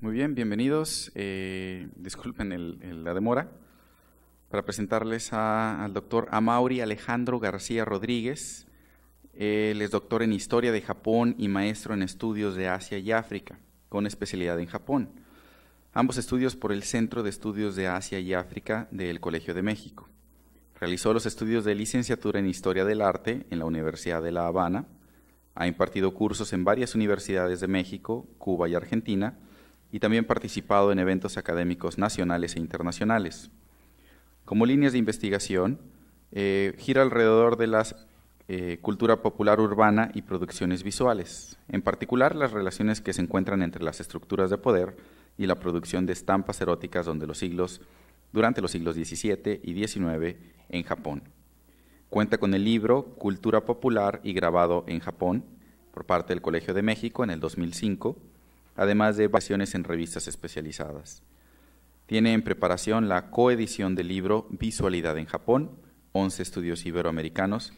Muy bien, bienvenidos. Eh, disculpen el, la demora. Para presentarles al doctor Amauri Alejandro García Rodríguez. Él es doctor en Historia de Japón y maestro en estudios de Asia y África, con especialidad en Japón. Ambos estudios por el Centro de Estudios de Asia y África del Colegio de México. Realizó los estudios de licenciatura en Historia del Arte en la Universidad de La Habana. Ha impartido cursos en varias universidades de México, Cuba y Argentina y también participado en eventos académicos nacionales e internacionales. Como líneas de investigación, eh, gira alrededor de la eh, cultura popular urbana y producciones visuales, en particular las relaciones que se encuentran entre las estructuras de poder y la producción de estampas eróticas durante los siglos XVII y XIX en Japón. Cuenta con el libro Cultura Popular y Grabado en Japón por parte del Colegio de México en el 2005, además de versiones en revistas especializadas. Tiene en preparación la coedición del libro Visualidad en Japón, 11 estudios iberoamericanos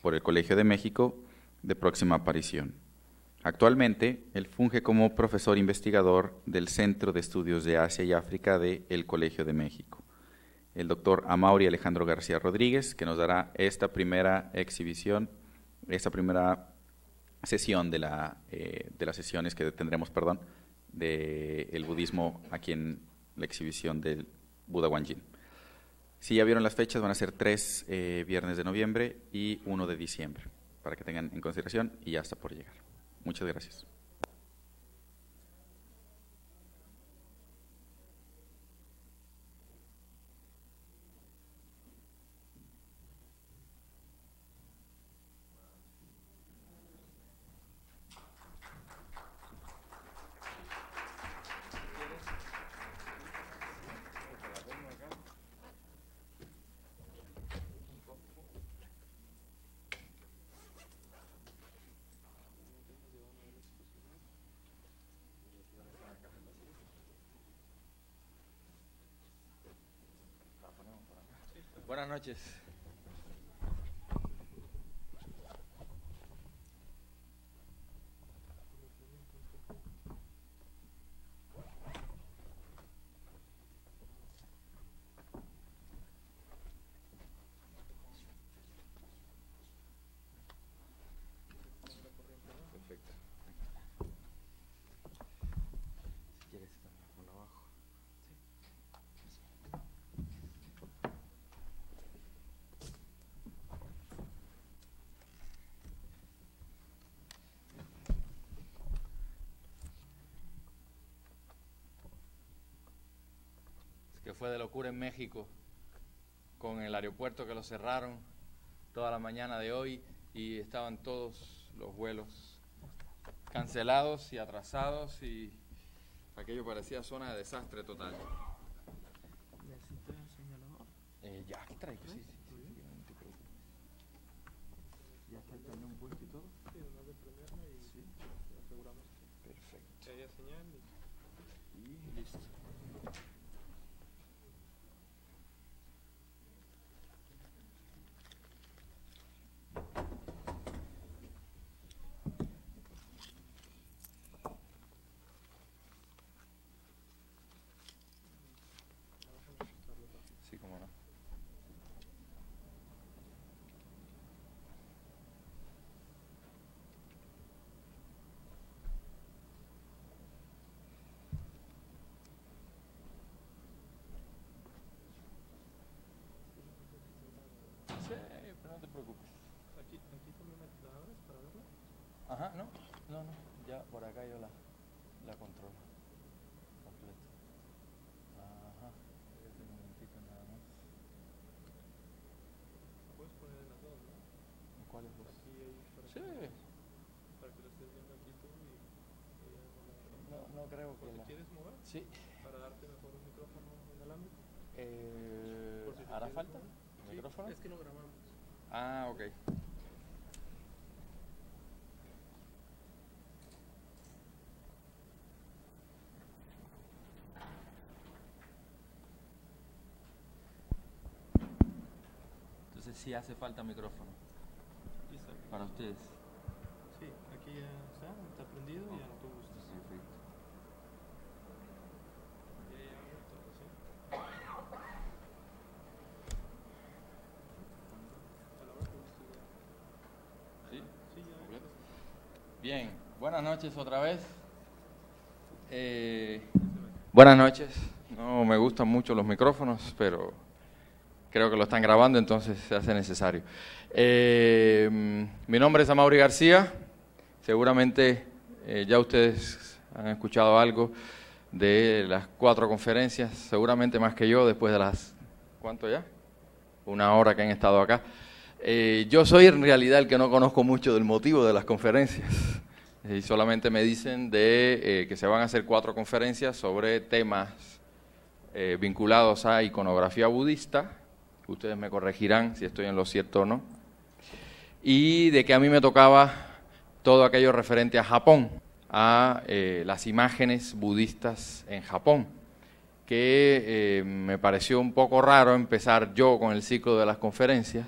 por el Colegio de México, de próxima aparición. Actualmente, él funge como profesor investigador del Centro de Estudios de Asia y África del el Colegio de México. El doctor Amauri Alejandro García Rodríguez, que nos dará esta primera exhibición, esta primera sesión de, la, eh, de las sesiones que tendremos, perdón, del budismo aquí en la exhibición del Buda Wanjin. Si ya vieron las fechas, van a ser tres eh, viernes de noviembre y uno de diciembre, para que tengan en consideración y ya está por llegar. Muchas gracias. Noches. que fue de locura en México, con el aeropuerto que lo cerraron toda la mañana de hoy y estaban todos los vuelos cancelados y atrasados y aquello parecía zona de desastre total. Eh, ya, aquí traigo, sí, sí, sí, no te preocupes. ¿Ya está el cañón puesto y todo? Sí, nomás de y sí. aseguramos Perfecto. Que haya señal y, y listo. Sí, cómo no. Sí, pero no te preocupes. Aquí, aquí también me la abres para verla. Ajá, no, no, no, ya por acá yo la, la controlo. Completo. Ajá, un momentito nada más. Puedes poner en las dos, ¿no? ¿En ¿Cuál es vos? Aquí ahí para, Sí, que, para que lo estés viendo aquí tú y, y no, no creo ¿O que la... quieres mover Sí, para darte mejor un micrófono inalámbrico? eh, si ¿hará falta? mover. Sí, ¿Micrófono? es que no grabamos. Ah, ok. si hace falta micrófono. Para ustedes. Sí, aquí ya está, prendido y ya no. Perfecto. Bien, buenas noches otra vez. Eh, buenas noches. No me gustan mucho los micrófonos, pero creo que lo están grabando, entonces se hace necesario. Eh, mi nombre es Amaury García. Seguramente eh, ya ustedes han escuchado algo de las cuatro conferencias, seguramente más que yo, después de las... ¿Cuánto ya? Una hora que han estado acá. Eh, yo soy en realidad el que no conozco mucho del motivo de las conferencias. Y solamente me dicen de eh, que se van a hacer cuatro conferencias sobre temas eh, vinculados a iconografía budista. Ustedes me corregirán si estoy en lo cierto o no. Y de que a mí me tocaba todo aquello referente a Japón, a las imágenes budistas en Japón que me pareció un poco raro empezar yo con el ciclo de las conferencias,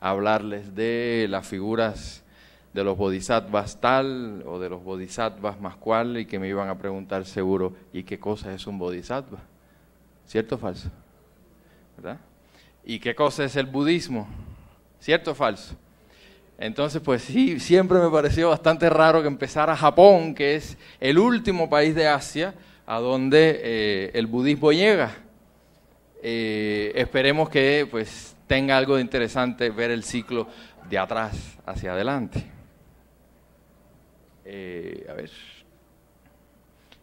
hablarles de las figuras de los bodhisattvas tal o de los bodhisattvas más cual y que me iban a preguntar seguro, ¿y qué cosa es un bodhisattva? ¿Cierto o falso? ¿Verdad? ¿Y qué cosa es el budismo? ¿Cierto o falso? Entonces, pues sí, siempre me pareció bastante raro que empezara Japón, que es el último país de Asia a donde eh, el budismo llega. Eh, esperemos que pues tenga algo de interesante ver el ciclo de atrás hacia adelante. Eh, a ver.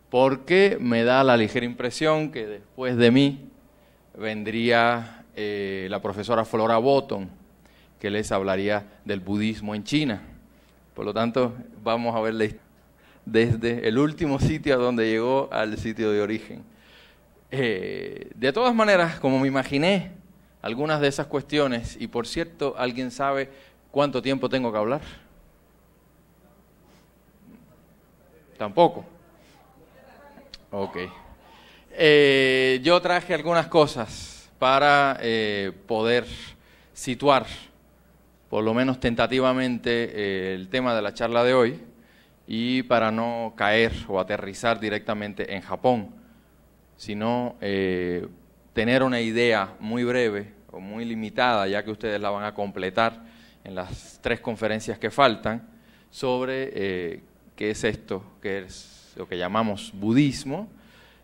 Porque me da la ligera impresión que después de mí vendría eh, la profesora Flora Botton, que les hablaría del budismo en China. Por lo tanto, vamos a verle desde el último sitio a donde llegó al sitio de origen. Eh, de todas maneras, como me imaginé algunas de esas cuestiones, y por cierto, ¿alguien sabe cuánto tiempo tengo que hablar? Tampoco. Ok. Eh, yo traje algunas cosas para eh, poder situar, por lo menos tentativamente, eh, el tema de la charla de hoy y para no caer o aterrizar directamente en Japón, sino tener una idea muy breve o muy limitada, ya que ustedes la van a completar en las tres conferencias que faltan, sobre qué es esto, qué es lo que llamamos budismo,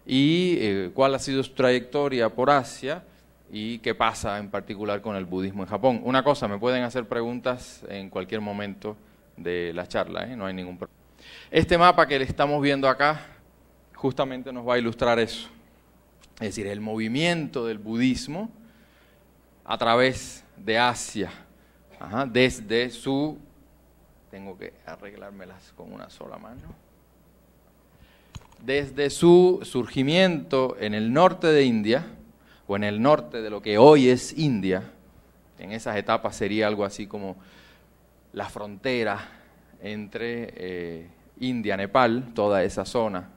y eh, cuál ha sido su trayectoria por Asia y qué pasa en particular con el budismo en Japón. Una cosa, me pueden hacer preguntas en cualquier momento de la charla, ¿eh? no hay ningún problema. Este mapa que le estamos viendo acá justamente nos va a ilustrar eso. Es decir, el movimiento del budismo a través de Asia, desde su tengo que arreglármelas con una sola mano. Desde su surgimiento en el norte de India, en el norte de lo que hoy es India, en esas etapas sería algo así como la frontera entre eh, India, Nepal, toda esa zona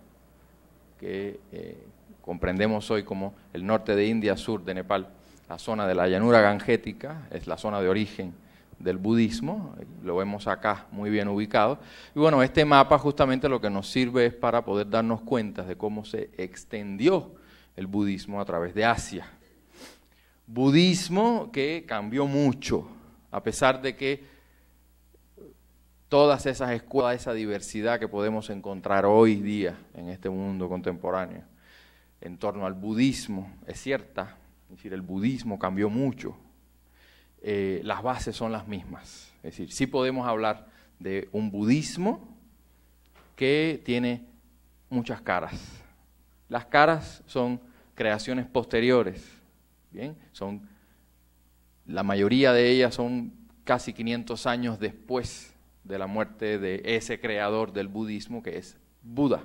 que eh, comprendemos hoy como el norte de India, sur de Nepal, la zona de la llanura gangética, es la zona de origen del budismo, lo vemos acá muy bien ubicado. Y bueno, este mapa justamente lo que nos sirve es para poder darnos cuenta de cómo se extendió el budismo a través de Asia. Budismo que cambió mucho, a pesar de que todas esas escuelas, esa diversidad que podemos encontrar hoy día en este mundo contemporáneo en torno al budismo es cierta, es decir, el budismo cambió mucho, eh, las bases son las mismas. Es decir, sí podemos hablar de un budismo que tiene muchas caras. Las caras son creaciones posteriores, ¿bien? Son, la mayoría de ellas son casi 500 años después de la muerte de ese creador del budismo que es Buda.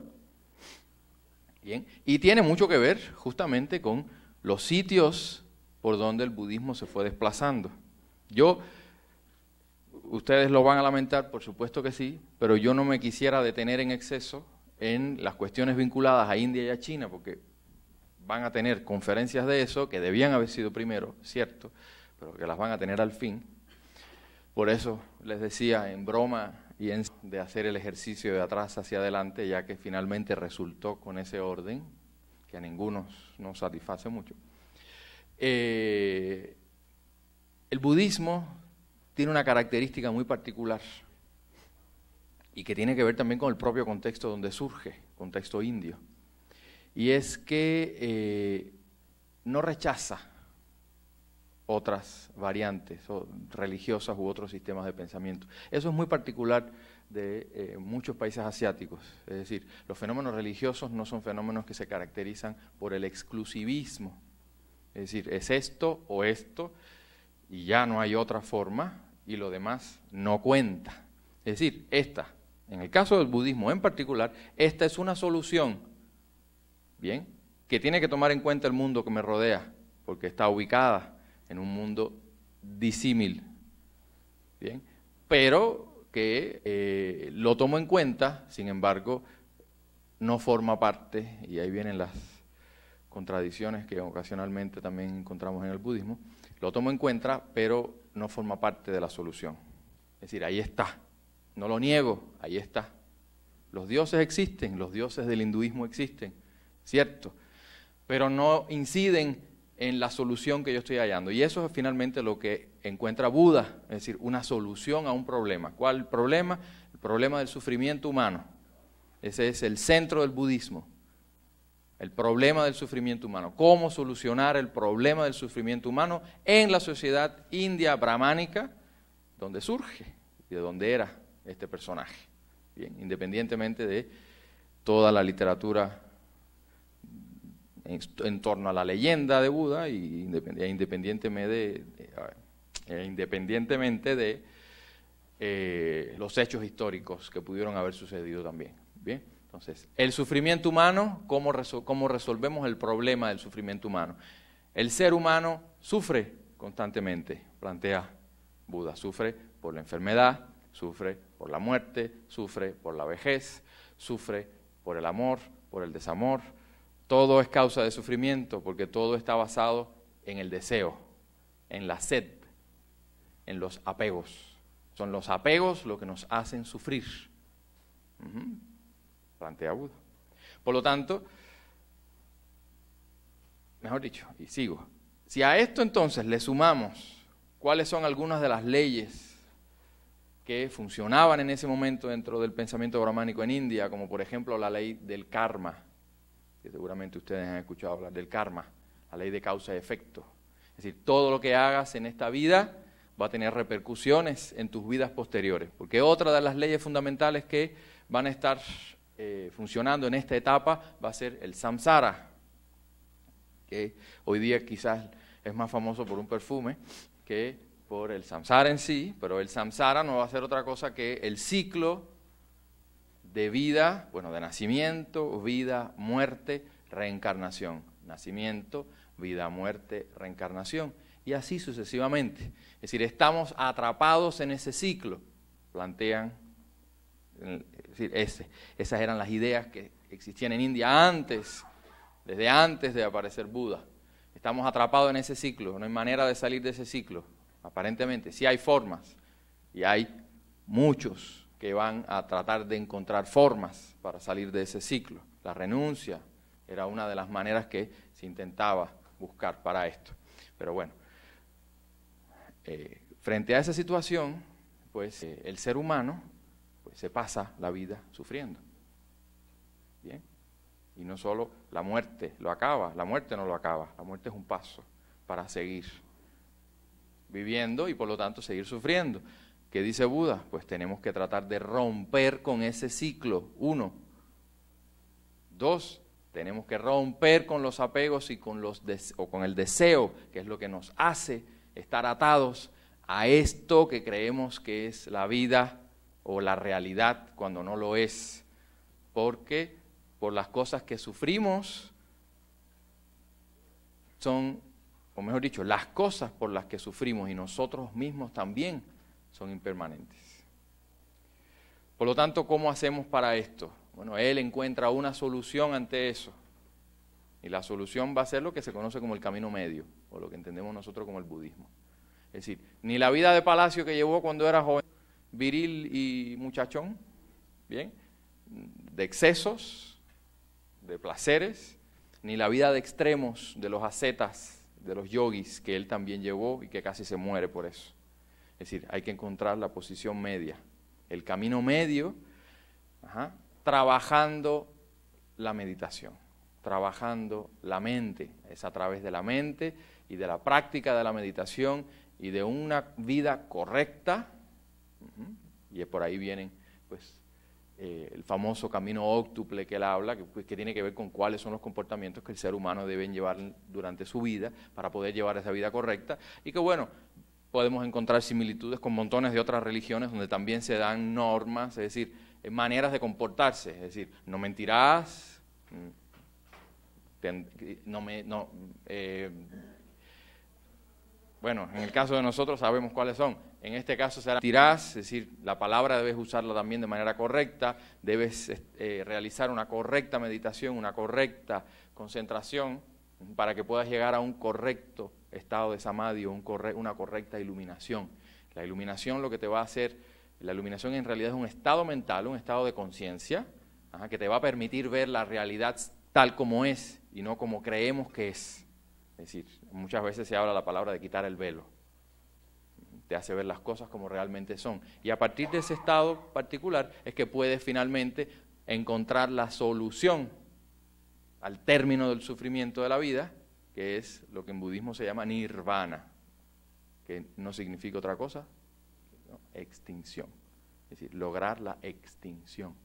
Bien, y tiene mucho que ver justamente con los sitios por donde el budismo se fue desplazando. Yo, ustedes lo van a lamentar, por supuesto que sí, pero yo no me quisiera detener en exceso en las cuestiones vinculadas a India y a China, porque van a tener conferencias de eso, que debían haber sido primero, cierto, pero que las van a tener al fin. Por eso les decía en broma y en de hacer el ejercicio de atrás hacia adelante, ya que finalmente resultó con ese orden, que a ninguno nos satisface mucho. Eh, el budismo tiene una característica muy particular. Y que tiene que ver también con el propio contexto donde surge, contexto indio. Y es que eh, no rechaza otras variantes religiosas u otros sistemas de pensamiento. Eso es muy particular de eh, muchos países asiáticos. Es decir, los fenómenos religiosos no son fenómenos que se caracterizan por el exclusivismo. Es decir, es esto o esto y ya no hay otra forma y lo demás no cuenta. Es decir, esta, en el caso del budismo en particular, esta es una solución, ¿bien? Que tiene que tomar en cuenta el mundo que me rodea, porque está ubicada en un mundo disímil, ¿bien? Pero que eh, lo tomo en cuenta, sin embargo, no forma parte, y ahí vienen las contradicciones que ocasionalmente también encontramos en el budismo, lo tomo en cuenta, pero no forma parte de la solución. Es decir, ahí está, no lo niego, ahí está. Los dioses existen, los dioses del hinduismo existen, cierto, pero no inciden en la solución que yo estoy hallando. Y eso es finalmente lo que encuentra Buda, es decir, una solución a un problema. ¿Cuál problema? El problema del sufrimiento humano. Ese es el centro del budismo. El problema del sufrimiento humano. ¿Cómo solucionar el problema del sufrimiento humano en la sociedad india brahmánica donde surge y de donde era este personaje? Bien, independientemente de toda la literatura en, torno a la leyenda de Buda y independientemente de, e independientemente de eh, los hechos históricos que pudieron haber sucedido también. Bien, entonces, el sufrimiento humano, ¿cómo, ¿cómo resolvemos el problema del sufrimiento humano? El ser humano sufre constantemente, plantea Buda, sufre por la enfermedad, sufre por la muerte, sufre por la vejez, sufre por el amor, por el desamor, todo es causa de sufrimiento porque todo está basado en el deseo, en la sed, en los apegos. Son los apegos lo que nos hacen sufrir. Plantea Buda. Por lo tanto, mejor dicho, y sigo, si a esto entonces le sumamos cuáles son algunas de las leyes que funcionaban en ese momento dentro del pensamiento brahmánico en India, como por ejemplo la ley del karma, que seguramente ustedes han escuchado hablar del karma, la ley de causa y efecto. Es decir, todo lo que hagas en esta vida va a tener repercusiones en tus vidas posteriores, porque otra de las leyes fundamentales que van a estar eh, funcionando en esta etapa va a ser el samsara, que hoy día quizás es más famoso por un perfume que por el samsara en sí, pero el samsara no va a ser otra cosa que el ciclo de vida, bueno, de nacimiento, vida, muerte, reencarnación. Nacimiento, vida, muerte, reencarnación. Y así sucesivamente. Es decir, estamos atrapados en ese ciclo, plantean, es decir, ese, esas eran las ideas que existían en India antes, desde antes de aparecer Buda. Estamos atrapados en ese ciclo, no hay manera de salir de ese ciclo, aparentemente. Sí hay formas, y hay muchos que van a tratar de encontrar formas para salir de ese ciclo. La renuncia era una de las maneras que se intentaba buscar para esto. Pero bueno, eh, frente a esa situación, pues eh, el ser humano pues, se pasa la vida sufriendo. Bien. Y no solo la muerte lo acaba, la muerte no lo acaba, la muerte es un paso para seguir viviendo y por lo tanto seguir sufriendo. ¿Qué dice Buda? Pues tenemos que tratar de romper con ese ciclo. Uno. Dos, tenemos que romper con los apegos y con, los o con el deseo, que es lo que nos hace estar atados a esto que creemos que es la vida o la realidad cuando no lo es. Porque por las cosas que sufrimos son, o mejor dicho, las cosas por las que sufrimos y nosotros mismos también son impermanentes. Por lo tanto, ¿cómo hacemos para esto? Bueno, él encuentra una solución ante eso. Y la solución va a ser lo que se conoce como el camino medio, o lo que entendemos nosotros como el budismo. Es decir, ni la vida de palacio que llevó cuando era joven, viril y muchachón, ¿bien? De excesos, de placeres, ni la vida de extremos de los ascetas, de los yogis que él también llevó y que casi se muere por eso. Es decir, hay que encontrar la posición media. El camino medio. Trabajando la meditación, trabajando la mente. Es a través de la mente y de la práctica de la meditación y de una vida correcta. Y por ahí vienen, pues, eh, el famoso camino óctuple que él habla, que, pues, que tiene que ver con cuáles son los comportamientos que el ser humano debe llevar durante su vida para poder llevar esa vida correcta. Y que bueno, podemos encontrar similitudes con montones de otras religiones donde también se dan normas, es decir, eh, maneras de comportarse, es decir, no mentirás, mm, no me, no, eh, bueno, en el caso de nosotros sabemos cuáles son. En este caso será tirás, es decir, la palabra debes usarla también de manera correcta, debes eh, realizar una correcta meditación, una correcta concentración para que puedas llegar a un correcto estado de samadhi o un corre- una correcta iluminación. La iluminación lo que te va a hacer, la iluminación en realidad es un estado mental, un estado de conciencia, que te va a permitir ver la realidad tal como es y no como creemos que es. Es decir, muchas veces se habla la palabra de quitar el velo. Te hace ver las cosas como realmente son. Y a partir de ese estado particular es que puedes finalmente encontrar la solución al término del sufrimiento de la vida, que es lo que en budismo se llama nirvana, que no significa otra cosa, extinción. Es decir, lograr la extinción.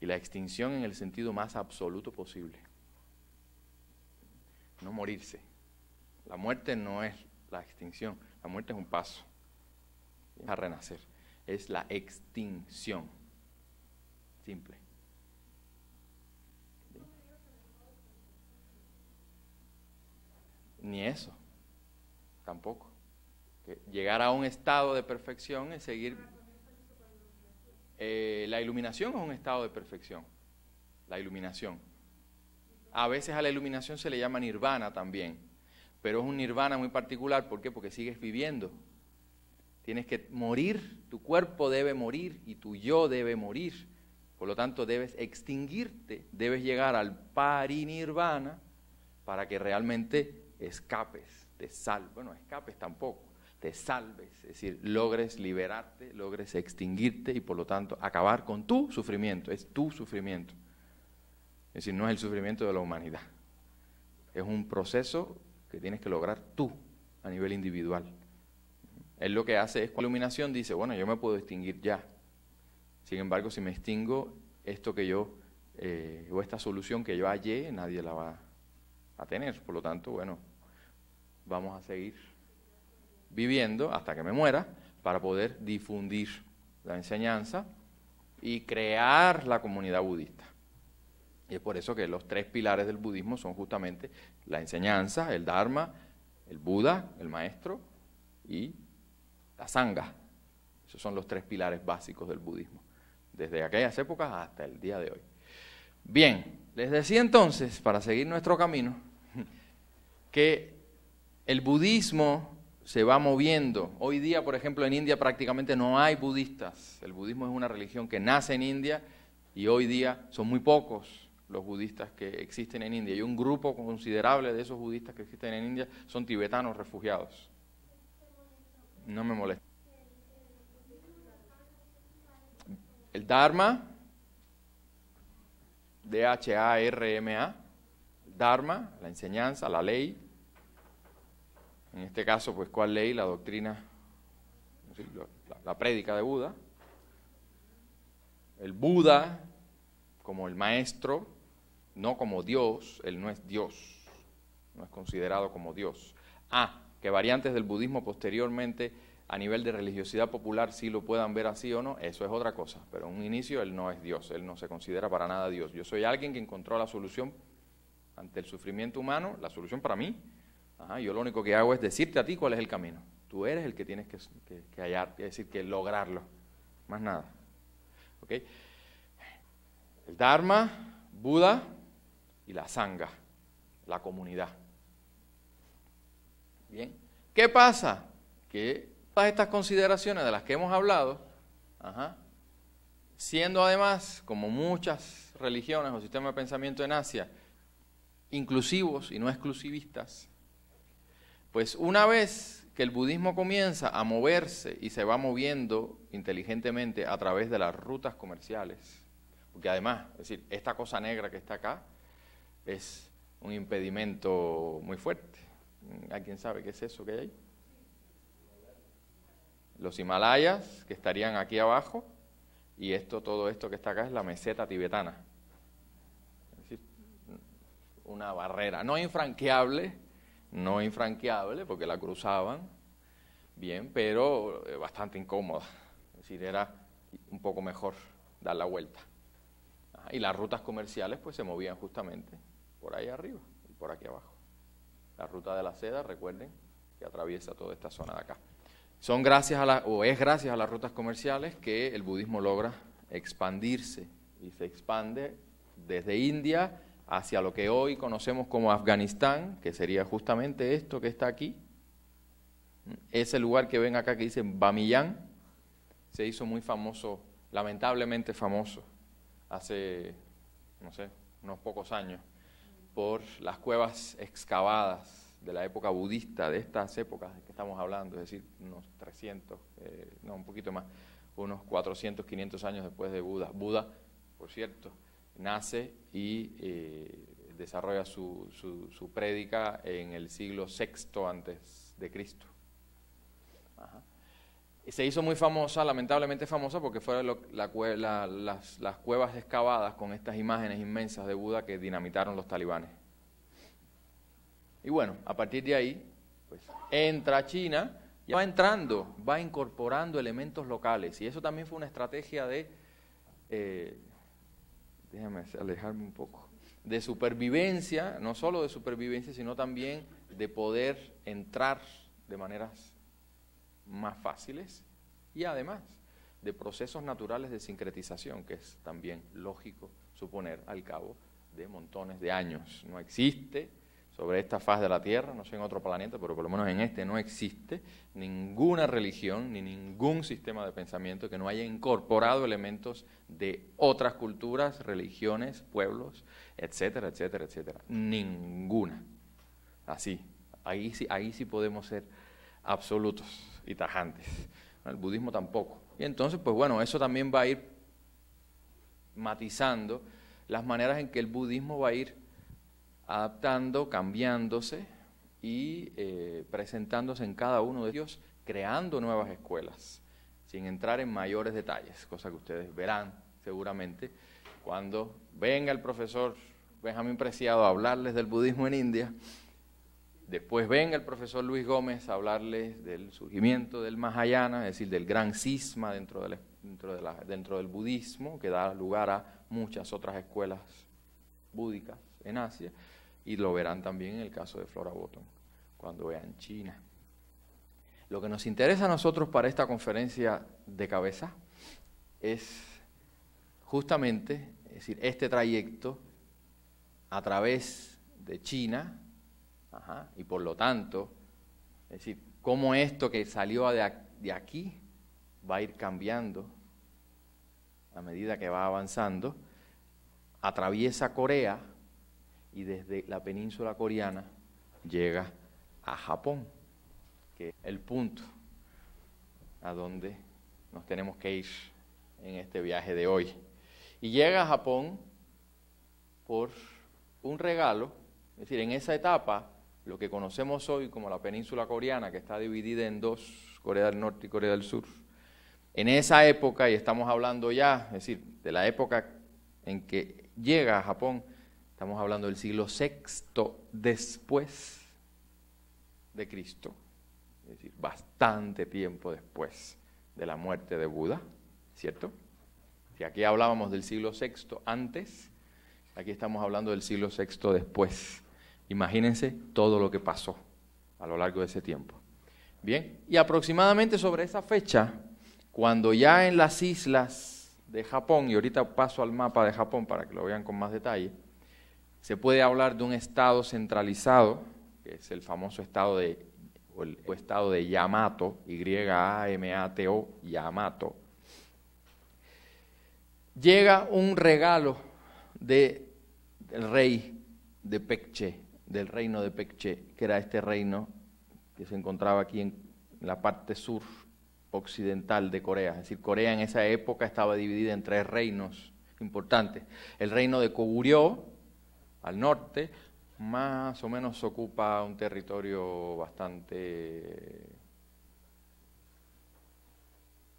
Y la extinción en el sentido más absoluto posible. No morirse. La muerte no es la extinción, la muerte es un paso a renacer. Es la extinción. Simple. Ni eso, tampoco. Que llegar a un estado de perfección es seguir... Eh, la iluminación es un estado de perfección. La iluminación. A veces a la iluminación se le llama nirvana también, pero es un nirvana muy particular. ¿Por qué? Porque sigues viviendo. Tienes que morir, tu cuerpo debe morir y tu yo debe morir. Por lo tanto, debes extinguirte, debes llegar al parinirvana para que realmente escapes, te salves. Bueno, escapes tampoco, te salves, es decir, logres liberarte, logres extinguirte y por lo tanto acabar con tu sufrimiento, es tu sufrimiento. Es decir, no es el sufrimiento de la humanidad. Es un proceso que tienes que lograr tú a nivel individual. Él lo que hace es, con la iluminación dice, bueno, yo me puedo extinguir ya. Sin embargo, si me extingo, esto que yo, eh, o esta solución que yo hallé, nadie la va a tener. Por lo tanto, bueno, vamos a seguir viviendo hasta que me muera para poder difundir la enseñanza y crear la comunidad budista. Y es por eso que los tres pilares del budismo son justamente la enseñanza, el Dharma, el Buda, el maestro, y la Sangha. Esos son los tres pilares básicos del budismo, desde aquellas épocas hasta el día de hoy. Bien, les decía entonces, para seguir nuestro camino, que el budismo se va moviendo. Hoy día, por ejemplo, en India prácticamente no hay budistas. El budismo es una religión que nace en India y hoy día son muy pocos los budistas que existen en India. Y un grupo considerable de esos budistas que existen en India son tibetanos refugiados. No me molesta. El Dharma, D-H-A-R-M-A, Dharma, la enseñanza, la ley. En este caso, pues, ¿cuál ley? La doctrina, la, prédica de Buda. El Buda, como el maestro, no como Dios, él no es Dios, no es considerado como Dios. Ah, que variantes del budismo posteriormente a nivel de religiosidad popular sí lo puedan ver así o no, eso es otra cosa. Pero en un inicio él no es Dios, él no se considera para nada Dios. Yo soy alguien que encontró la solución ante el sufrimiento humano, la solución para mí. Yo lo único que hago es decirte a ti cuál es el camino. Tú eres el que tienes que, que, que hallar, es decir, que lograrlo. Más nada. ¿Ok? El Dharma, Buda y la Sangha, la comunidad. Bien. ¿Qué pasa? Que todas estas consideraciones de las que hemos hablado, siendo además, como muchas religiones o sistemas de pensamiento en Asia, inclusivos y no exclusivistas, pues una vez que el budismo comienza a moverse y se va moviendo inteligentemente a través de las rutas comerciales, Porque además, es decir, esta cosa negra que está acá es un impedimento muy fuerte. ¿Hay quien sabe qué es eso que hay ahí? Los Himalayas, que estarían aquí abajo, y esto, todo esto que está acá es la meseta tibetana. Es decir, una barrera, no infranqueable, no infranqueable, porque la cruzaban, bien, pero eh, bastante incómoda. Es decir, era un poco mejor dar la vuelta. Y las rutas comerciales pues se movían justamente por ahí arriba y por aquí abajo. La ruta de la seda, recuerden, que atraviesa toda esta zona de acá. Son gracias a la, o es gracias a las rutas comerciales que el budismo logra expandirse y se expande desde India hacia lo que hoy conocemos como Afganistán, que sería justamente esto que está aquí. Ese lugar que ven acá que dice Bamiyan, se hizo muy famoso, lamentablemente famoso, hace, no sé, unos pocos años, por las cuevas excavadas de la época budista, de estas épocas de que estamos hablando, es decir, unos 300, eh, no, un poquito más, unos 400, 500 años después de Buda. Buda, por cierto, nace y eh, desarrolla su, su, su prédica en el siglo VI antes de Cristo. Se hizo muy famosa, lamentablemente famosa, porque fueron la, las, cuevas excavadas con estas imágenes inmensas de Buda que dinamitaron los talibanes. Y bueno, a partir de ahí, pues entra China, y va entrando, va incorporando elementos locales. Y eso también fue una estrategia de, eh, déjame alejarme un poco, de supervivencia, no solo de supervivencia, sino también de poder entrar de maneras más fáciles y además de procesos naturales de sincretización, que es también lógico suponer al cabo de montones de años. No existe sobre esta faz de la Tierra, no sé en otro planeta, pero por lo menos en este no existe ninguna religión ni ningún sistema de pensamiento que no haya incorporado elementos de otras culturas, religiones, pueblos, etcétera, etcétera, etcétera. Ninguna. Así, ahí sí, ahí sí podemos ser absolutos y tajantes. El budismo tampoco. Y entonces, pues bueno, eso también va a ir matizando las maneras en que el budismo va a ir adaptando, cambiándose y eh, presentándose en cada uno de ellos, creando nuevas escuelas, sin entrar en mayores detalles, cosa que ustedes verán seguramente cuando venga el profesor Benjamín Preciado a hablarles del budismo en India Después venga el profesor Luis Gómez a hablarles del surgimiento del Mahayana, es decir, del gran cisma dentro del, dentro, dentro del budismo, que da lugar a muchas otras escuelas búdicas en Asia, y lo verán también en el caso de Flora Bottom, cuando vean China. Lo que nos interesa a nosotros para esta conferencia de cabeza es justamente, es decir, este trayecto a través de China, y por lo tanto, es decir, cómo esto que salió de aquí va a ir cambiando a medida que va avanzando, atraviesa Corea y desde la península coreana llega a Japón, que es el punto a donde nos tenemos que ir en este viaje de hoy. Y llega a Japón por un regalo, es decir, en esa etapa lo que conocemos hoy como la península coreana, que está dividida en dos, Corea del Norte y Corea del Sur. En esa época, y estamos hablando ya, es decir, de la época en que llega a Japón, estamos hablando del siglo VI después de Cristo, es decir, bastante tiempo después de la muerte de Buda, ¿cierto? Si aquí hablábamos del siglo VI antes, aquí estamos hablando del siglo VI después. Imagínense todo lo que pasó a lo largo de ese tiempo. Bien, y aproximadamente sobre esa fecha, cuando ya en las islas de Japón, y ahorita paso al mapa de Japón para que lo vean con más detalle, se puede hablar de un estado centralizado, que es el famoso estado de, o el estado de Yamato, Y-A-M-A-T-O, Yamato. Llega un regalo del rey de Pekche, del reino de Pekche, que era este reino que se encontraba aquí en la parte sur occidental de Corea. Es decir, Corea en esa época estaba dividida en tres reinos importantes. El reino de Kogurió, al norte, más o menos ocupa un territorio bastante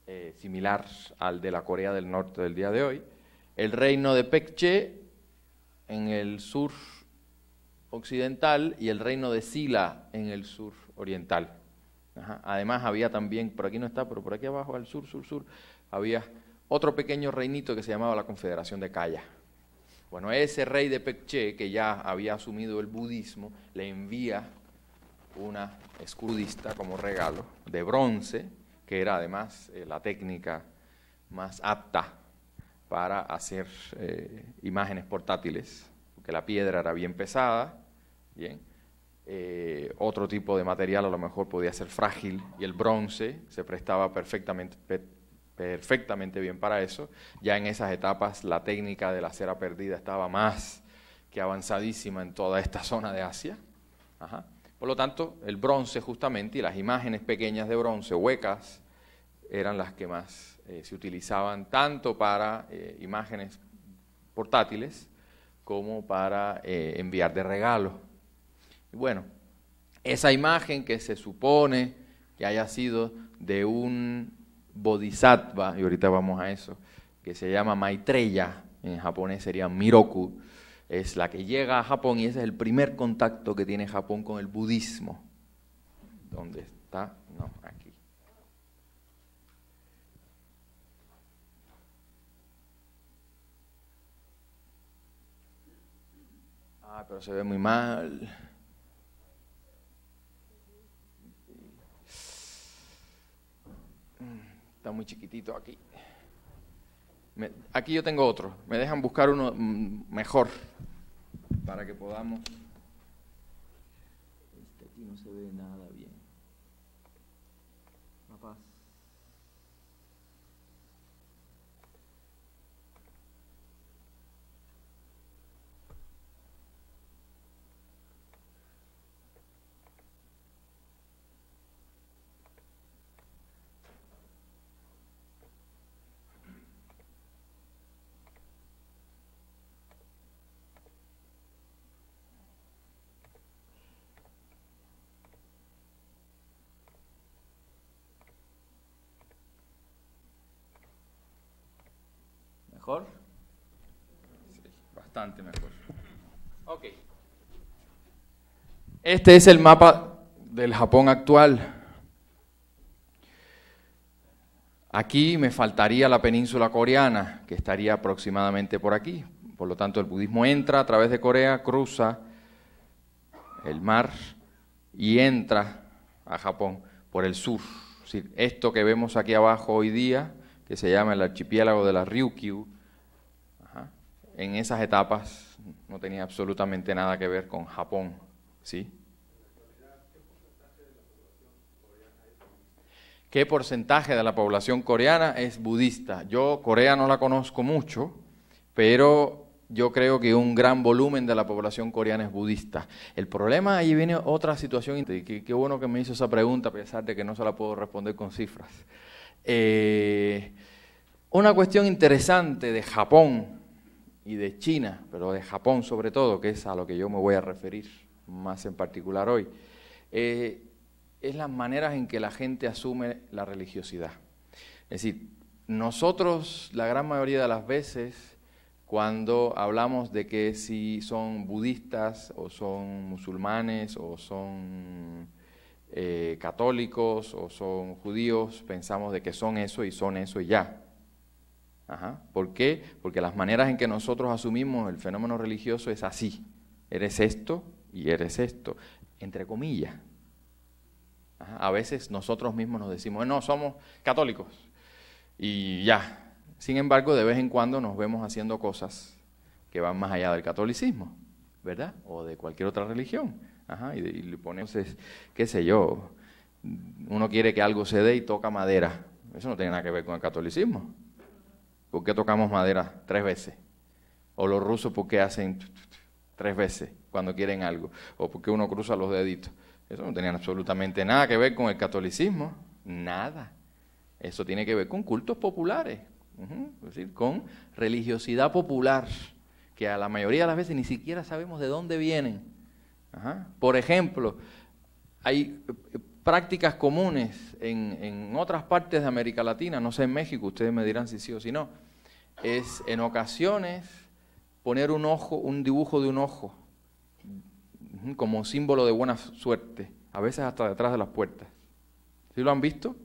eh, similar al de la Corea del Norte del día de hoy. El reino de Pekche en el sur occidental y el reino de Sila en el sur oriental. Además había también, por aquí no está, pero por aquí abajo al sur, sur, sur, había otro pequeño reinito que se llamaba la Confederación de Kaya. Bueno, ese rey de Pekche, que ya había asumido el budismo, le envía una escudista como regalo de bronce, que era además eh, la técnica más apta para hacer eh, imágenes portátiles, porque la piedra era bien pesada, bien, eh, otro tipo de material a lo mejor podía ser frágil y el bronce se prestaba perfectamente, perfectamente bien para eso. Ya en esas etapas la técnica de la cera perdida estaba más que avanzadísima en toda esta zona de Asia. Por lo tanto, el bronce justamente y las imágenes pequeñas de bronce, huecas, eran las que más eh, se utilizaban tanto para eh, imágenes portátiles como para enviar de regalo bueno, esa imagen que se supone que haya sido de un bodhisattva, y ahorita vamos a eso, que se llama Maitreya, en japonés sería Miroku, es la que llega a Japón y ese es el primer contacto que tiene Japón con el budismo. ¿Dónde está? No, aquí. Ah, pero se ve muy mal. Está muy chiquitito aquí. aquí yo tengo otro. Me dejan buscar uno mm, mejor para que podamos. Este aquí no se ve nada bien. Papá. ¿Mejor? Sí, bastante mejor. Ok. Este es el mapa del Japón actual. Aquí me faltaría la península coreana, que estaría aproximadamente por aquí. Por lo tanto, el budismo entra a través de Corea, cruza el mar y entra a Japón por el sur. esto que vemos aquí abajo hoy día, que se llama el archipiélago de la Ryukyu, en esas etapas no tenía absolutamente nada que ver con Japón, ¿sí? ¿Qué porcentaje de la población coreana es budista? Yo Corea no la conozco mucho, pero yo creo que un gran volumen de la población coreana es budista. El problema, ahí viene otra situación, y qué, bueno que me hizo esa pregunta, a pesar de que no se la puedo responder con cifras. Eh, una cuestión interesante de Japón, y de China, pero de Japón sobre todo, que es a lo que yo me voy a referir más en particular hoy, eh, es las maneras en que la gente asume la religiosidad. Es decir, nosotros la gran mayoría de las veces, cuando hablamos de que si son budistas o son musulmanes o son eh, católicos o son judíos, pensamos de que son eso y son eso y ya. ¿Por qué? Porque las maneras en que nosotros asumimos el fenómeno religioso es así. Eres esto y eres esto, entre comillas. A veces nosotros mismos nos decimos, no, somos católicos. Y ya. Sin embargo, de vez en cuando nos vemos haciendo cosas que van más allá del catolicismo, ¿verdad? O de cualquier otra religión. y, le ponemos, qué sé yo, uno quiere que algo se dé y toca madera. Eso no tiene nada que ver con el catolicismo. ¿Por qué tocamos madera tres veces? O los rusos, ¿por qué hacen tres veces cuando quieren algo? O por qué uno cruza los deditos. Eso no tenía absolutamente nada que ver con el catolicismo. Nada. Eso tiene que ver con cultos populares, Es decir, con religiosidad popular, que a la mayoría de las veces ni siquiera sabemos de dónde vienen. Por ejemplo, hay eh, prácticas comunes en, en otras partes de América Latina, no sé en México, ustedes me dirán si sí o si no, es en ocasiones poner un ojo, un dibujo de un ojo, ujú, como símbolo de buena suerte, a veces hasta detrás de las puertas. ¿Sí lo han visto?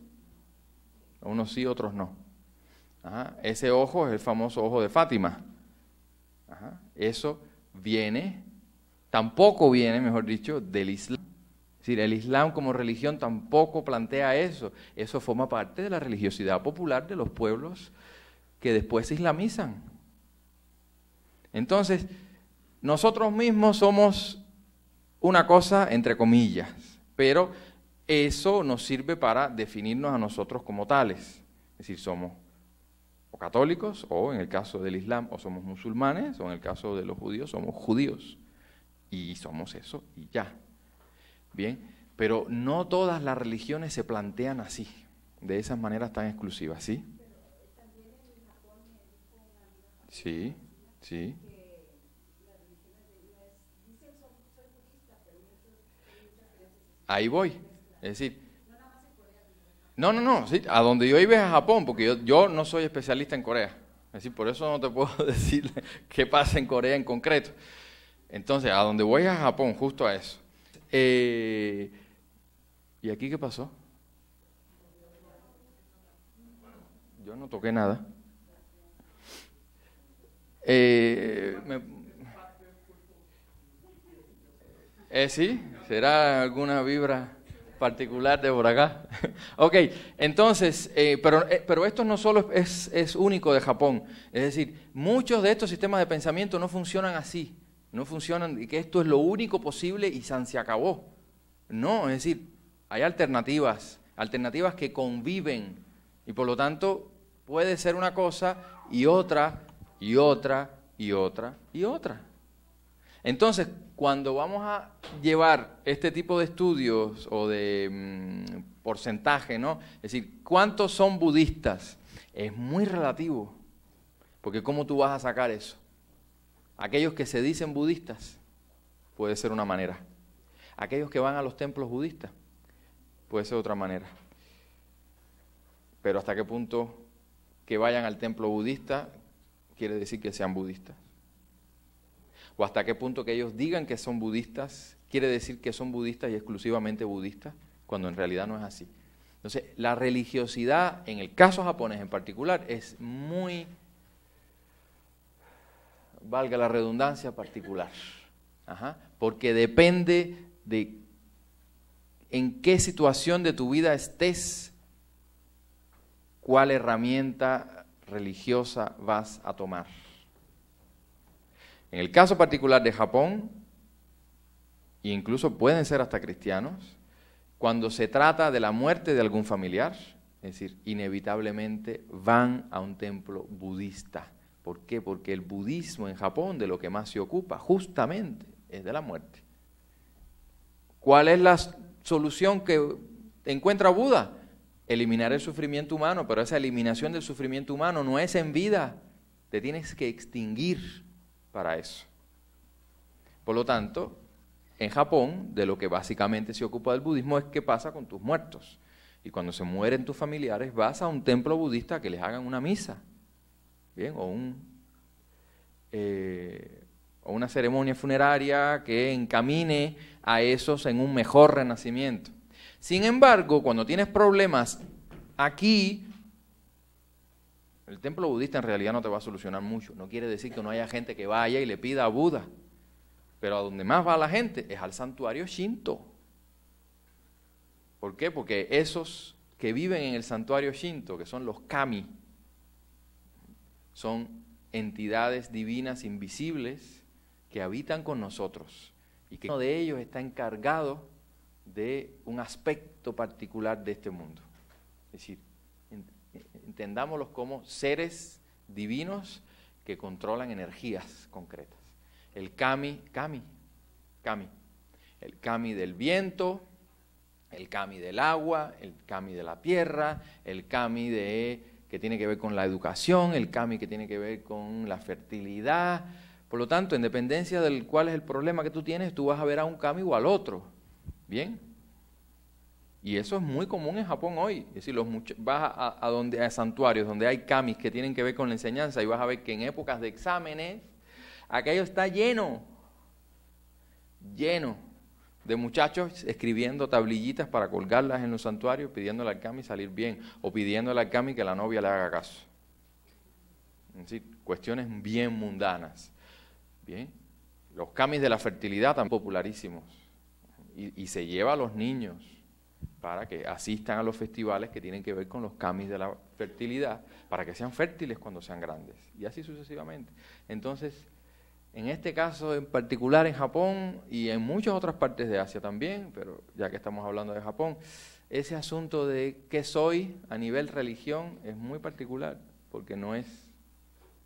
Unos sí, otros no. Ese ojo es el famoso ojo de Fátima. Eso viene, tampoco viene, mejor dicho, del Islam. Es decir, el Islam como religión tampoco plantea eso. Eso forma parte de la religiosidad popular de los pueblos que después se islamizan. Entonces, nosotros mismos somos una cosa entre comillas, pero eso nos sirve para definirnos a nosotros como tales. Es decir, somos o católicos, o en el caso del Islam, o somos musulmanes, o en el caso de los judíos, somos judíos. Y somos eso y ya. Bien, pero no todas las religiones se plantean así, de esas maneras tan exclusivas, ¿sí? Sí, sí. Ahí voy. Es decir, no, no, no, sí, a donde yo iba es a Japón, porque yo, yo no soy especialista en Corea. Es decir, por eso no te puedo decir qué pasa en Corea en concreto. Entonces, a donde voy es a Japón, justo a eso. Eh, ¿Y aquí qué pasó? Yo no toqué nada. Eh, eh, sí, será alguna vibra particular de por acá. ok, entonces, eh, pero, eh, pero esto no solo es, es único de Japón. Es decir, muchos de estos sistemas de pensamiento no funcionan así. No funcionan y que esto es lo único posible y se acabó. No, es decir, hay alternativas, alternativas que conviven y por lo tanto puede ser una cosa y otra y otra y otra y otra. Entonces, cuando vamos a llevar este tipo de estudios o de mm, porcentaje, ¿no? Es decir, ¿cuántos son budistas? Es muy relativo, porque ¿cómo tú vas a sacar eso? Aquellos que se dicen budistas, puede ser una manera. Aquellos que van a los templos budistas, puede ser otra manera. Pero hasta qué punto que vayan al templo budista quiere decir que sean budistas. O hasta qué punto que ellos digan que son budistas quiere decir que son budistas y exclusivamente budistas, cuando en realidad no es así. Entonces, la religiosidad, en el caso japonés en particular, es muy, valga la redundancia, particular. Porque depende de en qué situación de tu vida estés, cuál herramienta religiosa vas a tomar. En el caso particular de Japón, e incluso pueden ser hasta cristianos, cuando se trata de la muerte de algún familiar, es decir, inevitablemente van a un templo budista. ¿Por qué? Porque el budismo en Japón de lo que más se ocupa justamente es de la muerte. ¿Cuál es la solución que encuentra Buda? Eliminar el sufrimiento humano, pero esa eliminación del sufrimiento humano no es en vida, te tienes que extinguir para eso. Por lo tanto, en Japón, de lo que básicamente se ocupa del budismo es qué pasa con tus muertos. Y cuando se mueren tus familiares, vas a un templo budista que les hagan una misa, ¿bien? Un, eh, o una ceremonia funeraria que encamine a esos en un mejor renacimiento. Sin embargo, cuando tienes problemas aquí, el templo budista en realidad no te va a solucionar mucho. No quiere decir que no haya gente que vaya y le pida a Buda. Pero a donde más va la gente es al santuario Shinto. ¿Por qué? Porque esos que viven en el santuario Shinto, que son los kami, son entidades divinas invisibles que habitan con nosotros y que uno de ellos está encargado de un aspecto particular de este mundo. Es decir, entendámoslos como seres divinos que controlan energías concretas. El kami, kami, kami, el kami del viento, el kami del agua, el kami de la tierra, el kami de que tiene que ver con la educación, el kami que tiene que ver con la fertilidad. Por lo tanto, en dependencia del cuál es el problema que tú tienes, tú vas a ver a un kami o al otro. ¿Bien? Y eso es muy común en Japón hoy. Es decir, los vas a, donde, a santuarios donde hay kamis que tienen que ver con la enseñanza y vas a ver que en épocas de exámenes, aquello está lleno, lleno de muchachos escribiendo tablillitas para colgarlas en los santuarios, pidiéndole al kami salir bien o pidiéndole al kami que la novia le haga caso. Es decir, cuestiones bien mundanas. Bien. Los kamis de la fertilidad tan popularísimos. Y, se lleva a los niños para que asistan a los festivales que tienen que ver con los camis de la fertilidad, para que sean fértiles cuando sean grandes, y así sucesivamente. Entonces, en este caso en particular en Japón y en muchas otras partes de Asia también, pero ya que estamos hablando de Japón, ese asunto de qué soy a nivel religión es muy particular, porque no es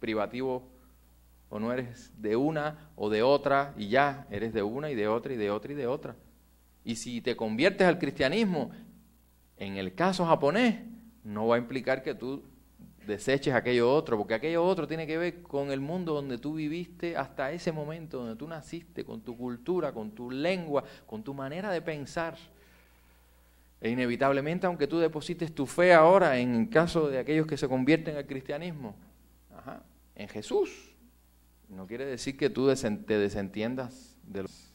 privativo o no eres de una o de otra y ya, eres de una y de otra y de otra y de otra. Y si te conviertes al cristianismo, en el caso japonés, no va a implicar que tú deseches aquello otro, porque aquello otro tiene que ver con el mundo donde tú viviste hasta ese momento, donde tú naciste, con tu cultura, con tu lengua, con tu manera de pensar. E inevitablemente, aunque tú deposites tu fe ahora en el caso de aquellos que se convierten al cristianismo, en Jesús, no quiere decir que tú te desentiendas de los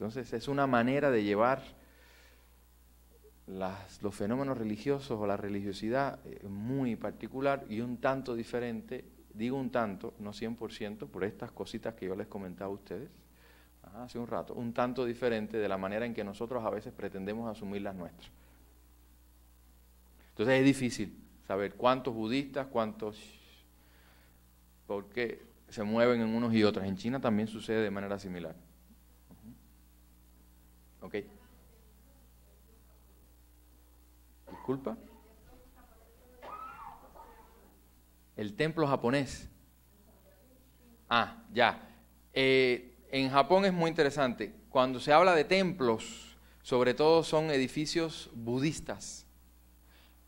entonces es una manera de llevar los fenómenos religiosos o la religiosidad eh, muy particular y un tanto diferente, digo un tanto, no 100%, por estas cositas que yo les comentaba a ustedes hace un rato, un tanto diferente de la manera en que nosotros a veces pretendemos asumir las nuestras. Entonces es difícil saber cuántos budistas, cuántos, porque se mueven en unos y otros. En China también sucede de manera similar. ¿Ok? Disculpa. El templo japonés. Ah, ya. Eh, en Japón es muy interesante. Cuando se habla de templos, sobre todo son edificios budistas.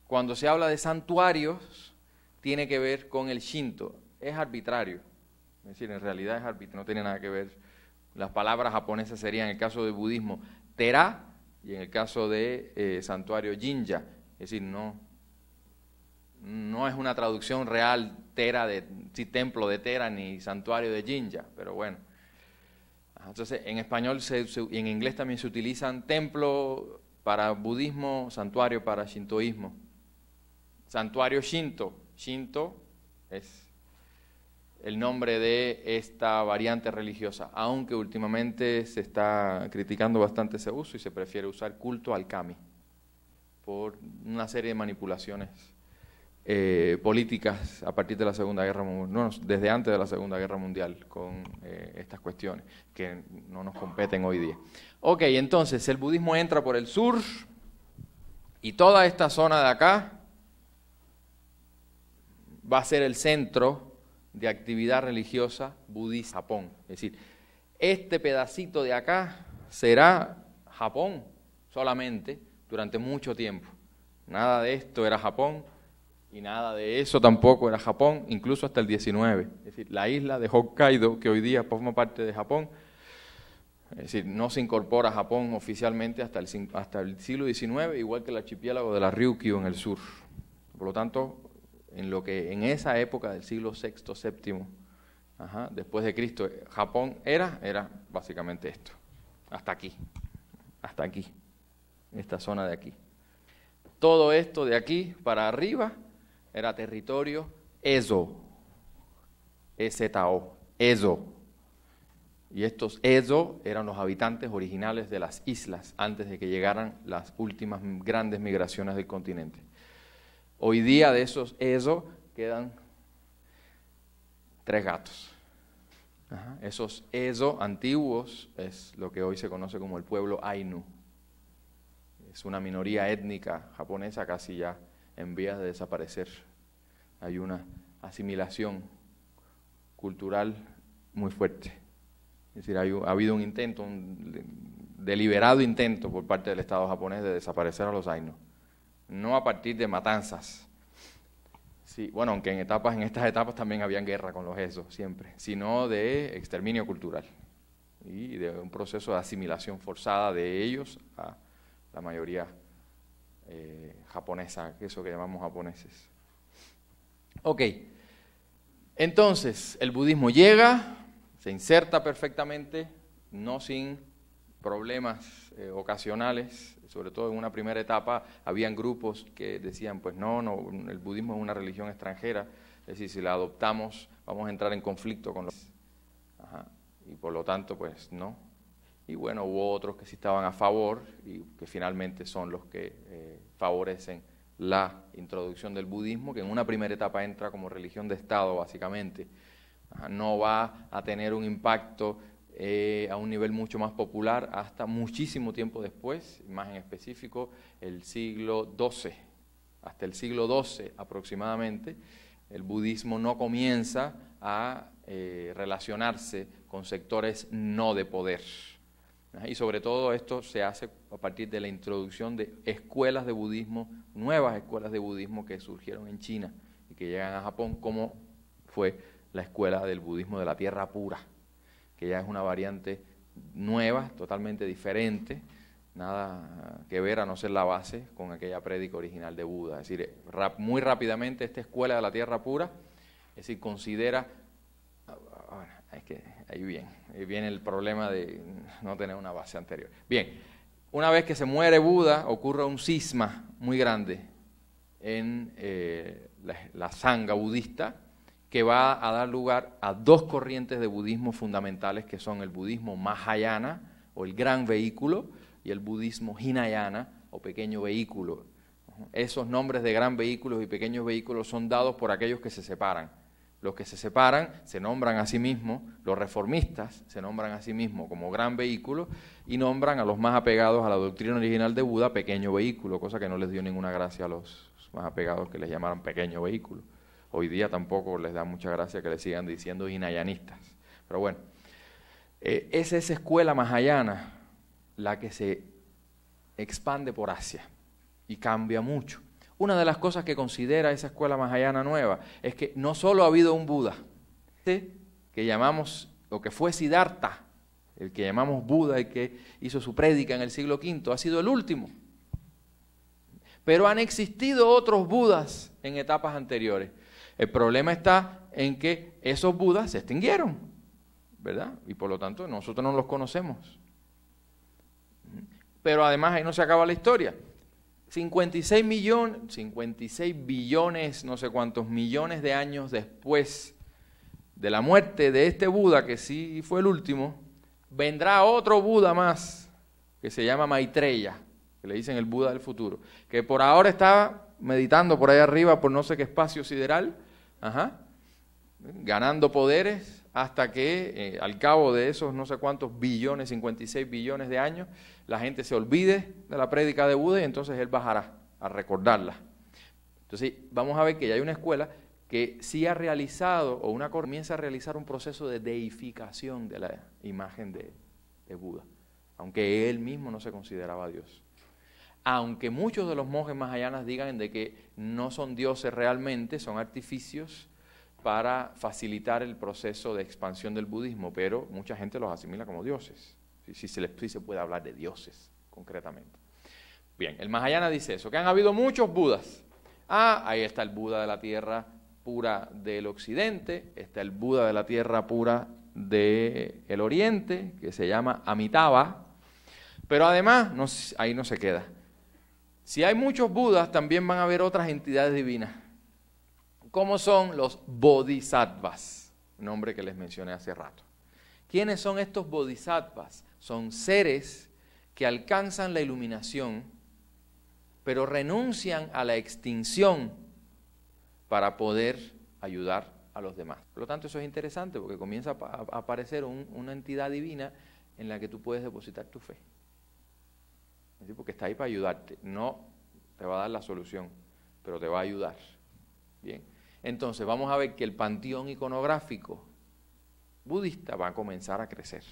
Cuando se habla de santuarios, tiene que ver con el Shinto. Es arbitrario. Es decir, en realidad es arbitrario, no tiene nada que ver. Las palabras japonesas serían, en el caso del budismo, Tera y en el caso de eh, santuario Jinja. Es decir, no, no es una traducción real Tera de si templo de Tera ni santuario de Jinja, pero bueno. Entonces, en español y en inglés también se utilizan templo para budismo, santuario para shintoísmo. Santuario Shinto. Shinto es el nombre de esta variante religiosa, aunque últimamente se está criticando bastante ese uso y se prefiere usar culto al kami por una serie de manipulaciones eh, políticas a partir de la Segunda Guerra Mundial, no, desde antes de la Segunda Guerra Mundial con eh, estas cuestiones que no nos competen hoy día. Ok, entonces el budismo entra por el sur y toda esta zona de acá va a ser el centro de actividad religiosa budista Japón. Es decir, este pedacito de acá será Japón solamente durante mucho tiempo. Nada de esto era Japón y nada de eso tampoco era Japón, incluso hasta el 19. Es decir, la isla de Hokkaido, que hoy día forma parte de Japón, es decir, no se incorpora a Japón oficialmente hasta el, hasta el siglo XIX, igual que el archipiélago de la Ryukyu en el sur. Por lo tanto, en lo que en esa época del siglo VI, VII, después de Cristo, Japón era, era básicamente esto, hasta aquí, hasta aquí, esta zona de aquí. Todo esto de aquí para arriba era territorio Ezo, E-Z-O, Ezo. Y estos Ezo eran los habitantes originales de las islas antes de que llegaran las últimas grandes migraciones del continente. Hoy día de esos eso quedan tres gatos. Esos eso antiguos es lo que hoy se conoce como el pueblo Ainu. Es una minoría étnica japonesa casi ya en vías de desaparecer. Hay una asimilación cultural muy fuerte. Es decir, ha habido un intento, un deliberado intento por parte del Estado japonés de desaparecer a los Ainu. No a partir de matanzas. Sí, bueno, aunque en etapas, en estas etapas también habían guerra con los esos, siempre, sino de exterminio cultural y de un proceso de asimilación forzada de ellos a la mayoría eh, japonesa, eso que llamamos japoneses. Ok, entonces el budismo llega, se inserta perfectamente, no sin problemas eh, ocasionales, sobre todo en una primera etapa habían grupos que decían, pues no, no, el budismo es una religión extranjera, es decir, si la adoptamos vamos a entrar en conflicto con los... y por lo tanto, pues no. Y bueno, hubo otros que sí estaban a favor y que finalmente son los que eh, favorecen la introducción del budismo, que en una primera etapa entra como religión de Estado, básicamente. no va a tener un impacto eh, a un nivel mucho más popular hasta muchísimo tiempo después, más en específico el siglo XII. Hasta el siglo XII aproximadamente, el budismo no comienza a eh, relacionarse con sectores no de poder. Y sobre todo esto se hace a partir de la introducción de escuelas de budismo, nuevas escuelas de budismo que surgieron en China y que llegan a Japón, como fue la escuela del budismo de la tierra pura que ya es una variante nueva, totalmente diferente, nada que ver a no ser la base con aquella prédica original de Buda. Es decir, muy rápidamente esta escuela de la tierra pura, es decir, considera, es que ahí viene, ahí viene el problema de no tener una base anterior. Bien, una vez que se muere Buda, ocurre un cisma muy grande en eh, la, la sangha budista, que va a dar lugar a dos corrientes de budismo fundamentales, que son el budismo Mahayana, o el gran vehículo, y el budismo Hinayana, o pequeño vehículo. Esos nombres de gran vehículos y pequeños vehículos son dados por aquellos que se separan. Los que se separan se nombran a sí mismos, los reformistas se nombran a sí mismos como gran vehículo y nombran a los más apegados a la doctrina original de Buda pequeño vehículo, cosa que no les dio ninguna gracia a los más apegados que les llamaran pequeño vehículo. Hoy día tampoco les da mucha gracia que le sigan diciendo hinayanistas. Pero bueno, eh, es esa escuela mahayana la que se expande por Asia y cambia mucho. Una de las cosas que considera esa escuela mahayana nueva es que no solo ha habido un Buda, este que llamamos, o que fue Siddhartha, el que llamamos Buda, y que hizo su prédica en el siglo V, ha sido el último. Pero han existido otros Budas en etapas anteriores. El problema está en que esos budas se extinguieron, ¿verdad? Y por lo tanto nosotros no los conocemos. Pero además ahí no se acaba la historia. 56 millones, 56 billones, no sé cuántos millones de años después de la muerte de este Buda, que sí fue el último, vendrá otro Buda más, que se llama Maitreya, que le dicen el Buda del futuro, que por ahora está meditando por ahí arriba por no sé qué espacio sideral, ganando poderes hasta que eh, al cabo de esos no sé cuántos billones, 56 billones de años, la gente se olvide de la prédica de Buda y entonces él bajará a recordarla. Entonces vamos a ver que ya hay una escuela que sí ha realizado, o una comienza a realizar un proceso de deificación de la imagen de Buda, aunque él mismo no se consideraba Dios aunque muchos de los monjes mahayanas digan de que no son dioses realmente, son artificios para facilitar el proceso de expansión del budismo, pero mucha gente los asimila como dioses. Si, se, les, puede hablar de dioses concretamente. Bien, el Mahayana dice eso, que han habido muchos Budas. Ah, ahí está el Buda de la tierra pura del occidente, está el Buda de la tierra pura del oriente, que se llama Amitabha, pero además ahí no se queda. Si hay muchos Budas, también van a haber otras entidades divinas, como son los Bodhisattvas, nombre que les mencioné hace rato. ¿Quiénes son estos Bodhisattvas? Son seres que alcanzan la iluminación, pero renuncian a la extinción para poder ayudar a los demás. Por lo tanto, eso es interesante porque comienza a aparecer una entidad divina en la que tú puedes depositar tu fe porque está ahí para ayudarte. No te va a dar la solución, pero te va a ayudar. Bien. Entonces vamos a ver que el panteón iconográfico budista va a comenzar a crecer.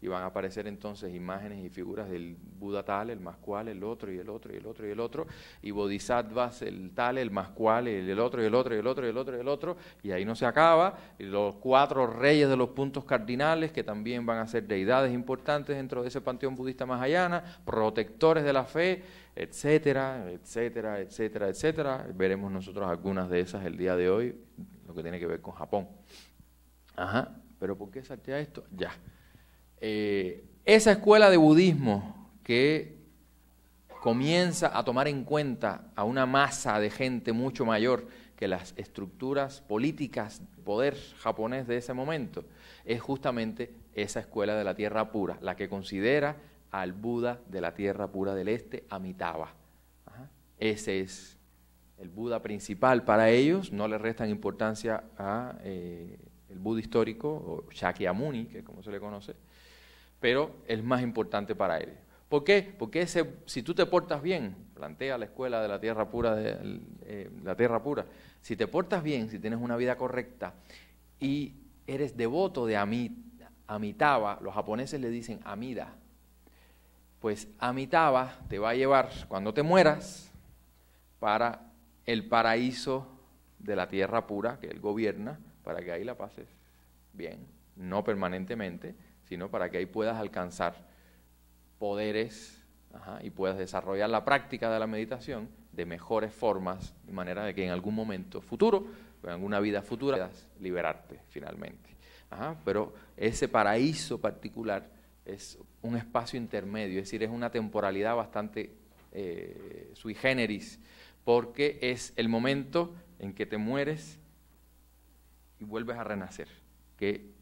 Y van a aparecer entonces imágenes y figuras del Buda tal, el más cual, el otro y el otro y el otro y el otro, y bodhisattvas, el tal, el más cual, el, otro y el otro y el otro y el otro y el otro, y ahí no se acaba, y los cuatro reyes de los puntos cardinales, que también van a ser deidades importantes dentro de ese panteón budista mahayana, protectores de la fe, etcétera, etcétera, etcétera, etcétera. Veremos nosotros algunas de esas el día de hoy, lo que tiene que ver con Japón. Ajá, pero ¿por qué salté a esto? Ya. Eh, esa escuela de budismo que comienza a tomar en cuenta a una masa de gente mucho mayor que las estructuras políticas, poder japonés de ese momento, es justamente esa escuela de la tierra pura, la que considera al Buda de la tierra pura del este, Amitabha. Ajá. Ese es el Buda principal para ellos, no le restan importancia a eh, el Buda histórico, o Shakyamuni, que como se le conoce, pero es más importante para él. ¿Por qué? Porque ese, si tú te portas bien, plantea la escuela de la tierra pura, de, eh, la tierra pura, si te portas bien, si tienes una vida correcta y eres devoto de Amitabha, los japoneses le dicen Amida, pues Amitabha te va a llevar cuando te mueras para el paraíso de la tierra pura que él gobierna, para que ahí la pases bien, no permanentemente, sino para que ahí puedas alcanzar poderes y puedas desarrollar la práctica de la meditación de mejores formas, de manera de que en algún momento futuro, en alguna vida futura, puedas liberarte finalmente. Pero ese paraíso particular es un espacio intermedio, es decir, es una temporalidad bastante eh, sui generis, porque es el momento en que te mueres y vuelves a renacer, que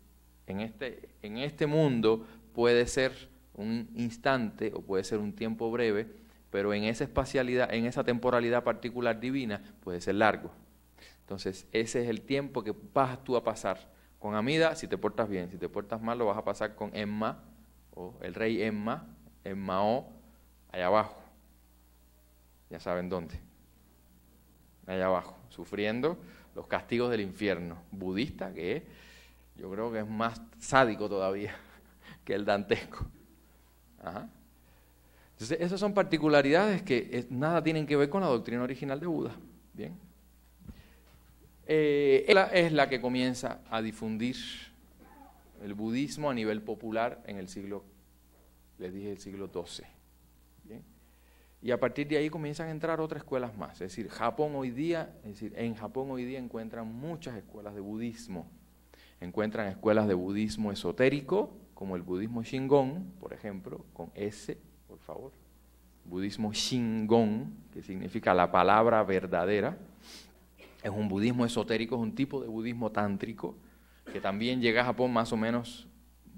en este, en este mundo puede ser un instante o puede ser un tiempo breve, pero en esa espacialidad, en esa temporalidad particular divina puede ser largo. Entonces, ese es el tiempo que vas tú a pasar con Amida si te portas bien, si te portas mal lo vas a pasar con Emma o el rey Emma, Emmao, allá abajo. Ya saben dónde. Allá abajo, sufriendo los castigos del infierno budista, que yo creo que es más sádico todavía que el dantesco. Entonces, esas son particularidades que nada tienen que ver con la doctrina original de Buda. Bien. Eh, ella es la que comienza a difundir el budismo a nivel popular en el siglo, les dije, el siglo XII. Y a partir de ahí comienzan a entrar otras escuelas más. Es decir, Japón hoy día, es decir, en Japón hoy día encuentran muchas escuelas de budismo. Encuentran escuelas de budismo esotérico, como el budismo Shingon, por ejemplo, con S, por favor. Budismo Shingon, que significa la palabra verdadera. Es un budismo esotérico, es un tipo de budismo tántrico que también llega a Japón más o menos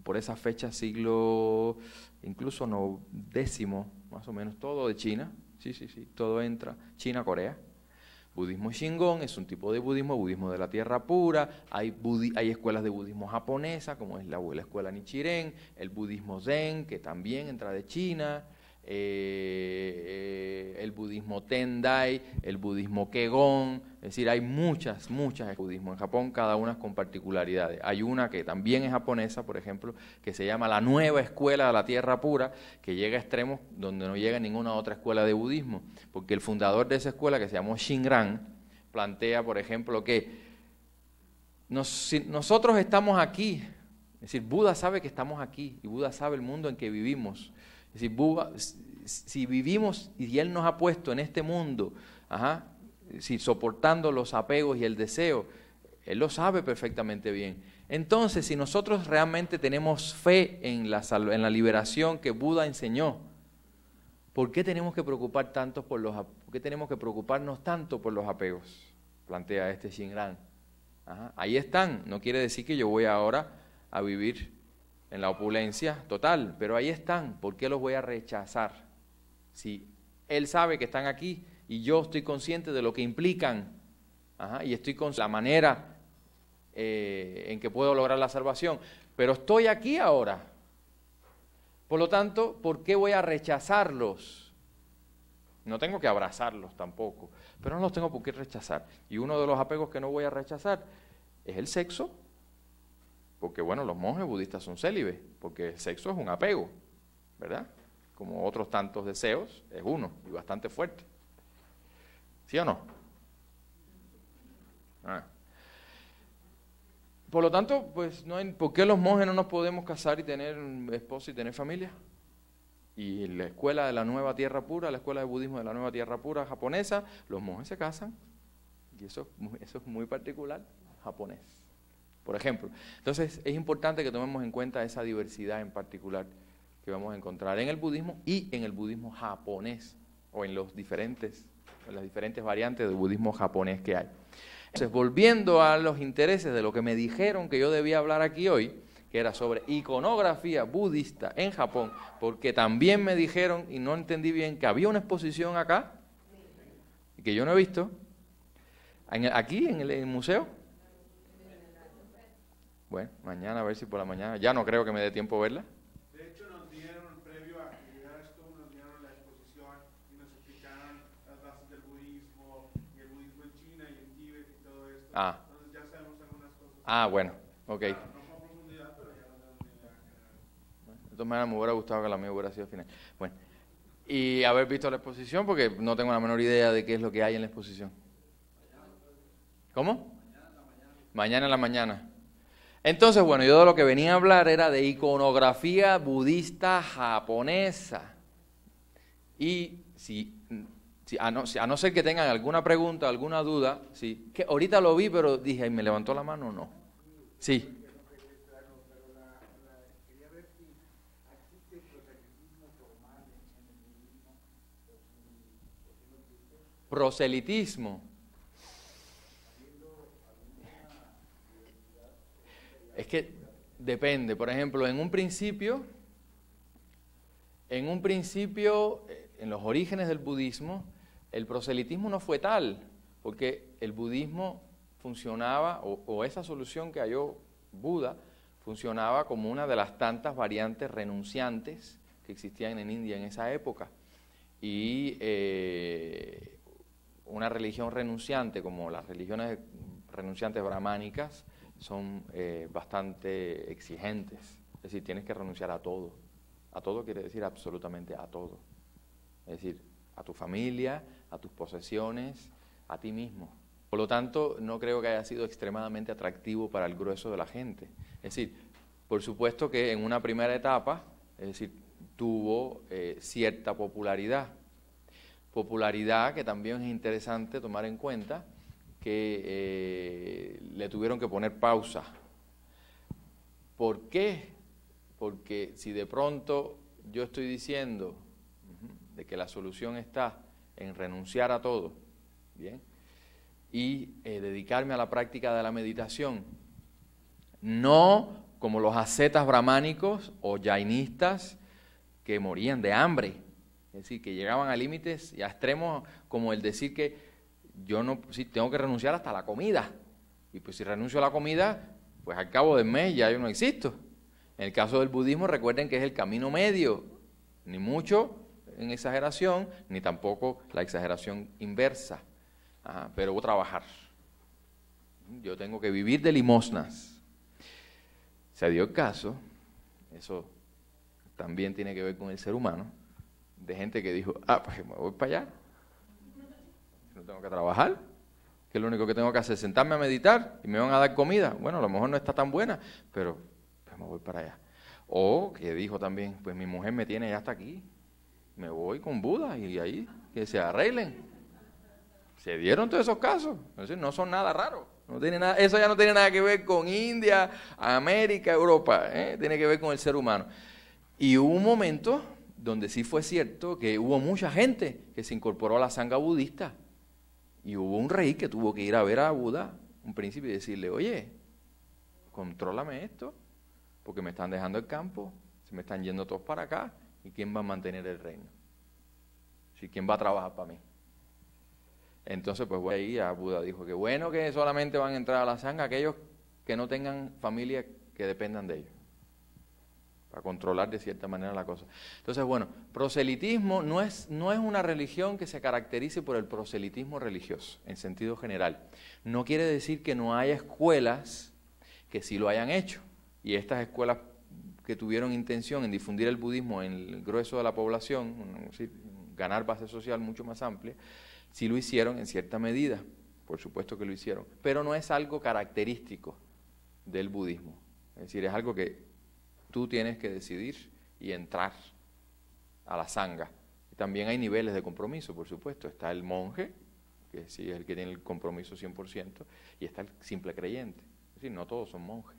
por esa fecha, siglo incluso no décimo, más o menos, todo de China. Sí, sí, sí, todo entra. China, Corea. Budismo Shingon es un tipo de budismo, budismo de la tierra pura. Hay, hay escuelas de budismo japonesa, como es la, la escuela Nichiren, el budismo Zen, que también entra de China. Eh, el budismo Tendai, el budismo Kegon, es decir, hay muchas, muchas budismo en Japón, cada una con particularidades. Hay una que también es japonesa, por ejemplo, que se llama la Nueva Escuela de la Tierra Pura, que llega a extremos donde no llega ninguna otra escuela de budismo, porque el fundador de esa escuela, que se llamó Shinran, plantea, por ejemplo, que nosotros estamos aquí, es decir, Buda sabe que estamos aquí y Buda sabe el mundo en que vivimos si, si vivimos y Él nos ha puesto en este mundo, si soportando los apegos y el deseo, Él lo sabe perfectamente bien. Entonces, si nosotros realmente tenemos fe en la, en la liberación que Buda enseñó, ¿por qué tenemos que preocupar tanto por los por qué tenemos que preocuparnos tanto por los apegos? Plantea este Shinran. Ahí están. No quiere decir que yo voy ahora a vivir en la opulencia total, pero ahí están, ¿por qué los voy a rechazar? Si Él sabe que están aquí y yo estoy consciente de lo que implican y estoy con la manera eh, en que puedo lograr la salvación, pero estoy aquí ahora. Por lo tanto, ¿por qué voy a rechazarlos? No tengo que abrazarlos tampoco, pero no los tengo por qué rechazar. Y uno de los apegos que no voy a rechazar es el sexo porque bueno, los monjes budistas son célibes, porque el sexo es un apego, ¿verdad? Como otros tantos deseos, es uno y bastante fuerte. ¿Sí o no? Ah. Por lo tanto, pues, no hay, ¿por qué los monjes no nos podemos casar y tener esposa y tener familia? Y la escuela de la nueva tierra pura, la escuela de budismo de la nueva tierra pura japonesa, los monjes se casan. Y eso, eso es muy particular japonés. Por ejemplo. Entonces, es importante que tomemos en cuenta esa diversidad en particular que vamos a encontrar en el budismo y en el budismo japonés, o en los diferentes, en las diferentes variantes del budismo japonés que hay. Entonces, volviendo a los intereses de lo que me dijeron que yo debía hablar aquí hoy, que era sobre iconografía budista en Japón, porque también me dijeron, y no entendí bien, que había una exposición acá, que yo no he visto, aquí en el, museo. Bueno, mañana a ver si por la mañana, ya no creo que me dé tiempo verla. De hecho, nos dieron, previo a llegar esto, nos dieron la exposición y nos explicaron las bases del budismo, y el budismo en China y en Tíbet y todo esto. Ah. Entonces ya sabemos algunas cosas. Ah, bueno, ok. No con profundidad, pero ya nos dan una idea general. De todas maneras, me hubiera gustado que la mía hubiera sido final. Bueno, y haber visto la exposición, porque no tengo la menor idea de qué es lo que hay en la exposición. ¿Cómo? Mañana en la mañana. Entonces, bueno, yo de lo que venía a hablar era de iconografía budista japonesa. Y si, si- a, no, a no ser que tengan alguna pregunta, alguna duda, sí, que ahorita lo vi, pero dije, "Ay, ¿me levantó la mano o no? Sí. Proselitismo. Es que depende, por ejemplo, en un principio, en un principio, eh, en los orígenes del budismo, el proselitismo no fue tal, porque el budismo funcionaba, o, o esa solución que halló Buda, funcionaba como una de las tantas variantes renunciantes que existían en India en esa época. Y eh, una religión renunciante, como las religiones renunciantes brahmánicas, son eh, bastante exigentes. Es decir, tienes que renunciar a todo. A todo quiere decir absolutamente a todo. Es decir, a tu familia, a tus posesiones, a ti mismo. Por lo tanto, no creo que haya sido extremadamente atractivo para el grueso de la gente. Es decir, por supuesto que en una primera etapa, es decir, tuvo eh, cierta popularidad. Popularidad que también es interesante tomar en cuenta que eh, le tuvieron que poner pausa. ¿Por qué? Porque si de pronto yo estoy diciendo de que la solución está en renunciar a todo, ¿bien? Y eh, dedicarme a la práctica de la meditación, no como los ascetas brahmánicos o jainistas que morían de hambre, es decir, que llegaban a límites y a extremos como el decir que yo no, sí, tengo que renunciar hasta la comida. Y pues si renuncio a la comida, pues al cabo del mes ya yo no existo. En el caso del budismo, recuerden que es el camino medio, ni mucho en exageración, ni tampoco la exageración inversa. Pero voy a trabajar. Yo tengo que vivir de limosnas. Se dio el caso, eso también tiene que ver con el ser humano, de gente que dijo, ah, pues me voy para allá, no tengo que trabajar, que lo único que tengo que hacer es sentarme a meditar y me van a dar comida. Bueno, a lo mejor no está tan buena, pero pues me voy para allá. O que dijo también, pues mi mujer me tiene ya hasta aquí, me voy con Buda y ahí que se arreglen. Se dieron todos esos casos, no son nada raros. No tiene nada, eso ya no tiene nada que ver con India, América, Europa, ¿eh? tiene que ver con el ser humano. Y hubo un momento donde sí fue cierto que hubo mucha gente que se incorporó a la sangha budista. Y hubo un rey que tuvo que ir a ver a Buda, un príncipe, y decirle, oye, contrólame esto, porque me están dejando el campo, se me están yendo todos para acá, ¿y quién va a mantener el reino? ¿Sí, ¿Quién va a trabajar para mí? Entonces, pues bueno, ahí a Buda dijo que bueno que solamente van a entrar a la sangha aquellos que no tengan familia que dependan de ellos controlar de cierta manera la cosa. Entonces, bueno, proselitismo no es, no es una religión que se caracterice por el proselitismo religioso, en sentido general. No quiere decir que no haya escuelas que sí lo hayan hecho. y estas escuelas que tuvieron intención en difundir el budismo en el grueso de la población, ganar base social mucho más amplia, sí lo hicieron en cierta medida, por supuesto que lo hicieron, pero no es algo característico del budismo. Es decir, es algo que tú tienes que decidir y entrar a la sanga. También hay niveles de compromiso, por supuesto. Está el monje, que sí es el que tiene el compromiso 100%, y está el simple creyente. Es decir, no todos son monjes.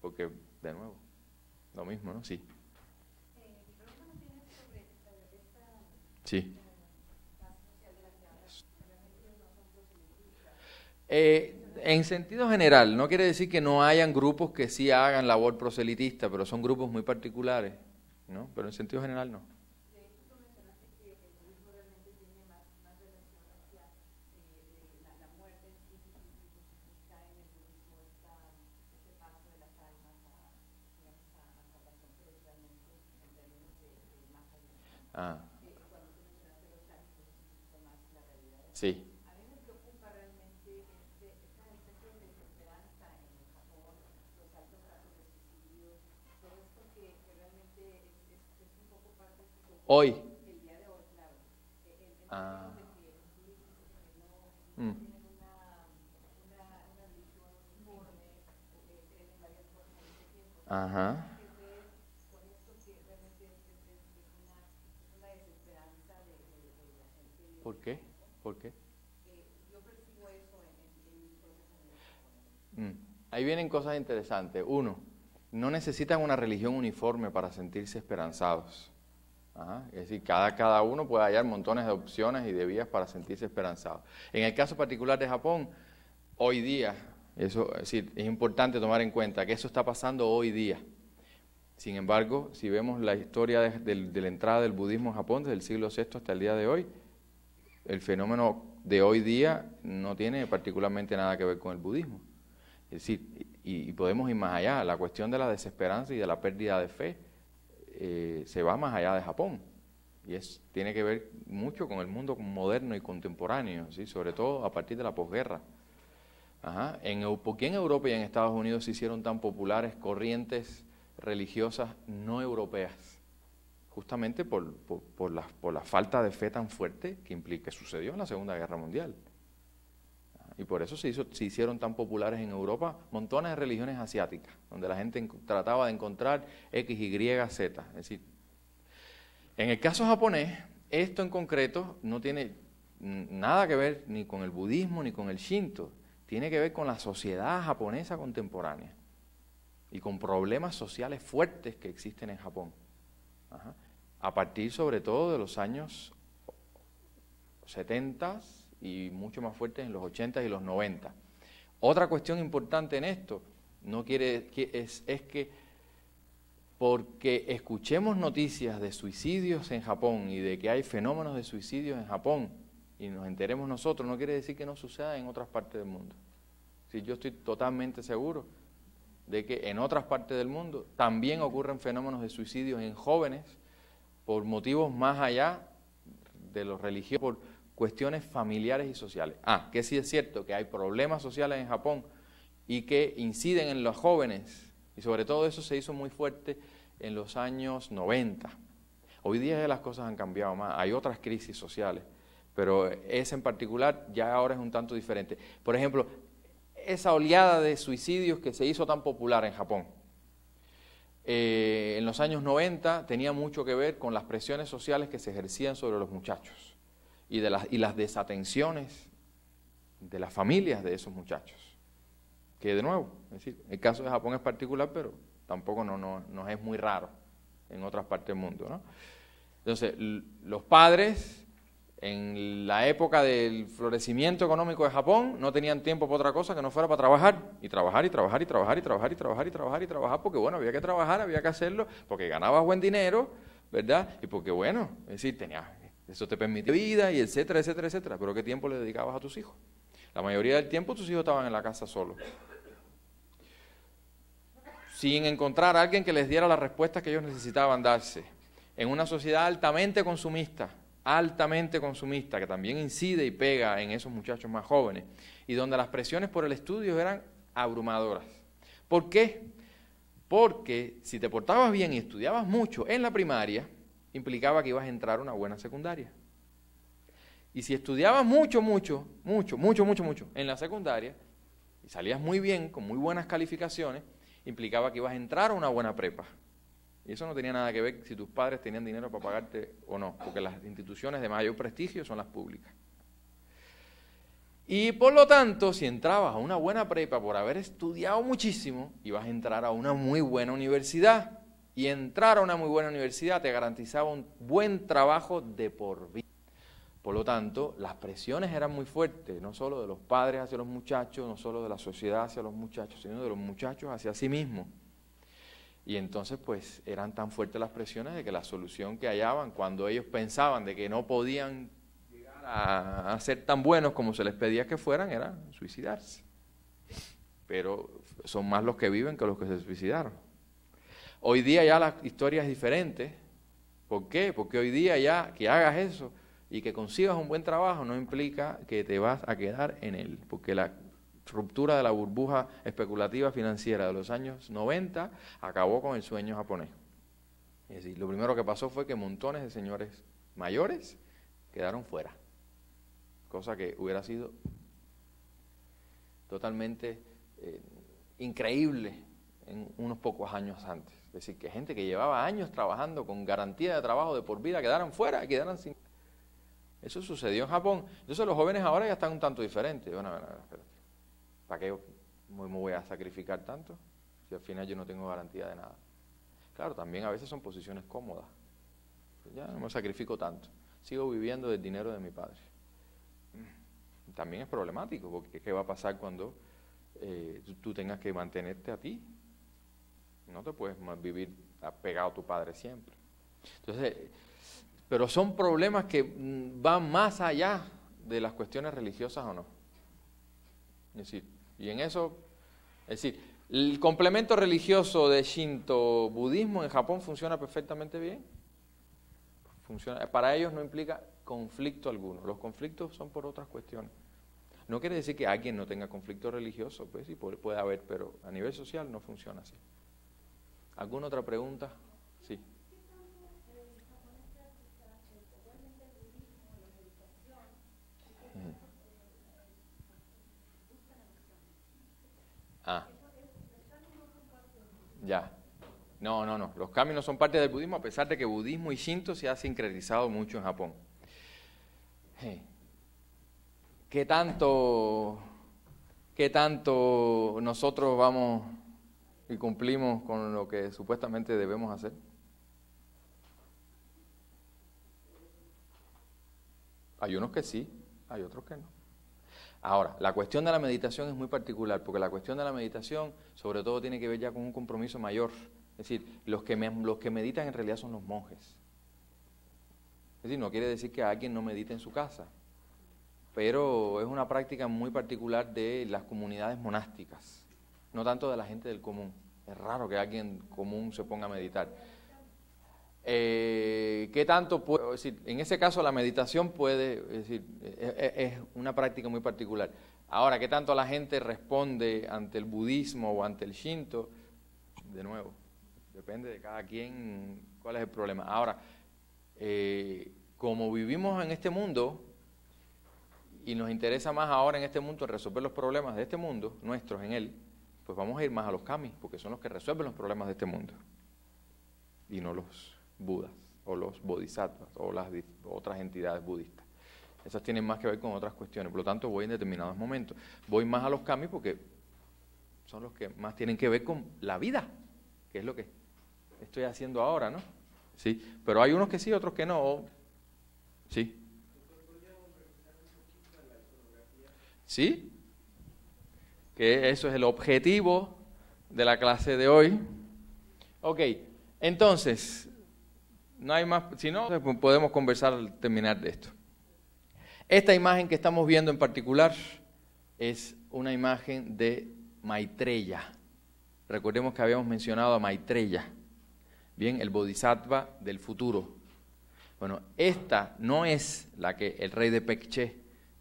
Porque, de nuevo, lo mismo, ¿no? Sí. Sí. Eh, en sentido general, no quiere decir que no hayan grupos que sí hagan labor proselitista, pero son grupos muy particulares, ¿no? Pero en sentido general no. Ah. Sí. Hoy. Ah. Mm. Ajá. ¿Por qué? ¿Por qué? Mm. Ahí vienen cosas interesantes. Uno, no necesitan una religión uniforme para sentirse esperanzados. Es decir, cada, cada uno puede hallar montones de opciones y de vías para sentirse esperanzado. En el caso particular de Japón, hoy día, eso, es, importante tomar en cuenta que eso está pasando hoy día. Sin embargo, si vemos la historia de, la entrada del budismo en Japón desde el siglo VI hasta el día de hoy, el fenómeno de hoy día no tiene particularmente nada que ver con el budismo. Es decir, y podemos ir más allá, la cuestión de la desesperanza y de la pérdida de fe eh, se va más allá de Japón. Y es, tiene que ver mucho con el mundo moderno y contemporáneo, ¿sí? sobre todo a partir de la posguerra. En, ¿Por qué en Europa y en Estados Unidos se hicieron tan populares corrientes religiosas no europeas? Justamente por, por, la, por la falta de fe tan fuerte que, implica, que sucedió en la Segunda Guerra Mundial. Y por eso se, hizo, se hicieron tan populares en Europa montones de religiones asiáticas, donde la gente trataba de encontrar X, Y, Z. Es decir, en el caso japonés, esto en concreto no tiene nada que ver ni con el budismo ni con el shinto, tiene que ver con la sociedad japonesa contemporánea y con problemas sociales fuertes que existen en Japón. A partir sobre todo de los años 70 y mucho más fuertes en los 80 y los 90. Otra cuestión importante en esto no quiere, que es, es que porque escuchemos noticias de suicidios en Japón y de que hay fenómenos de suicidios en Japón y nos enteremos nosotros, no quiere decir que no suceda en otras partes del mundo. Si yo estoy totalmente seguro de que en otras partes del mundo también ocurren fenómenos de suicidios en jóvenes por motivos más allá de los religiosos, cuestiones familiares y sociales. Ah, que sí es cierto que hay problemas sociales en Japón y que inciden en los jóvenes, y sobre todo eso se hizo muy fuerte en los años 90. Hoy día ya las cosas han cambiado más, hay otras crisis sociales, pero esa en particular ya ahora es un tanto diferente. Por ejemplo, esa oleada de suicidios que se hizo tan popular en Japón, eh, en los años 90 tenía mucho que ver con las presiones sociales que se ejercían sobre los muchachos y, de las, y las desatenciones de las familias de esos muchachos. Que de nuevo, el caso de Japón es particular, pero tampoco no, no, es muy raro en otras partes del mundo. ¿no? Entonces, los padres en la época del florecimiento económico de Japón no tenían tiempo para otra cosa que no fuera para trabajar y trabajar y trabajar y trabajar y trabajar y trabajar y trabajar y trabajar porque bueno, había que trabajar, había que hacerlo, porque ganabas buen dinero, ¿verdad? Y porque bueno, es decir, tenías eso te permite vida y etcétera, etcétera, etcétera. Pero ¿qué tiempo le dedicabas a tus hijos? La mayoría del tiempo tus hijos estaban en la casa solos. Sin encontrar a alguien que les diera las respuestas que ellos necesitaban darse. En una sociedad altamente consumista, altamente consumista, que también incide y pega en esos muchachos más jóvenes, y donde las presiones por el estudio eran abrumadoras. ¿Por qué? Porque si te portabas bien y estudiabas mucho en la primaria, implicaba que ibas a entrar a una buena secundaria. Y si estudiabas mucho, mucho, mucho, mucho, mucho, mucho en la secundaria, y salías muy bien, con muy buenas calificaciones, implicaba que ibas a entrar a una buena prepa. Y eso no tenía nada que ver si tus padres tenían dinero para pagarte o no, porque las instituciones de mayor prestigio son las públicas. Y por lo tanto, si entrabas a una buena prepa por haber estudiado muchísimo, ibas a entrar a una muy buena universidad. Y entrar a una muy buena universidad te garantizaba un buen trabajo de por vida. Por lo tanto, las presiones eran muy fuertes, no solo de los padres hacia los muchachos, no solo de la sociedad hacia los muchachos, sino de los muchachos hacia sí mismos. Y entonces, pues, eran tan fuertes las presiones de que la solución que hallaban cuando ellos pensaban de que no podían llegar a, ser tan buenos como se les pedía que fueran, era suicidarse. Pero son más los que viven que los que se suicidaron. Hoy día ya la historia es diferente. ¿Por qué? Porque hoy día ya que hagas eso y que consigas un buen trabajo no implica que te vas a quedar en él, porque la ruptura de la burbuja especulativa financiera de los años 90 acabó con el sueño japonés. Es decir, lo primero que pasó fue que montones de señores mayores quedaron fuera, cosa que hubiera sido totalmente eh, increíble en unos pocos años antes. Es decir, que gente que llevaba años trabajando con garantía de trabajo de por vida quedaran fuera quedaran sin... Eso sucedió en Japón. Entonces los jóvenes ahora ya están un tanto diferentes. Bueno, bueno, espérate. ¿Para qué me voy a sacrificar tanto si al final yo no tengo garantía de nada? Claro, también a veces son posiciones cómodas. Ya no me sacrifico tanto. Sigo viviendo del dinero de mi padre. También es problemático, porque ¿qué va a pasar cuando eh, tú tengas que mantenerte a ti? No te puedes vivir apegado a tu padre siempre. Entonces, pero son problemas que mm, van más allá de las cuestiones religiosas o no. Es decir, y en eso, es decir, el complemento religioso de Shinto budismo en Japón funciona perfectamente bien. Funciona, para ellos no implica conflicto alguno. Los conflictos son por otras cuestiones. No quiere decir que alguien no tenga conflicto religioso, pues sí, puede haber, pero a nivel social no funciona así. ¿Alguna otra pregunta? Sí. Ah. Ya. No, no, no. Los caminos son parte del budismo, a pesar de que budismo y shinto se ha sincretizado mucho en Japón. ¿Qué tanto, qué tanto nosotros vamos y cumplimos con lo que supuestamente debemos hacer? Hay unos que sí, hay otros que no. Ahora, la cuestión de la meditación es muy particular, porque la cuestión de la meditación sobre todo tiene que ver ya con un compromiso mayor. Es decir, los que, los que meditan en realidad son los monjes. Es decir, no quiere decir que alguien no medite en su casa, pero es una práctica muy particular de las comunidades monásticas, no tanto de la gente del común. Es raro que alguien común se ponga a meditar. Eh, ¿Qué tanto puede, en ese caso la meditación puede, es decir, es, una práctica muy particular. Ahora, ¿qué tanto la gente responde ante el budismo o ante el shinto? De nuevo, depende de cada quien cuál es el problema. Ahora, eh, como vivimos en este mundo y nos interesa más ahora en este mundo resolver los problemas de este mundo, nuestros en él, pues vamos a ir más a los kamis, porque son los que resuelven los problemas de este mundo y no los budas o los bodhisattvas o las otras entidades budistas. Esas tienen más que ver con otras cuestiones. Por lo tanto, voy en determinados momentos. Voy más a los kami porque son los que más tienen que ver con la vida, que es lo que estoy haciendo ahora, ¿no? Sí, pero hay unos que sí, otros que no. Sí. ¿Sí? Que eso es el objetivo de la clase de hoy. Ok, entonces, no hay más, si no, pues podemos conversar al terminar de esto. Esta imagen que estamos viendo en particular es una imagen de Maitreya. Recordemos que habíamos mencionado a Maitreya, bien, el bodhisattva del futuro. Bueno, esta no es la que el rey de Pekche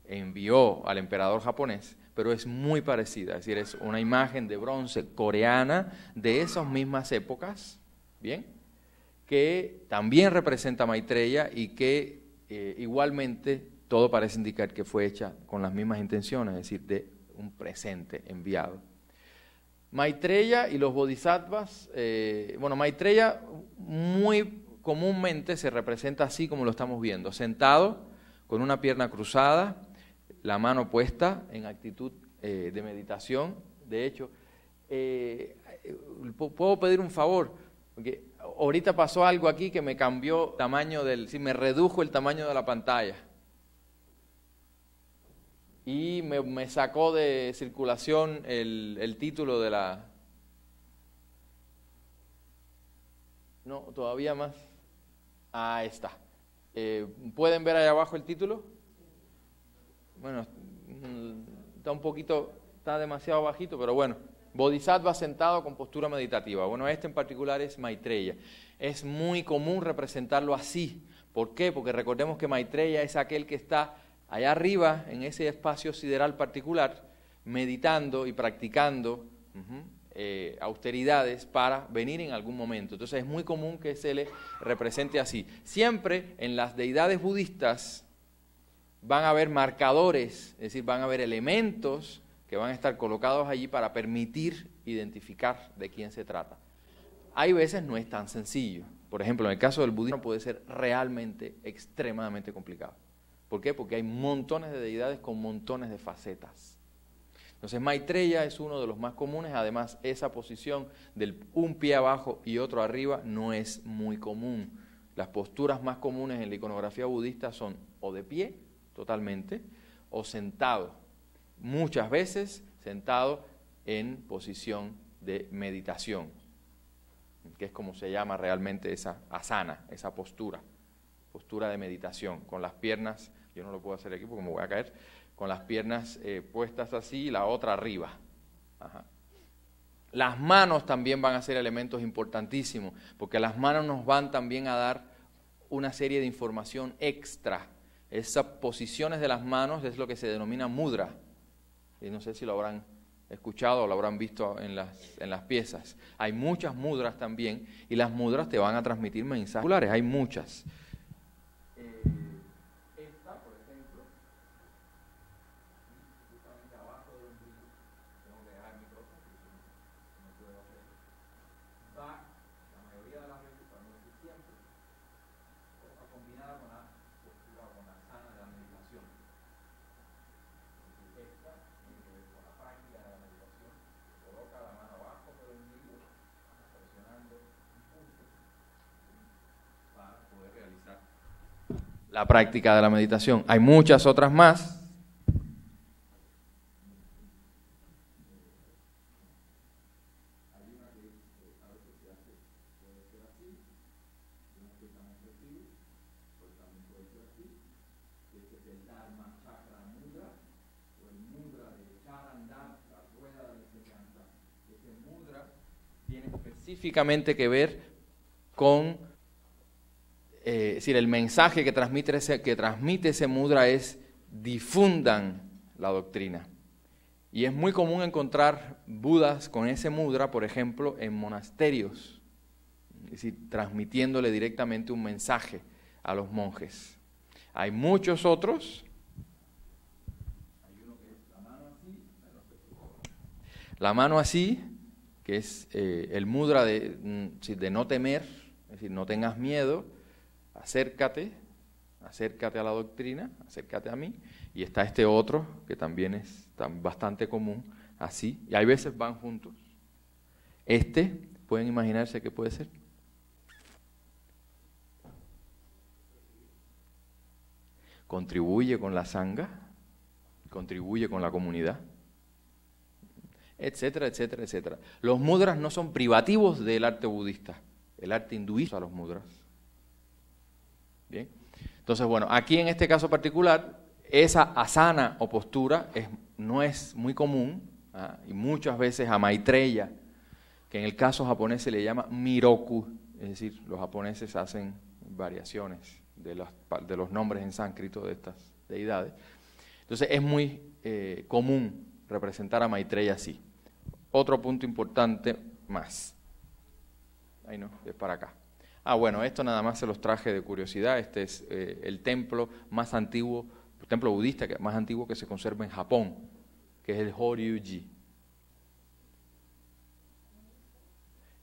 envió al emperador japonés, pero es muy parecida, es decir, es una imagen de bronce coreana de esas mismas épocas, ¿bien? Que también representa a Maitreya y que eh, igualmente todo parece indicar que fue hecha con las mismas intenciones, es decir, de un presente enviado. Maitreya y los bodhisattvas, eh, bueno, Maitreya muy comúnmente se representa así como lo estamos viendo, sentado con una pierna cruzada, la mano puesta en actitud eh, de meditación. De hecho, eh, puedo pedir un favor, porque ahorita pasó algo aquí que me cambió el tamaño del, sí, me redujo el tamaño de la pantalla. Y me, sacó de circulación el, título de la... No, todavía más. Ahí está. Eh, ¿Pueden ver ahí abajo el título? Bueno, mm, está un poquito, está demasiado bajito, pero bueno. Bodhisattva sentado con postura meditativa. Bueno, este en particular es Maitreya. Es muy común representarlo así. ¿Por qué? Porque recordemos que Maitreya es aquel que está allá arriba, en ese espacio sideral particular, meditando y practicando eh, austeridades para venir en algún momento. Entonces es muy común que se le represente así. Siempre en las deidades budistas van a haber marcadores, es decir, van a haber elementos que van a estar colocados allí para permitir identificar de quién se trata. Hay veces no es tan sencillo. Por ejemplo, en el caso del budismo puede ser realmente extremadamente complicado. ¿Por qué? Porque hay montones de deidades con montones de facetas. Entonces Maitreya es uno de los más comunes, además esa posición del un pie abajo y otro arriba no es muy común. Las posturas más comunes en la iconografía budista son o de pie totalmente o sentado. Muchas veces sentado en posición de meditación, que es como se llama realmente esa asana, esa postura, postura de meditación, con las piernas, yo no lo puedo hacer aquí porque me voy a caer, con las piernas eh, puestas así y la otra arriba. Las manos también van a ser elementos importantísimos, porque las manos nos van también a dar una serie de información extra. Esas posiciones de las manos es lo que se denomina mudra. Y no sé si lo habrán escuchado o lo habrán visto en las, en las piezas. Hay muchas mudras también y las mudras te van a transmitir mensajes. Hay muchas. La práctica de la meditación. Hay muchas otras más. específicamente que ver con eh, es decir, el mensaje que transmite, ese, que transmite ese mudra es difundan la doctrina. Y es muy común encontrar budas con ese mudra, por ejemplo, en monasterios, es decir, transmitiéndole directamente un mensaje a los monjes. Hay muchos otros. La mano así que es eh, el mudra de, mm, de no temer, es decir, no tengas miedo, acércate, acércate a la doctrina, acércate a mí. Y está este otro, que también es bastante común, así, y hay veces van juntos. Este, pueden imaginarse qué puede ser. Contribuye con la sanga, contribuye con la comunidad, etcétera, etcétera, etcétera. Los mudras no son privativos del arte budista, el arte hinduista a los mudras. Entonces, bueno, aquí en este caso particular, esa asana o postura no es muy común, ¿ah? y muchas veces a Maitreya, que en el caso japonés se le llama Miroku, es decir, los japoneses hacen variaciones de los, de los nombres en sánscrito de estas deidades. Entonces es muy eh, común representar a Maitreya así. Otro punto importante más. Ahí no, es para acá. Ah, bueno, esto nada más se los traje de curiosidad. Este es eh, el templo más antiguo, el templo budista más antiguo que se conserva en Japón, que es el Horyuji.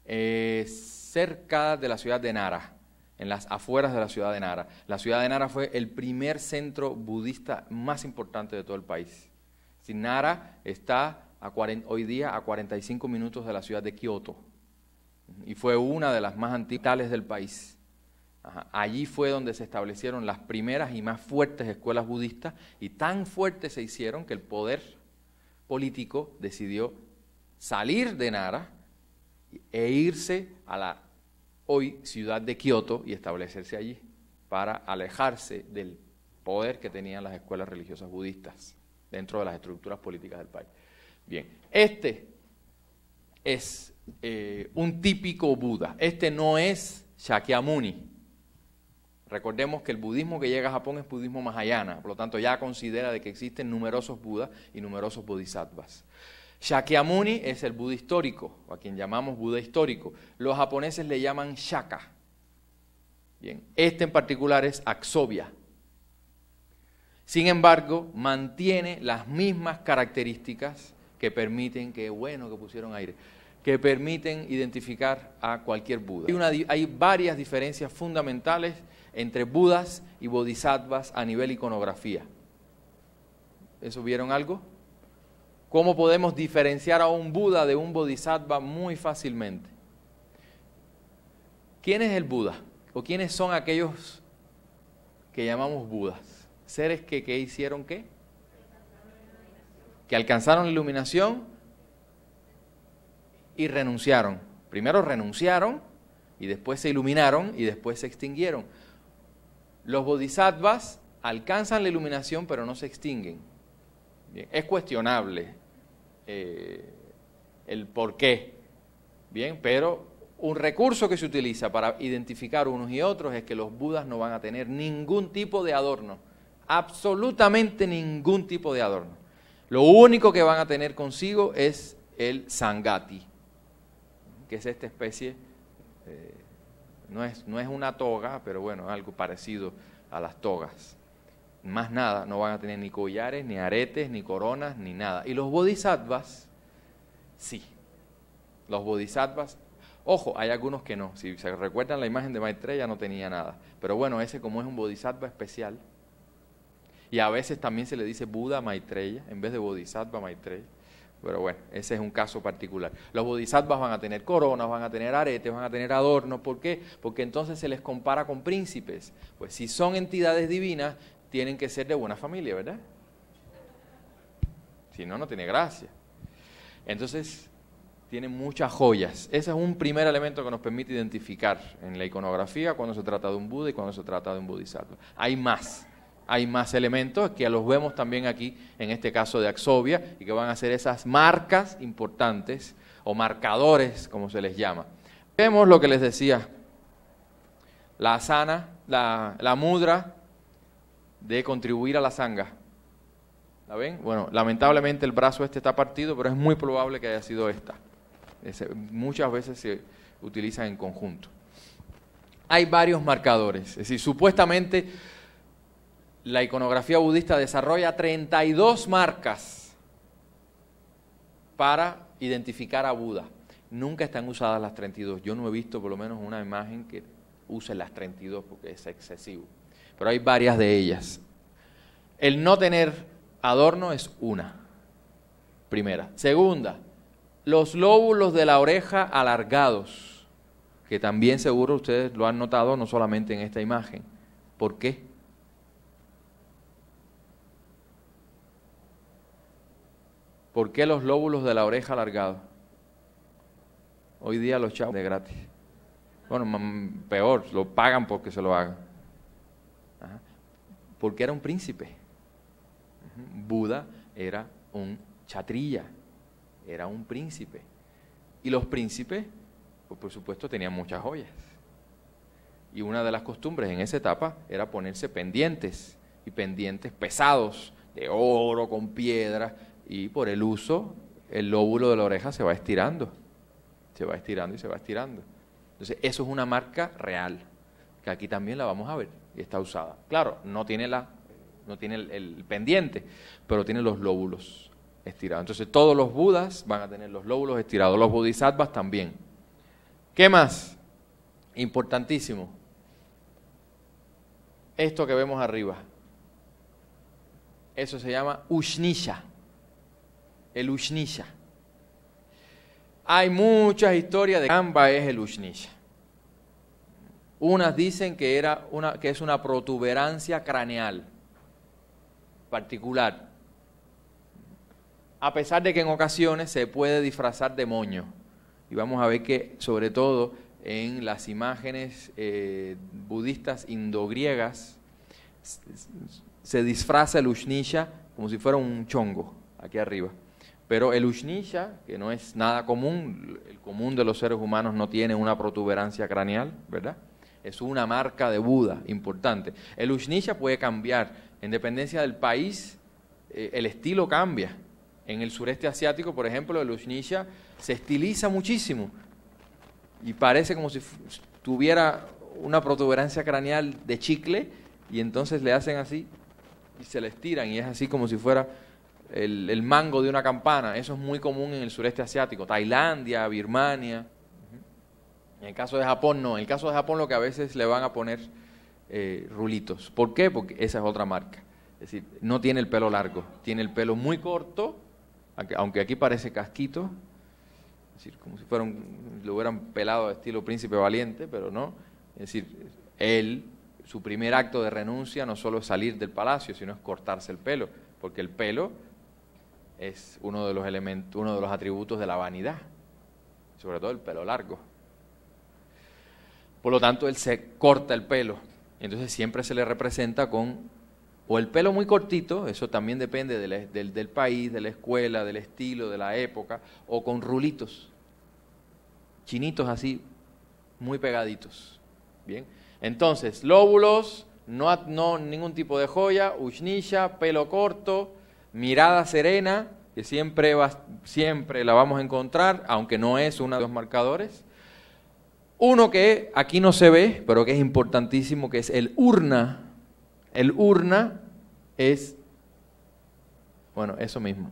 Eh, cerca de la ciudad de Nara, en las afueras de la ciudad de Nara. La ciudad de Nara fue el primer centro budista más importante de todo el país. Si Nara está hoy día a 45 minutos de la ciudad de Kioto y fue una de las más antiguas del país. Allí fue donde se establecieron las primeras y más fuertes escuelas budistas y tan fuertes se hicieron que el poder político decidió salir de Nara e irse a la hoy ciudad de Kioto y establecerse allí para alejarse del poder que tenían las escuelas religiosas budistas dentro de las estructuras políticas del país. Bien, este es eh, un típico Buda. Este no es Shakyamuni. Recordemos que el budismo que llega a Japón es budismo mahayana, por lo tanto ya considera de que existen numerosos Budas y numerosos bodhisattvas. Shakyamuni es el Buda histórico, o a quien llamamos Buda histórico. Los japoneses le llaman Shaka. Bien, este en particular es Aksobia. Sin embargo, mantiene las mismas características que permiten, que bueno que pusieron aire, que permiten identificar a cualquier Buda. Hay, varias diferencias fundamentales entre Budas y Bodhisattvas a nivel iconografía. ¿Eso vieron algo? ¿Cómo podemos diferenciar a un Buda de un Bodhisattva muy fácilmente? ¿Quién es el Buda? ¿O quiénes son aquellos que llamamos Budas? Seres que, que hicieron qué? que alcanzaron la iluminación y renunciaron. Primero renunciaron y después se iluminaron y después se extinguieron. Los bodhisattvas alcanzan la iluminación pero no se extinguen. es cuestionable eh, el por qué. Bien, pero un recurso que se utiliza para identificar unos y otros es que los budas no van a tener ningún tipo de adorno, absolutamente ningún tipo de adorno. Lo único que van a tener consigo es el sangati, que es esta especie, eh, no, es, no es una toga, pero bueno, algo parecido a las togas. Más nada, no van a tener ni collares, ni aretes, ni coronas, ni nada. Y los bodhisattvas, sí. Los bodhisattvas, ojo, hay algunos que no. Si se recuerdan la imagen de Maitreya, no tenía nada. Pero bueno, ese como es un bodhisattva especial, y a veces también se le dice Buda Maitreya en vez de Bodhisattva Maitreya. Pero bueno, ese es un caso particular. Los bodhisattvas van a tener coronas, van a tener aretes, van a tener adornos. ¿Por qué? Porque entonces se les compara con príncipes. Pues si son entidades divinas, tienen que ser de buena familia, ¿verdad? Si no, no tiene gracia. Entonces, tienen muchas joyas. Ese es un primer elemento que nos permite identificar en la iconografía cuando se trata de un Buda y cuando se trata de un bodhisattva. Hay más hay más elementos que los vemos también aquí, en este caso de Axovia, y que van a ser esas marcas importantes o marcadores, como se les llama. Vemos lo que les decía, la sana, la, mudra de contribuir a la sanga. ¿La ven? Bueno, lamentablemente el brazo este está partido, pero es muy probable que haya sido esta. muchas veces se utilizan en conjunto. Hay varios marcadores, es decir, supuestamente la iconografía budista desarrolla 32 marcas para identificar a Buda. Nunca están usadas las 32. Yo no he visto por lo menos una imagen que use las 32 porque es excesivo. Pero hay varias de ellas. El no tener adorno es una. Primera. Segunda, los lóbulos de la oreja alargados, que también seguro ustedes lo han notado no solamente en esta imagen. ¿Por qué? ¿Por qué los lóbulos de la oreja alargados? Hoy día los chavos de gratis. Bueno, peor, lo pagan porque se lo hagan. Porque era un príncipe. Buda era un chatrilla, era un príncipe. Y los príncipes, pues, por supuesto, tenían muchas joyas. Y una de las costumbres en esa etapa era ponerse pendientes, y pendientes pesados, de oro, con piedras, y por el uso el lóbulo de la oreja se va estirando, se va estirando y se va estirando. Entonces, eso es una marca real, que aquí también la vamos a ver y está usada. Claro, no tiene, la, no tiene el, el pendiente, pero tiene los lóbulos estirados. Entonces, todos los budas van a tener los lóbulos estirados, los bodhisattvas también. ¿Qué más? Importantísimo. Esto que vemos arriba. Eso se llama Ushnisha. El Ushnisha. Hay muchas historias de que Amba es el Ushnisha. Unas dicen que, era una, que es una protuberancia craneal particular. A pesar de que en ocasiones se puede disfrazar de moño. Y vamos a ver que, sobre todo en las imágenes eh, budistas indogriegas, se disfraza el Ushnisha como si fuera un chongo aquí arriba. Pero el Ushnisha, que no es nada común, el común de los seres humanos no tiene una protuberancia craneal, ¿verdad? Es una marca de Buda importante. El Ushnisha puede cambiar, en dependencia del país, eh, el estilo cambia. En el sureste asiático, por ejemplo, el Ushnisha se estiliza muchísimo y parece como si tuviera una protuberancia craneal de chicle y entonces le hacen así y se le estiran y es así como si fuera el, mango de una campana. Eso es muy común en el sureste asiático, Tailandia, Birmania. En el caso de Japón no, en el caso de Japón lo que a veces le van a poner eh, rulitos. ¿Por qué? Porque esa es otra marca. Es decir, no tiene el pelo largo, tiene el pelo muy corto, aunque aquí parece casquito, es decir, como si fueran, lo hubieran pelado de estilo príncipe valiente, pero no. Es decir, él, su primer acto de renuncia no solo es salir del palacio, sino es cortarse el pelo, porque el pelo es uno de los elementos, uno de los atributos de la vanidad, sobre todo el pelo largo. Por lo tanto, él se corta el pelo. Entonces siempre se le representa con o el pelo muy cortito, eso también depende del, del, país, de la escuela, del estilo, de la época, o con rulitos, chinitos así, muy pegaditos. Bien, entonces, lóbulos, no, no ningún tipo de joya, ushnisha, pelo corto, mirada serena, que siempre, va, siempre la vamos a encontrar, aunque no es uno de los marcadores. Uno que aquí no se ve, pero que es importantísimo, que es el urna. El urna es, bueno, eso mismo.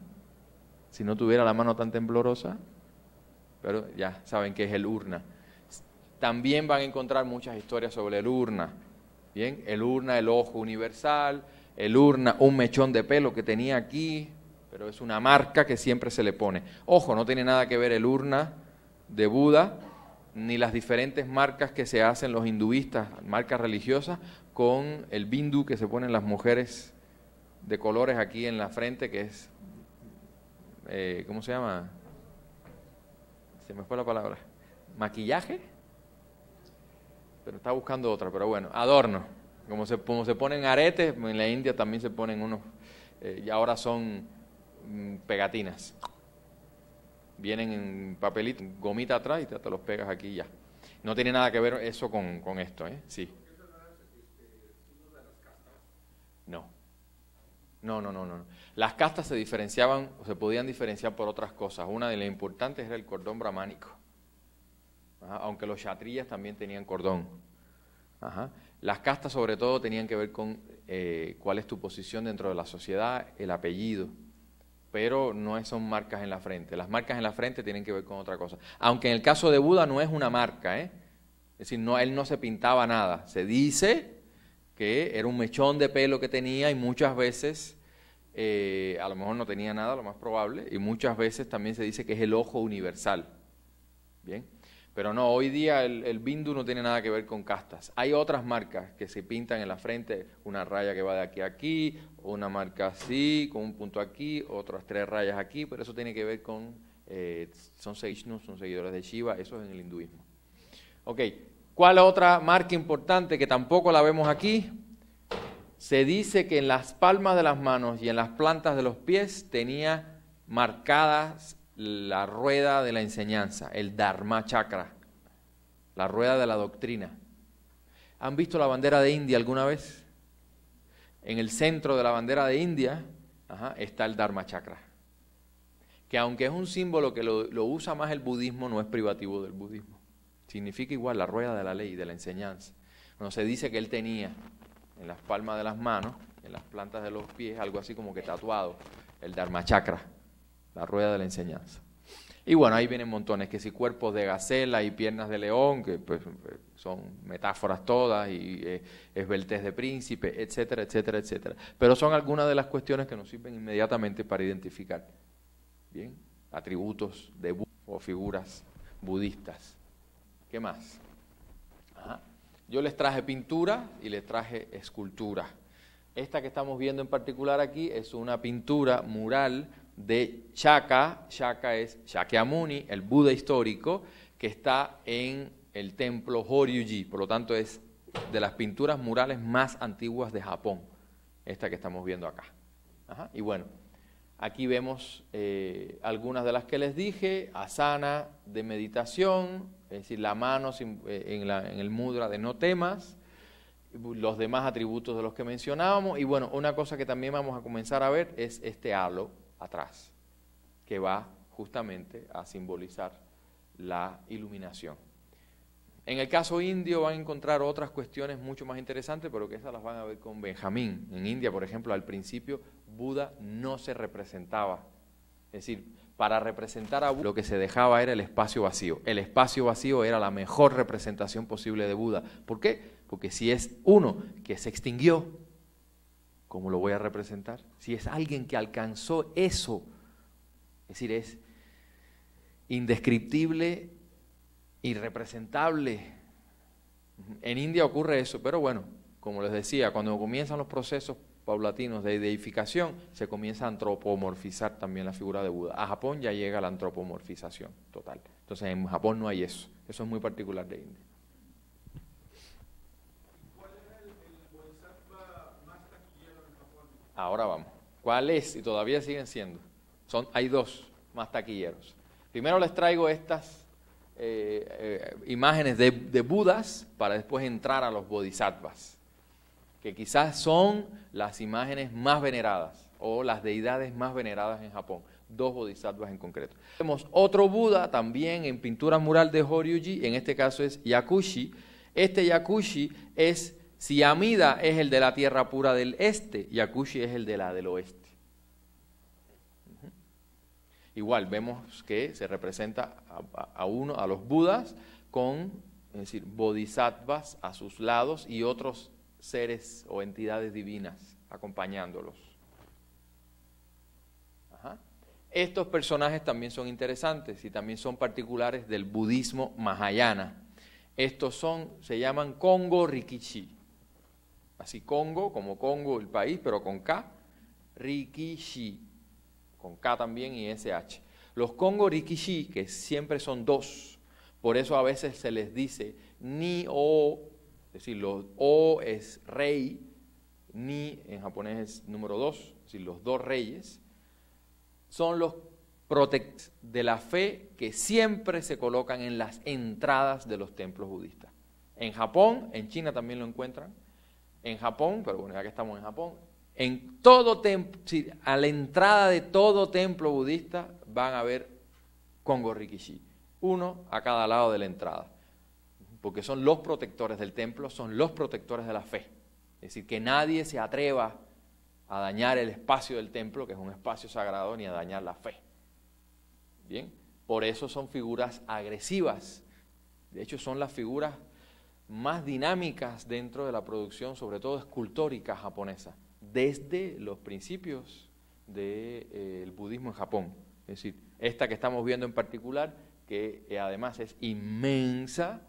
Si no tuviera la mano tan temblorosa, pero ya saben que es el urna. También van a encontrar muchas historias sobre el urna. Bien, el urna, el ojo universal, el urna, un mechón de pelo que tenía aquí, pero es una marca que siempre se le pone. Ojo, no tiene nada que ver el urna de Buda ni las diferentes marcas que se hacen los hinduistas, marcas religiosas, con el bindu que se ponen las mujeres de colores aquí en la frente, que es, eh, ¿cómo se llama? Se me fue la palabra. ¿Maquillaje? Pero está buscando otra, pero bueno, adorno. Como se, como se ponen aretes, en la India también se ponen unos, eh, y ahora son mm, pegatinas. Vienen en papelito, gomita atrás y te, te, los pegas aquí ya. No tiene nada que ver eso con, con esto, ¿eh? Sí. No. No, no, no, no. Las castas se diferenciaban, o se podían diferenciar por otras cosas. Una de las importantes era el cordón brahmánico. Ajá, aunque los chatrillas también tenían cordón. Ajá. Las castas sobre todo tenían que ver con eh, cuál es tu posición dentro de la sociedad, el apellido, pero no son marcas en la frente. Las marcas en la frente tienen que ver con otra cosa. Aunque en el caso de Buda no es una marca, ¿eh? es decir, no, él no se pintaba nada. Se dice que era un mechón de pelo que tenía y muchas veces, eh, a lo mejor no tenía nada, lo más probable, y muchas veces también se dice que es el ojo universal. Bien, pero no, hoy día el, el bindu no tiene nada que ver con castas. Hay otras marcas que se pintan en la frente, una raya que va de aquí a aquí, una marca así, con un punto aquí, otras tres rayas aquí, pero eso tiene que ver con, eh, son Seishnus, son seguidores de Shiva, eso es en el hinduismo. Ok, ¿Cuál otra marca importante que tampoco la vemos aquí? Se dice que en las palmas de las manos y en las plantas de los pies tenía marcadas la rueda de la enseñanza, el Dharma Chakra, la rueda de la doctrina. ¿Han visto la bandera de India alguna vez? En el centro de la bandera de India está el Dharma Chakra. que aunque es un símbolo que lo, lo usa más el budismo, no es privativo del budismo. Significa igual la rueda de la ley, de la enseñanza. Bueno, se dice que él tenía en las palmas de las manos, en las plantas de los pies, algo así como que tatuado, el Dharma Chakra, la rueda de la enseñanza. Y bueno, ahí vienen montones, que si cuerpos de gacela y piernas de león, que pues, son metáforas todas, y eh, esbeltez de príncipe, etcétera, etcétera, etcétera. Pero son algunas de las cuestiones que nos sirven inmediatamente para identificar, ¿bien? Atributos de o figuras budistas. ¿Qué más? Yo les traje pintura y les traje escultura. Esta que estamos viendo en particular aquí es una pintura mural de Shaka, Shaka es Shakyamuni, el Buda histórico, que está en el templo Horyuji, por lo tanto es de las pinturas murales más antiguas de Japón, esta que estamos viendo acá. Y bueno, aquí vemos eh, algunas de las que les dije, asana de meditación, es decir, la mano eh, en, en el mudra de no temas, los demás atributos de los que mencionábamos, y bueno, una cosa que también vamos a comenzar a ver es este halo, atrás, que va justamente a simbolizar la iluminación. En el caso indio van a encontrar otras cuestiones mucho más interesantes, pero que esas las van a ver con Benjamín. En India, por ejemplo, al principio Buda no se representaba. Es decir, para representar a Buda lo que se dejaba era el espacio vacío. El espacio vacío era la mejor representación posible de Buda. ¿Por qué? Porque si es uno que se extinguió, ¿Cómo lo voy a representar? Si es alguien que alcanzó eso, es decir, es indescriptible, irrepresentable. En India ocurre eso, pero bueno, como les decía, cuando comienzan los procesos paulatinos de deificación, se comienza a antropomorfizar también la figura de Buda. A Japón ya llega la antropomorfización total. Entonces en Japón no hay eso. Eso es muy particular de India. Ahora vamos. ¿Cuál es? Y todavía siguen siendo. Son, hay dos más taquilleros. Primero les traigo estas eh, eh, imágenes de, de, Budas para después entrar a los bodhisattvas, que quizás son las imágenes más veneradas o las deidades más veneradas en Japón. Dos bodhisattvas en concreto. Vemos otro Buda también en pintura mural de Horyuji, en este caso es Yakushi. Este Yakushi es si Amida es el de la tierra pura del este, Yakushi es el de la del oeste. Igual vemos que se representa a, uno, a los budas, con, es decir, bodhisattvas a sus lados y otros seres o entidades divinas acompañándolos. Estos personajes también son interesantes y también son particulares del budismo mahayana. Estos son, se llaman Kongo Rikichi así Congo, como Congo el país, pero con K, Rikishi, con K también y SH. Los Congo Rikishi, que siempre son dos, por eso a veces se les dice ni o, es decir, los o es rey, ni en japonés es número dos, es decir, los dos reyes, son los protectores de la fe que siempre se colocan en las entradas de los templos budistas. En Japón, en China también lo encuentran, en Japón, pero bueno, ya que estamos en Japón, en todo templo, a la entrada de todo templo budista van a ver Kongo Rikishi, uno a cada lado de la entrada, porque son los protectores del templo, son los protectores de la fe. Es decir, que nadie se atreva a dañar el espacio del templo, que es un espacio sagrado, ni a dañar la fe. Bien, por eso son figuras agresivas. De hecho, son las figuras más dinámicas dentro de la producción, sobre todo escultórica japonesa, desde los principios del eh, budismo en Japón. Es decir, esta que estamos viendo en particular, que eh, además es inmensa,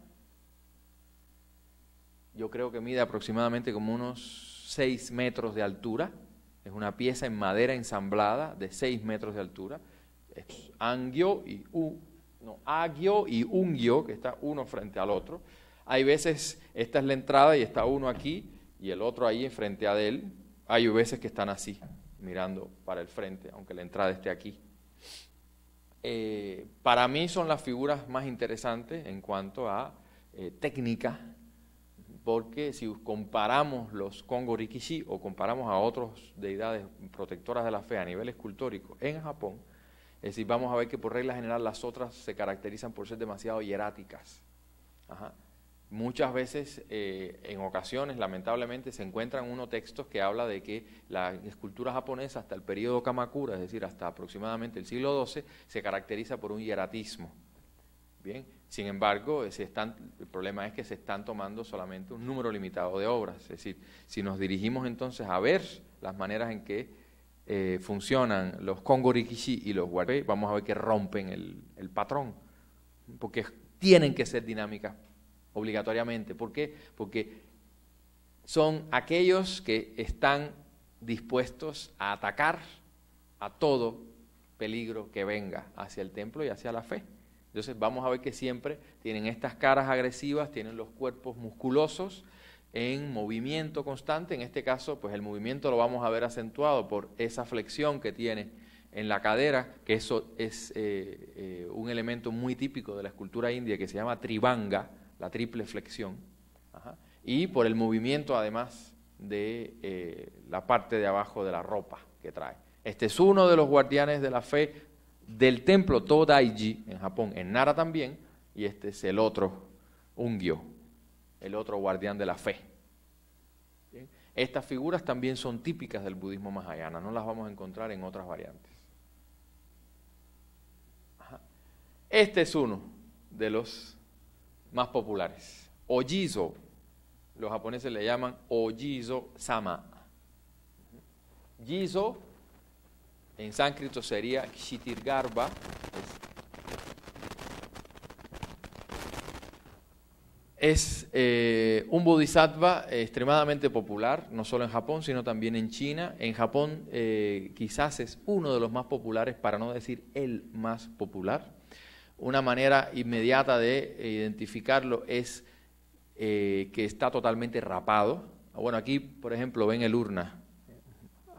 yo creo que mide aproximadamente como unos 6 metros de altura, es una pieza en madera ensamblada de 6 metros de altura, es angyo y, u, no, agyo y ungyo, que está uno frente al otro, hay veces, esta es la entrada y está uno aquí y el otro ahí frente a él. Hay veces que están así, mirando para el frente, aunque la entrada esté aquí. Eh, para mí son las figuras más interesantes en cuanto a eh, técnica, porque si comparamos los Kongo Rikishi o comparamos a otras deidades protectoras de la fe a nivel escultórico en Japón, Es decir, vamos a ver que por regla general las otras se caracterizan por ser demasiado hieráticas. Ajá. Muchas veces, eh, en ocasiones, lamentablemente, se encuentran unos textos que habla de que la escultura japonesa hasta el periodo Kamakura, es decir, hasta aproximadamente el siglo XII, se caracteriza por un hieratismo. Bien, sin embargo, se están, el problema es que se están tomando solamente un número limitado de obras. Es decir, si nos dirigimos entonces a ver las maneras en que eh, funcionan los Kongorikishi y los Warei, vamos a ver que rompen el patrón, porque tienen que ser dinámicas obligatoriamente. ¿Por qué? Porque son aquellos que están dispuestos a atacar a todo peligro que venga hacia el templo y hacia la fe. Entonces vamos a ver que siempre tienen estas caras agresivas, tienen los cuerpos musculosos en movimiento constante. En este caso, pues el movimiento lo vamos a ver acentuado por esa flexión que tiene en la cadera, que eso es eh, eh, un elemento muy típico de la escultura india que se llama tribanga, la triple flexión, y por el movimiento además de eh, la parte de abajo de la ropa que trae. Este es uno de los guardianes de la fe del templo Todaiji en Japón, en Nara también, y este es el otro Ungyo, el otro guardián de la fe. Estas figuras también son típicas del budismo mahayana, no las vamos a encontrar en otras variantes. Este es uno de los más populares. Ojizo, los japoneses le llaman Ojizo Sama. Jizo en sánscrito sería Kshitirgarba. Es eh, un bodhisattva extremadamente popular, no solo en Japón, sino también en China. En Japón eh, quizás es uno de los más populares, para no decir el más popular. Una manera inmediata de identificarlo es eh, que está totalmente rapado. Bueno, aquí, por ejemplo, ven el urna.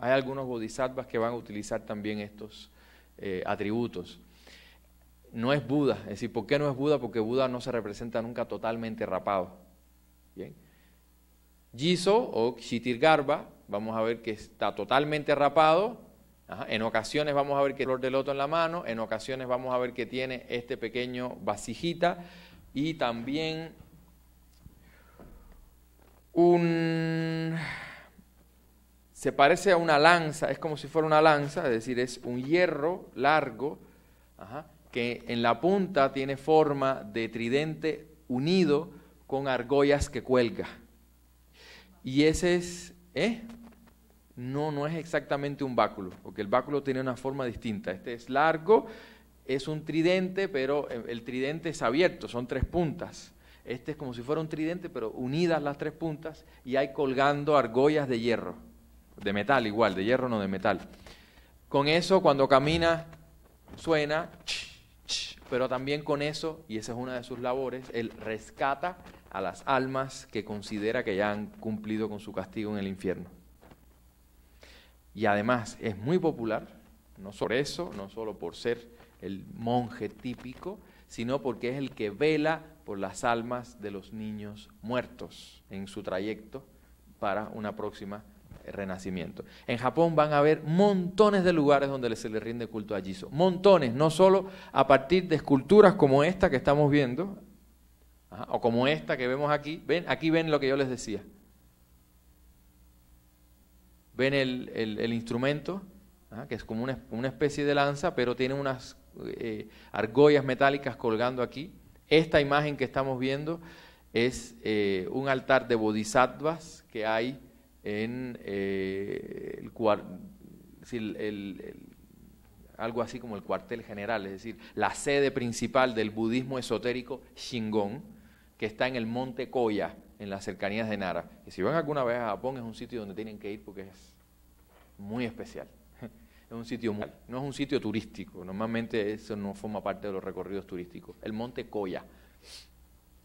Hay algunos bodhisattvas que van a utilizar también estos eh, atributos. No es Buda, es decir, ¿por qué no es Buda? Porque Buda no se representa nunca totalmente rapado. Bien. Jiso o Kshitirgarba, vamos a ver que está totalmente rapado. En ocasiones vamos a ver que flor de loto en la mano, en ocasiones vamos a ver que tiene este pequeño vasijita y también un se parece a una lanza, es como si fuera una lanza, es decir, es un hierro largo, que en la punta tiene forma de tridente unido con argollas que cuelga. Y ese es, ¿eh? No, no es exactamente un báculo, porque el báculo tiene una forma distinta. Este es largo, es un tridente, pero el tridente es abierto, son tres puntas. Este es como si fuera un tridente, pero unidas las tres puntas y hay colgando argollas de hierro de metal igual, de hierro no de metal. Con eso cuando camina suena, pero también con eso, y esa es una de sus labores, él rescata a las almas que considera que ya han cumplido con su castigo en el infierno. Y además es muy popular, no solo eso, no solo por ser el monje típico, sino porque es el que vela por las almas de los niños muertos en su trayecto para una próxima renacimiento. En Japón van a haber montones de lugares donde se le rinde culto a Jiso. Montones, no solo a partir de esculturas como esta que estamos viendo, o como esta que vemos aquí. Ven, aquí ven lo que yo les decía. Ven el, instrumento, que es como una, especie de lanza, pero tiene unas eh, argollas metálicas colgando aquí. Esta imagen que estamos viendo es eh, un altar de bodhisattvas que hay en eh, el, algo así como el cuartel general, es decir, la sede principal del budismo esotérico Shingon, que está en el monte Koya, en las cercanías de Nara. Y si van alguna vez a Japón es un sitio donde tienen que ir porque es muy especial. Es un sitio muy, no es un sitio turístico, normalmente eso no forma parte de los recorridos turísticos. El monte Koya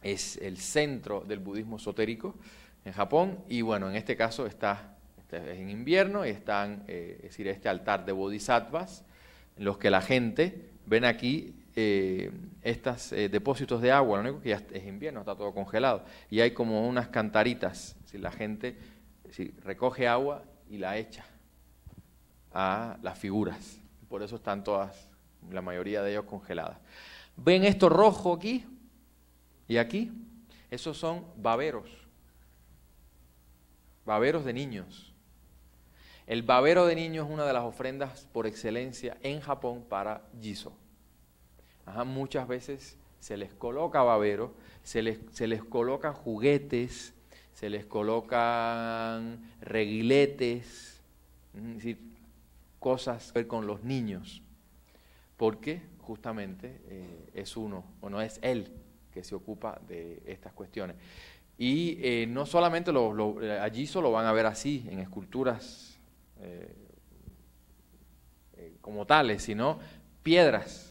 es el centro del budismo esotérico en Japón y bueno, en este caso está, este es en invierno y están, eh, es decir, este altar de bodhisattvas, en los que la gente, ven aquí eh, estos eh, depósitos de agua, lo único que ya es invierno, está todo congelado, y hay como unas cantaritas, si la gente recoge agua y la echa a las figuras, por eso están todas la mayoría de ellos congeladas. ¿Ven esto rojo aquí y aquí? Esos son baberos, baberos de niños. El babero de niños es una de las ofrendas por excelencia en Japón para Jiso. Muchas veces se les coloca babero, se les, se les colocan juguetes, se les colocan reguiletes, es decir, cosas que ver con los niños, porque justamente eh, es uno, o no es él que se ocupa de estas cuestiones. Y eh, no solamente allí solo van a ver así, en esculturas eh, como tales, sino piedras,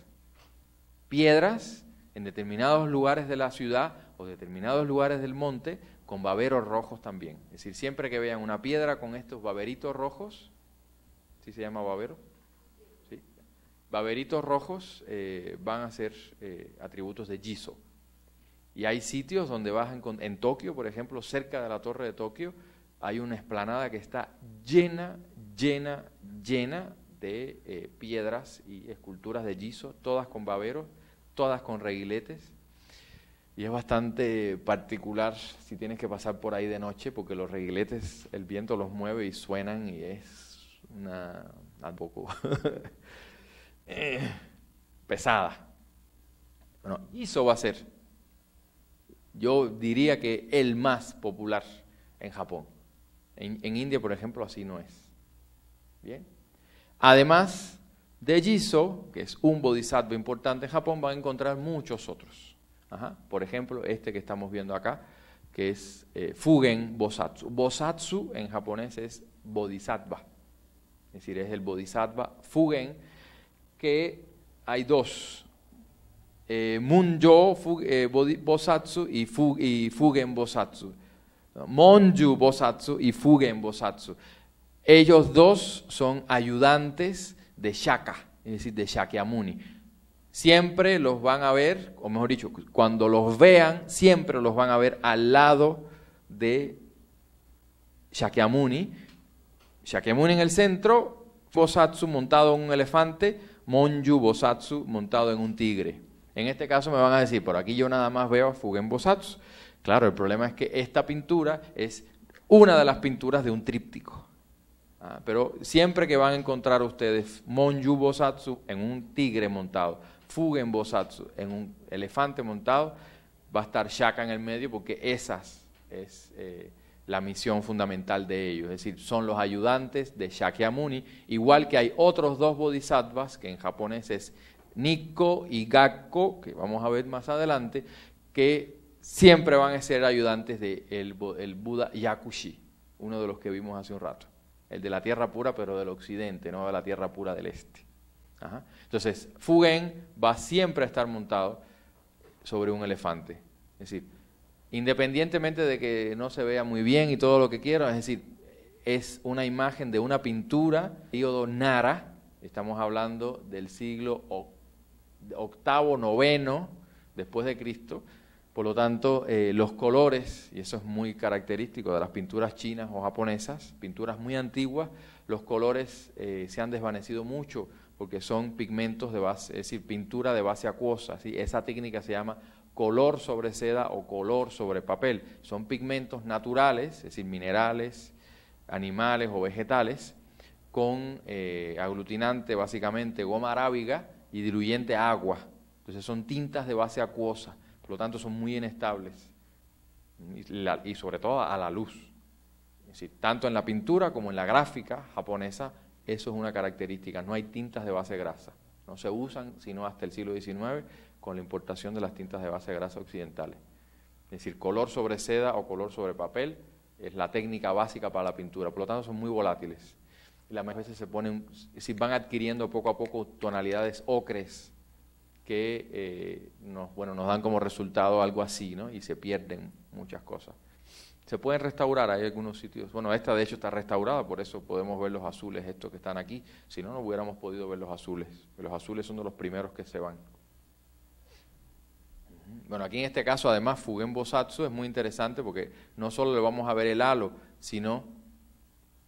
piedras en determinados lugares de la ciudad o determinados lugares del monte con baberos rojos también. Es decir, siempre que vean una piedra con estos baberitos rojos, ¿sí se llama babero? ¿Sí? Baberitos rojos eh, van a ser eh, atributos de Jiso. Y hay sitios donde vas en, en Tokio, por ejemplo, cerca de la torre de Tokio, hay una esplanada que está llena, llena, llena de eh, piedras y esculturas de Jiso, todas con baberos, todas con reguiletes. Y es bastante particular si tienes que pasar por ahí de noche, porque los reguiletes, el viento los mueve y suenan y es una un poco eh, pesada. Bueno, eso va a ser, yo diría que el más popular en Japón. En, en India, por ejemplo, así no es. Bien. Además de Jiso, que es un bodhisattva importante en Japón, van a encontrar muchos otros. Por ejemplo, este que estamos viendo acá, que es eh, Fugen Bosatsu. Bosatsu en japonés es bodhisattva, es decir, es el bodhisattva Fugen, que hay dos, eh, Munjo eh, Bosatsu y, Fugen Bosatsu. Monju Bosatsu y Fugen Bosatsu. Ellos dos son ayudantes de Shaka, es decir, de Shakyamuni siempre los van a ver, o mejor dicho, cuando los vean, siempre los van a ver al lado de Shakyamuni. Shakyamuni en el centro, Bosatsu montado en un elefante, Monju Bosatsu montado en un tigre. En este caso me van a decir, por aquí yo nada más veo a Fugen Bosatsu. Claro, el problema es que esta pintura es una de las pinturas de un tríptico. Ah, pero siempre que van a encontrar ustedes Monju Bosatsu en un tigre montado, Fugen Bosatsu en un elefante montado, va a estar Shaka en el medio porque esa es eh, la misión fundamental de ellos, es decir, son los ayudantes de Shakyamuni, igual que hay otros dos bodhisattvas, que en japonés es Nikko y Gakko, que vamos a ver más adelante, que siempre van a ser ayudantes del de el Buda Yakushi, uno de los que vimos hace un rato, el de la tierra pura, pero del occidente, no de la tierra pura del este. Entonces, Fugen va siempre a estar montado sobre un elefante. Es decir, independientemente de que no se vea muy bien y todo lo que quiera, es decir, es una imagen de una pintura, periodo Nara, estamos hablando del siglo octavo, noveno después de Cristo, por lo tanto, eh, los colores, y eso es muy característico de las pinturas chinas o japonesas, pinturas muy antiguas, los colores eh, se han desvanecido mucho porque son pigmentos de base, es decir, pintura de base acuosa. Esa técnica se llama color sobre seda o color sobre papel. Son pigmentos naturales, es decir, minerales, animales o vegetales, con eh, aglutinante básicamente goma arábiga y diluyente agua. Entonces son tintas de base acuosa, por lo tanto son muy inestables y, sobre todo a la luz. Es decir, tanto en la pintura como en la gráfica japonesa eso es una característica. No hay tintas de base grasa. No se usan sino hasta el siglo XIX con la importación de las tintas de base grasa occidentales. Es decir, color sobre seda o color sobre papel es la técnica básica para la pintura. Por lo tanto, son muy volátiles. Y las veces se van adquiriendo poco a poco tonalidades ocres que eh, nos, bueno, nos dan como resultado algo así, ¿no? Y se pierden muchas cosas. Se pueden restaurar, hay algunos sitios. Bueno, esta de hecho está restaurada, por eso podemos ver los azules estos que están aquí. Si no, no hubiéramos podido ver los azules. Los azules son de los primeros que se van. Bueno, aquí en este caso, además, Fugen Bosatsu es muy interesante porque no solo le vamos a ver el halo, sino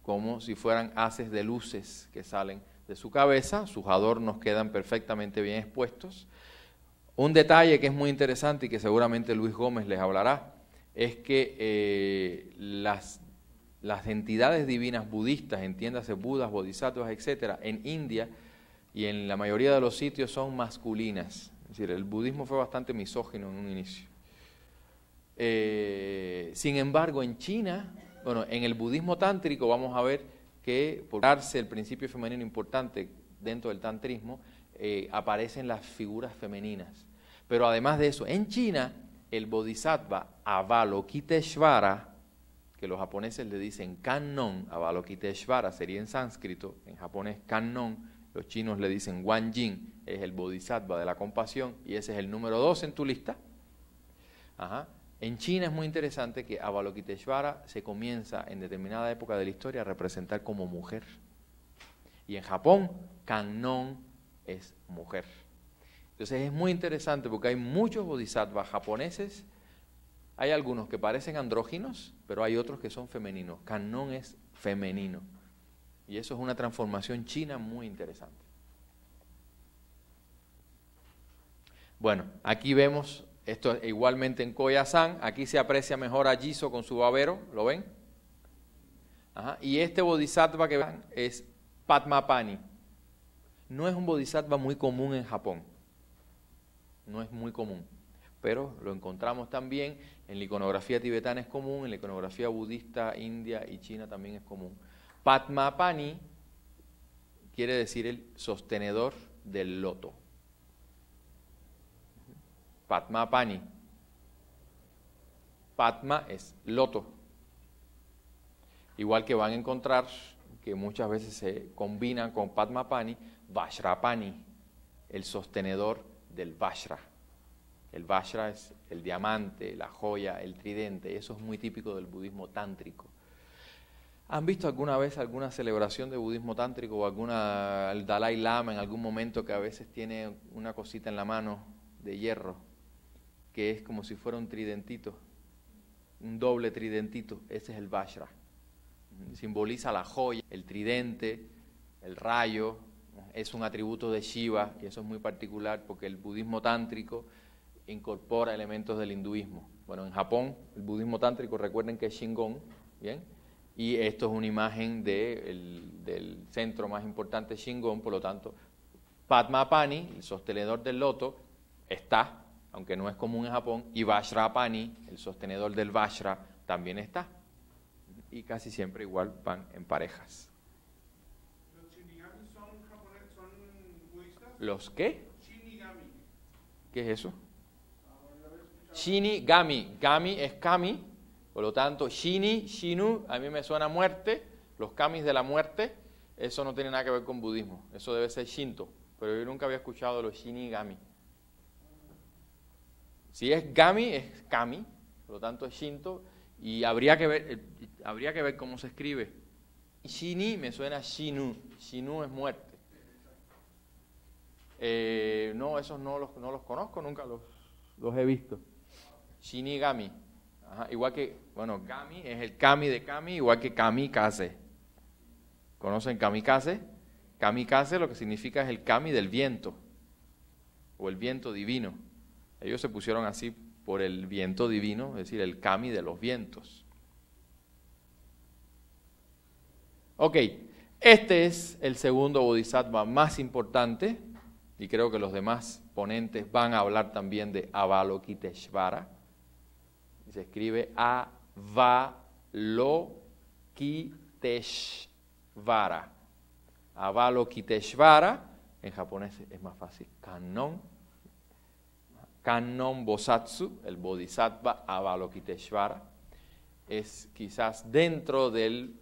como si fueran haces de luces que salen de su cabeza, sus adornos quedan perfectamente bien expuestos. Un detalle que es muy interesante y que seguramente Luis Gómez les hablará, es que eh, las, las entidades divinas budistas, entiéndase Budas, Bodhisattvas, etcétera, en India y en la mayoría de los sitios son masculinas. Es decir, el budismo fue bastante misógino en un inicio. Eh, sin embargo, en China, bueno, en el budismo tántrico vamos a ver que por darse el principio femenino importante dentro del tantrismo, eh, aparecen las figuras femeninas. Pero además de eso, en China, el bodhisattva Avalokiteshvara, que los japoneses le dicen Kannon, Avalokiteshvara sería en sánscrito, en japonés Kannon, los chinos le dicen Wanjin, es el bodhisattva de la compasión, y ese es el número dos en tu lista. Ajá. En China es muy interesante que Avalokiteshvara se comienza en determinada época de la historia a representar como mujer. Y en Japón, Kannon es mujer. Entonces es muy interesante porque hay muchos bodhisattvas japoneses. Hay algunos que parecen andróginos, pero hay otros que son femeninos. Kannon es femenino. Y eso es una transformación china muy interesante. Bueno, aquí vemos esto igualmente en Koyasan. Aquí se aprecia mejor a Jiso con su babero, ¿lo ven? Y este bodhisattva que ven es Padmapani. No es un bodhisattva muy común en Japón. No es muy común. Pero lo encontramos también en la iconografía tibetana es común, en la iconografía budista, india y china también es común. Padmapani quiere decir el sostenedor del loto. Padmapani. Padma es loto. Igual que van a encontrar que muchas veces se combinan con Padmapani, Vajrapani, el sostenedor del Vajra. El Vajra es el diamante, la joya, el tridente, eso es muy típico del budismo tántrico. ¿Han visto alguna vez alguna celebración de budismo tántrico o alguna, el Dalai Lama en algún momento que a veces tiene una cosita en la mano de hierro que es como si fuera un tridentito, un doble tridentito, ese es el Vajra. Simboliza la joya, el tridente, el rayo, es un atributo de Shiva y eso es muy particular porque el budismo tántrico incorpora elementos del hinduismo. Bueno, en Japón el budismo tántrico recuerden que es Shingon, ¿bien? Y esto es una imagen del centro más importante Shingon, por lo tanto, Padmapani, el sostenedor del loto, está aunque no es común en Japón, y Vajrapani, el sostenedor del Vajra, también está. Y casi siempre igual van en parejas. ¿Los shinigami son, japoneses, son budistas? ¿Los qué? Shinigami. ¿Qué es eso? Shinigami. Gami es kami, por lo tanto, shini, shinu, a mí me suena muerte, los kamis de la muerte, eso no tiene nada que ver con budismo, eso debe ser shinto, pero yo nunca había escuchado los shinigami. Si es Gami, es Kami, por lo tanto es Shinto, y habría que ver, habría que ver cómo se escribe. Shini me suena Shinu, Shinu es muerte. Eh, no, esos no los, no los conozco, nunca los, los he visto. Shinigami, Ajá, igual que, bueno, Gami es el Kami de Kami, igual que Kamikaze. ¿Conocen Kamikaze? Kamikaze lo que significa es el Kami del viento, o el viento divino. Ellos se pusieron así por el viento divino, es decir, el kami de los vientos. Ok, este es el segundo bodhisattva más importante y creo que los demás ponentes van a hablar también de Avalokiteshvara. Se escribe Avalokiteshvara. Avalokiteshvara, en japonés es más fácil, Kanon Kannon Bosatsu, el Bodhisattva Avalokiteshvara, es quizás dentro del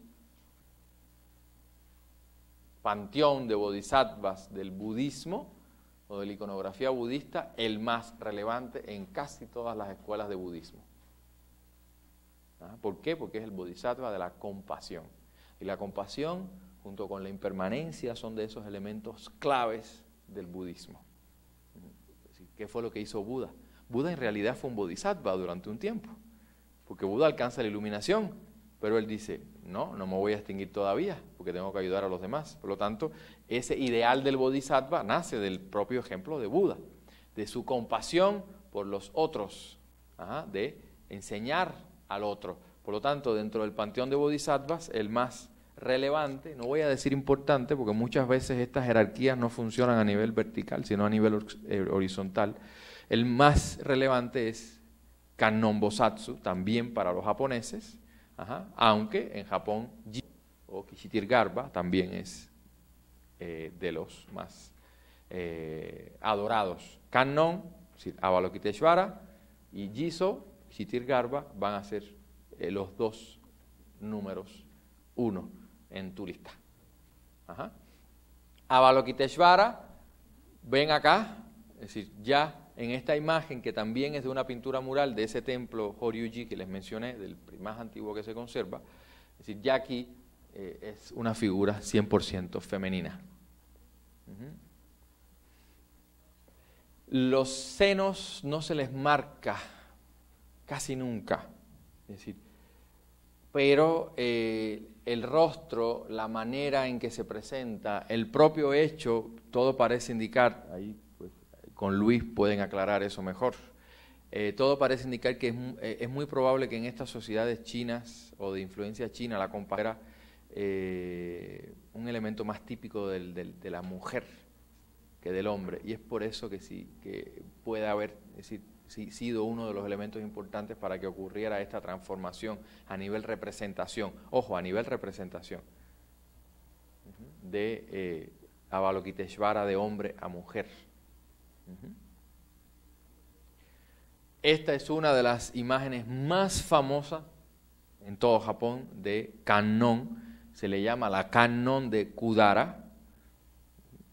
panteón de bodhisattvas del budismo o de la iconografía budista el más relevante en casi todas las escuelas de budismo. ¿Ah? ¿Por qué? Porque es el bodhisattva de la compasión. Y la compasión, junto con la impermanencia, son de esos elementos claves del budismo. ¿Qué fue lo que hizo Buda? Buda en realidad fue un bodhisattva durante un tiempo, porque Buda alcanza la iluminación Pero él dice, no, no me voy a extinguir todavía, porque tengo que ayudar a los demás. Por lo tanto, ese ideal del bodhisattva nace del propio ejemplo de Buda, de su compasión por los otros, de enseñar al otro. Por lo tanto, dentro del panteón de bodhisattvas, el más relevante, no voy a decir importante, porque muchas veces estas jerarquías no funcionan a nivel vertical, sino a nivel eh, horizontal, el más relevante es Kannon Bosatsu, también para los japoneses, aunque en Japón o Kishitir Garba también es eh, de los más eh, adorados. Kannon, es decir, Avalokiteshvara y Jiso, Kishitir Garba van a ser los dos números uno en tu lista. Avalokiteshvara, ven acá, es decir, ya en esta imagen, que también es de una pintura mural de ese templo Horyuji que les mencioné, del más antiguo que se conserva, es decir, ya aquí eh, es una figura 100% femenina. Los senos no se les marca casi nunca, es decir, pero eh, el rostro, la manera en que se presenta, el propio hecho, todo parece indicar, ahí con Luis pueden aclarar eso mejor. Eh, todo parece indicar que eh, es, muy probable que en estas sociedades chinas o de influencia china la compara eh, un elemento más típico de la mujer que del hombre. Y es por eso que sí, que puede haber sido uno de los elementos importantes para que ocurriera esta transformación a nivel representación. Ojo, a nivel representación. De Avalokiteshvara de hombre a mujer. Esta es una de las imágenes más famosas en todo Japón de Kannon. Se le llama la Kannon de Kudara.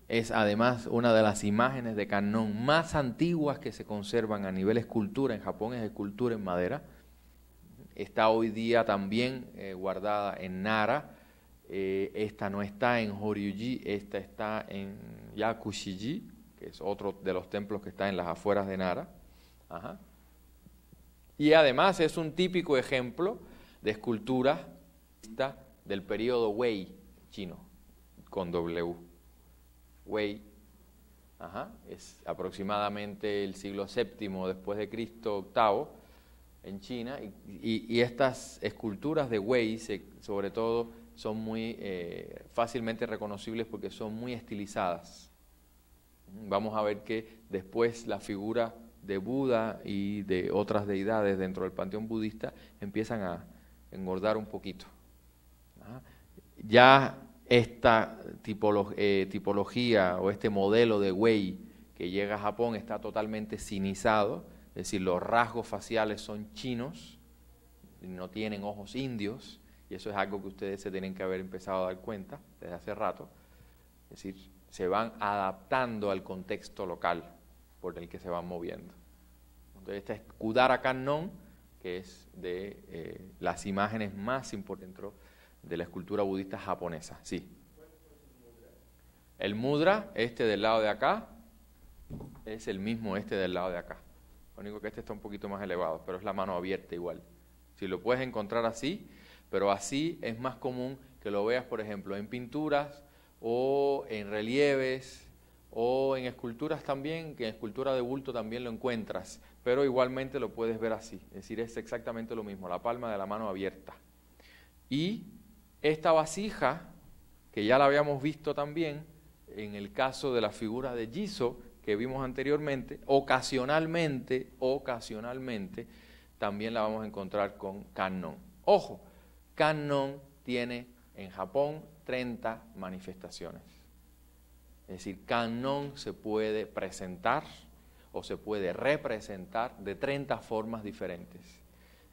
Es además una de las imágenes de Kannon más antiguas que se conservan a nivel escultura. En Japón es escultura en madera. Está hoy día también eh, guardada en Nara. Eh, esta no está en Horyuji, esta está en Yakushiji es otro de los templos que está en las afueras de Nara. Y además es un típico ejemplo de escultura del periodo Wei chino, con W. Wei es aproximadamente el siglo VII después de Cristo, octavo, en China, y, estas esculturas de Wei, sobre todo, son muy eh, fácilmente reconocibles porque son muy estilizadas. Vamos a ver que después la figura de Buda y de otras deidades dentro del panteón budista empiezan a engordar un poquito. Ya esta eh, tipología o este modelo de Wei que llega a Japón está totalmente cinizado, es decir, los rasgos faciales son chinos, no tienen ojos indios, y eso es algo que ustedes se tienen que haber empezado a dar cuenta desde hace rato. Es decir, se van adaptando al contexto local por el que se van moviendo. Entonces, esta es Kudara Kannon, que es de eh, las imágenes más importantes de la escultura budista japonesa. Sí. El mudra, este del lado de acá, es el mismo este del lado de acá. Lo único que este está un poquito más elevado, pero es la mano abierta igual. Si lo puedes encontrar así, pero así es más común que lo veas, por ejemplo, en pinturas o en relieves o en esculturas también, que en escultura de bulto también lo encuentras, pero igualmente lo puedes ver así, es decir, es exactamente lo mismo, la palma de la mano abierta. Y esta vasija, que ya la habíamos visto también en el caso de la figura de Giso que vimos anteriormente, ocasionalmente, ocasionalmente, también la vamos a encontrar con Kannon. Ojo, Kannon tiene en Japón 30 manifestaciones. Es decir, canon se puede presentar o se puede representar de 30 formas diferentes.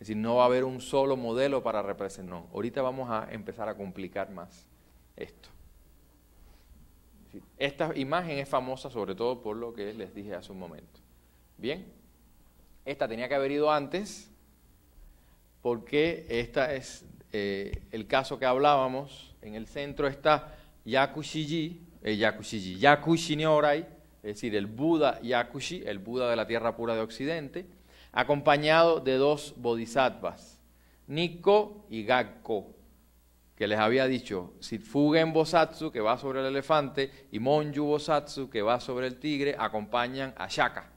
Es decir, no va a haber un solo modelo para representar. Ahorita vamos a empezar a complicar más esto. Esta imagen es famosa sobre todo por lo que les dije hace un momento. Bien, esta tenía que haber ido antes porque esta es eh, el caso que hablábamos en el centro está Yakushiji, eh, Yakushiji, Yakushi Nyorai, es decir, el Buda Yakushi, el Buda de la tierra pura de Occidente, acompañado de dos bodhisattvas, Nikko y Gakko, que les había dicho, si Fugen Bosatsu, que va sobre el elefante, y Monju Bosatsu, que va sobre el tigre, acompañan a Shaka.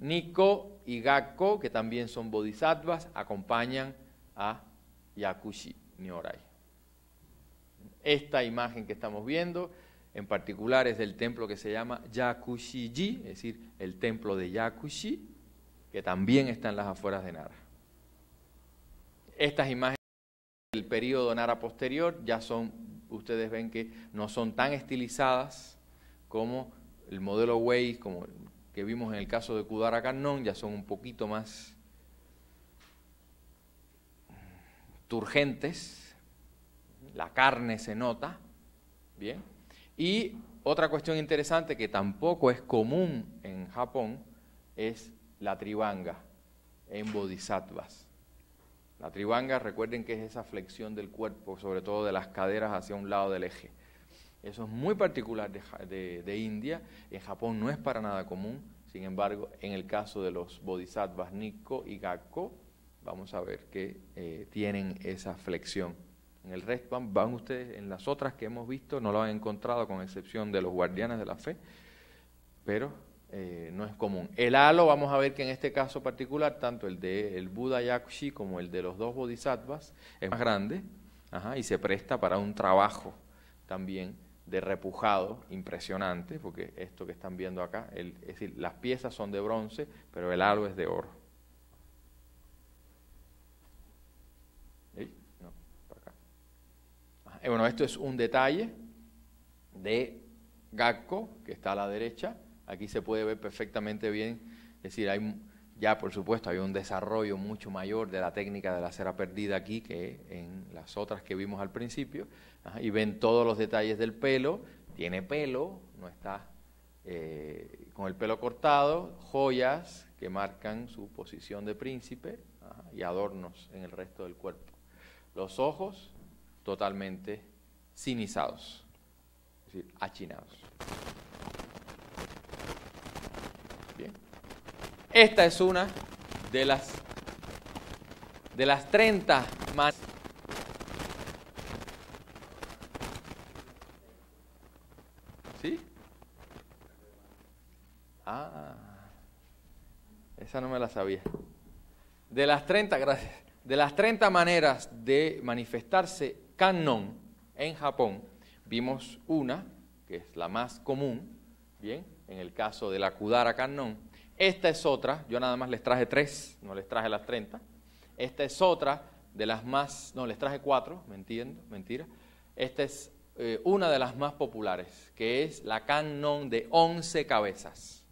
Nikko y Gakko, que también son bodhisattvas, acompañan a Yakushi Nyorai. Esta imagen que estamos viendo en particular es del templo que se llama Yakushi-ji, es decir, el templo de Yakushi, que también está en las afueras de Nara. Estas imágenes del periodo Nara posterior ya son, ustedes ven que no son tan estilizadas como el modelo Waze, como que vimos en el caso de Kudara Kannon, ya son un poquito más turgentes, la carne se nota, bien. Y otra cuestión interesante que tampoco es común en Japón es la tribanga en bodhisattvas. La tribanga, recuerden que es esa flexión del cuerpo, sobre todo de las caderas hacia un lado del eje. Eso es muy particular de, India. En Japón no es para nada común. Sin embargo, en el caso de los bodhisattvas Nikko y Gakko, vamos a ver que eh, tienen esa flexión. En el resto van, ustedes, en las otras que hemos visto, no lo han encontrado con excepción de los guardianes de la fe, pero eh, no es común. El halo, vamos a ver que en este caso particular, tanto el de el Buda Yakushi como el de los dos bodhisattvas, es más grande y se presta para un trabajo también de repujado impresionante, porque esto que están viendo acá, es decir, las piezas son de bronce, pero el halo es de oro. Eh, bueno, esto es un detalle de Gakko, que está a la derecha. Aquí se puede ver perfectamente bien. Es decir, ya por supuesto hay un desarrollo mucho mayor de la técnica de la cera perdida aquí que en las otras que vimos al principio. y ven todos los detalles del pelo. Tiene pelo, no está eh, con el pelo cortado, joyas que marcan su posición de príncipe y adornos en el resto del cuerpo. Los ojos totalmente cinizados, es decir, achinados. Bien. Esta es una de las de las 30 más ¿Sí? Ah. Esa no me la sabía. De las 30, gracias. De las 30 maneras de manifestarse Kannon en Japón, vimos una, que es la más común, bien, en el caso de la Kudara Kannon. Esta es otra, yo nada más les traje tres, no les traje las 30. Esta es otra de las más, no, les traje cuatro, me entiendo, mentira. Esta es eh, una de las más populares, que es la Kannon de 11 cabezas.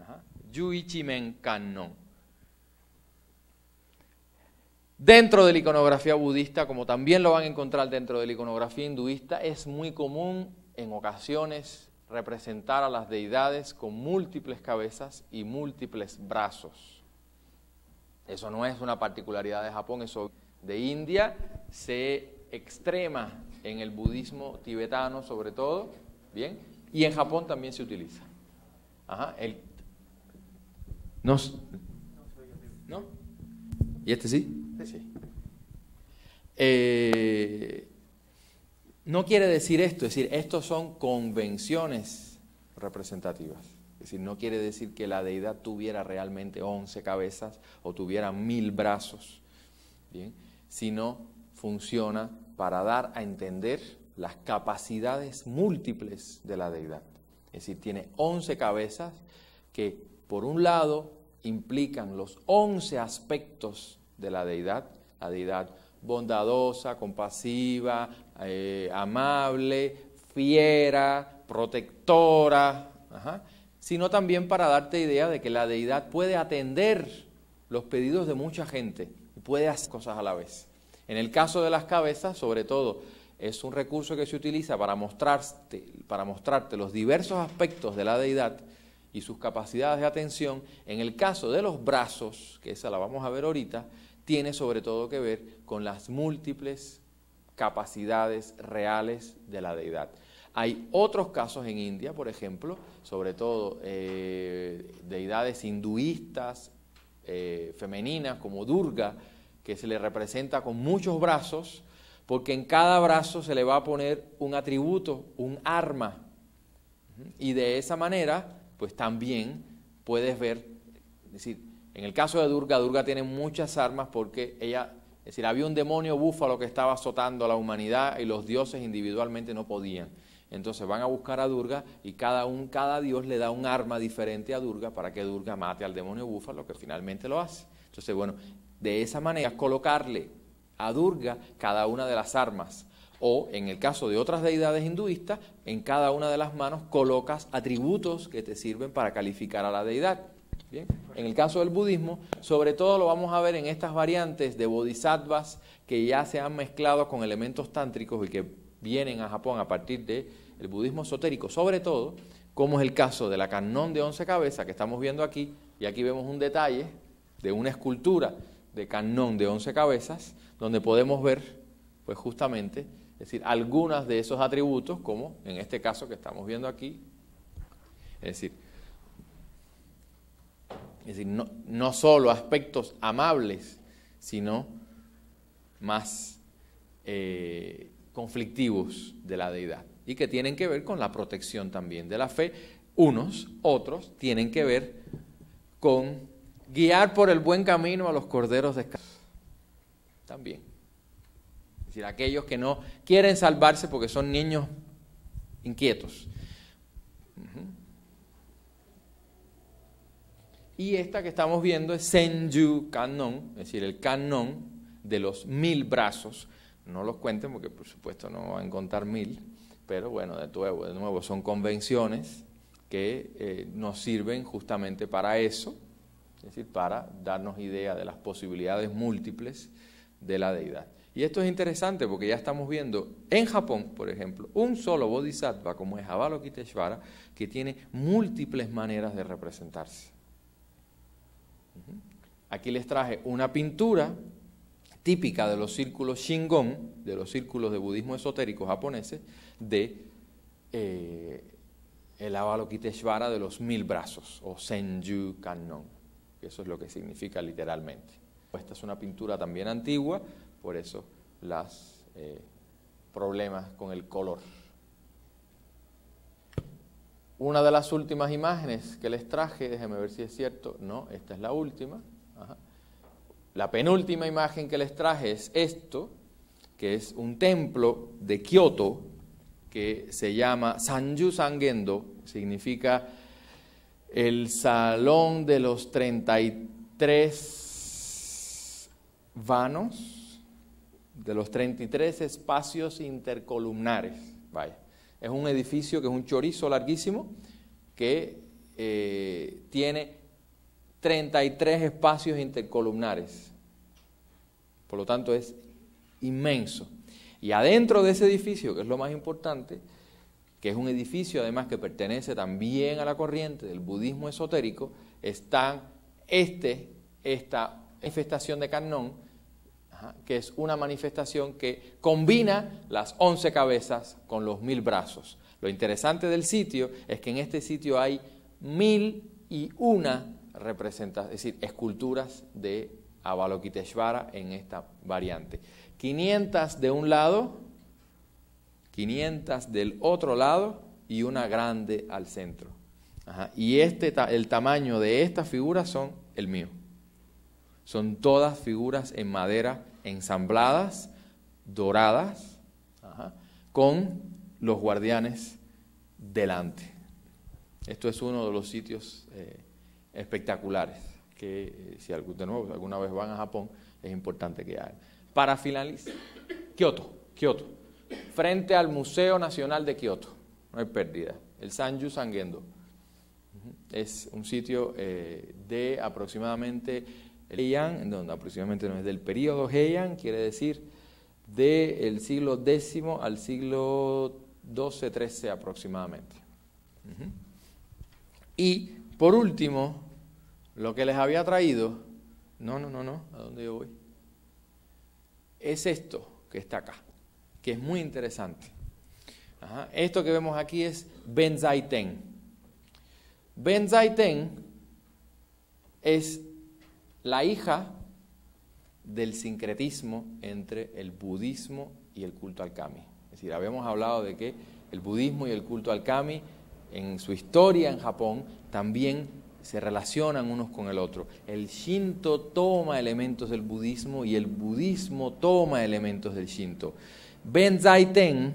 Ajá. Yuichimen Kannon. Dentro de la iconografía budista, como también lo van a encontrar dentro de la iconografía hinduista, es muy común en ocasiones representar a las deidades con múltiples cabezas y múltiples brazos. Eso no es una particularidad de Japón, eso de India se extrema en el budismo tibetano sobre todo, ¿bien? Y en Japón también se utiliza. Ajá, el, no, ¿no? ¿Y este sí? Sí. Eh, no quiere decir esto, es decir, estos son convenciones representativas. Es decir, no quiere decir que la deidad tuviera realmente once cabezas o tuviera mil brazos, ¿bien? sino funciona para dar a entender las capacidades múltiples de la deidad. Es decir, tiene once cabezas que, por un lado, implican los once aspectos de la deidad, la deidad bondadosa, compasiva, eh, amable, fiera, protectora, sino también para darte idea de que la deidad puede atender los pedidos de mucha gente y puede hacer cosas a la vez. En el caso de las cabezas, sobre todo, es un recurso que se utiliza para mostrarte, para mostrarte los diversos aspectos de la deidad y sus capacidades de atención. En el caso de los brazos, que esa la vamos a ver ahorita, tiene sobre todo que ver con las múltiples capacidades reales de la deidad. Hay otros casos en India, por ejemplo, sobre todo eh, deidades hinduistas eh, femeninas como Durga, que se le representa con muchos brazos, porque en cada brazo se le va a poner un atributo, un arma. Y de esa manera, pues también puedes ver, es decir, en el caso de Durga, Durga tiene muchas armas porque ella, es decir, había un demonio búfalo que estaba azotando a la humanidad y los dioses individualmente no podían. Entonces van a buscar a Durga y cada, un, cada dios le da un arma diferente a Durga para que Durga mate al demonio búfalo, que finalmente lo hace. Entonces, bueno, de esa manera colocarle a Durga cada una de las armas. O en el caso de otras deidades hinduistas, en cada una de las manos colocas atributos que te sirven para calificar a la deidad. Bien. En el caso del budismo, sobre todo lo vamos a ver en estas variantes de bodhisattvas que ya se han mezclado con elementos tántricos y que vienen a Japón a partir del el budismo esotérico, sobre todo, como es el caso de la canón de once cabezas que estamos viendo aquí, y aquí vemos un detalle de una escultura de canón de once cabezas, donde podemos ver, pues justamente, es decir, algunas de esos atributos, como en este caso que estamos viendo aquí, es decir, es decir no, no solo aspectos amables, sino más eh, conflictivos de la deidad y que tienen que ver con la protección también de la fe. Unos, otros, tienen que ver con guiar por el buen camino a los corderos de También. Es decir, aquellos que no quieren salvarse porque son niños inquietos. Y esta que estamos viendo es Senju Kanon, es decir, el canon de los mil brazos. No los cuenten porque por supuesto no van a contar mil, pero bueno, de nuevo, de nuevo son convenciones que eh, nos sirven justamente para eso, es decir, para darnos idea de las posibilidades múltiples de la deidad. Y esto es interesante porque ya estamos viendo en Japón, por ejemplo, un solo bodhisattva como es Avalokiteshvara que tiene múltiples maneras de representarse. Aquí les traje una pintura típica de los círculos Shingon, de los círculos de budismo esotérico japoneses, de eh, el Avalokiteshvara de los mil brazos, o Senju Kannon. Eso es lo que significa literalmente. Esta es una pintura también antigua, por eso los eh, problemas con el color. Una de las últimas imágenes que les traje, déjenme ver si es cierto, no, esta es la última. La penúltima imagen que les traje es esto, que es un templo de Kioto que se llama Sanju Sangendo, significa el salón de los 33 vanos, de los 33 espacios intercolumnares. Vaya. Es un edificio que es un chorizo larguísimo que eh, tiene 33 espacios intercolumnares. Por lo tanto, es inmenso. Y adentro de ese edificio, que es lo más importante, que es un edificio además que pertenece también a la corriente del budismo esotérico, está este, esta manifestación de Canón, que es una manifestación que combina las once cabezas con los mil brazos. Lo interesante del sitio es que en este sitio hay mil y una representaciones, es decir, esculturas de Avalokiteshvara en esta variante. 500 de un lado, 500 del otro lado y una grande al centro. Y este, el tamaño de estas figuras son el mío. Son todas figuras en madera ensambladas, doradas, con los guardianes delante. Esto es uno de los sitios eh, espectaculares que, eh, si de nuevo, alguna vez van a Japón, es importante que hagan. Para finalizar, Kioto, Kioto, frente al Museo Nacional de Kioto, no hay pérdida, el Sanju Sangendo. Es un sitio eh, de aproximadamente Heian, donde aproximadamente no es del periodo Heian, quiere decir del siglo X al siglo XII-XIII aproximadamente. Y por último, lo que les había traído, no, no, no, no, ¿a dónde yo voy? Es esto que está acá, que es muy interesante. Esto que vemos aquí es Benzaiten. Benzaiten es la hija del sincretismo entre el budismo y el culto al kami. Es decir, habíamos hablado de que el budismo y el culto al kami en su historia en Japón también se relacionan unos con el otro. El Shinto toma elementos del budismo y el budismo toma elementos del Shinto. Benzaiten,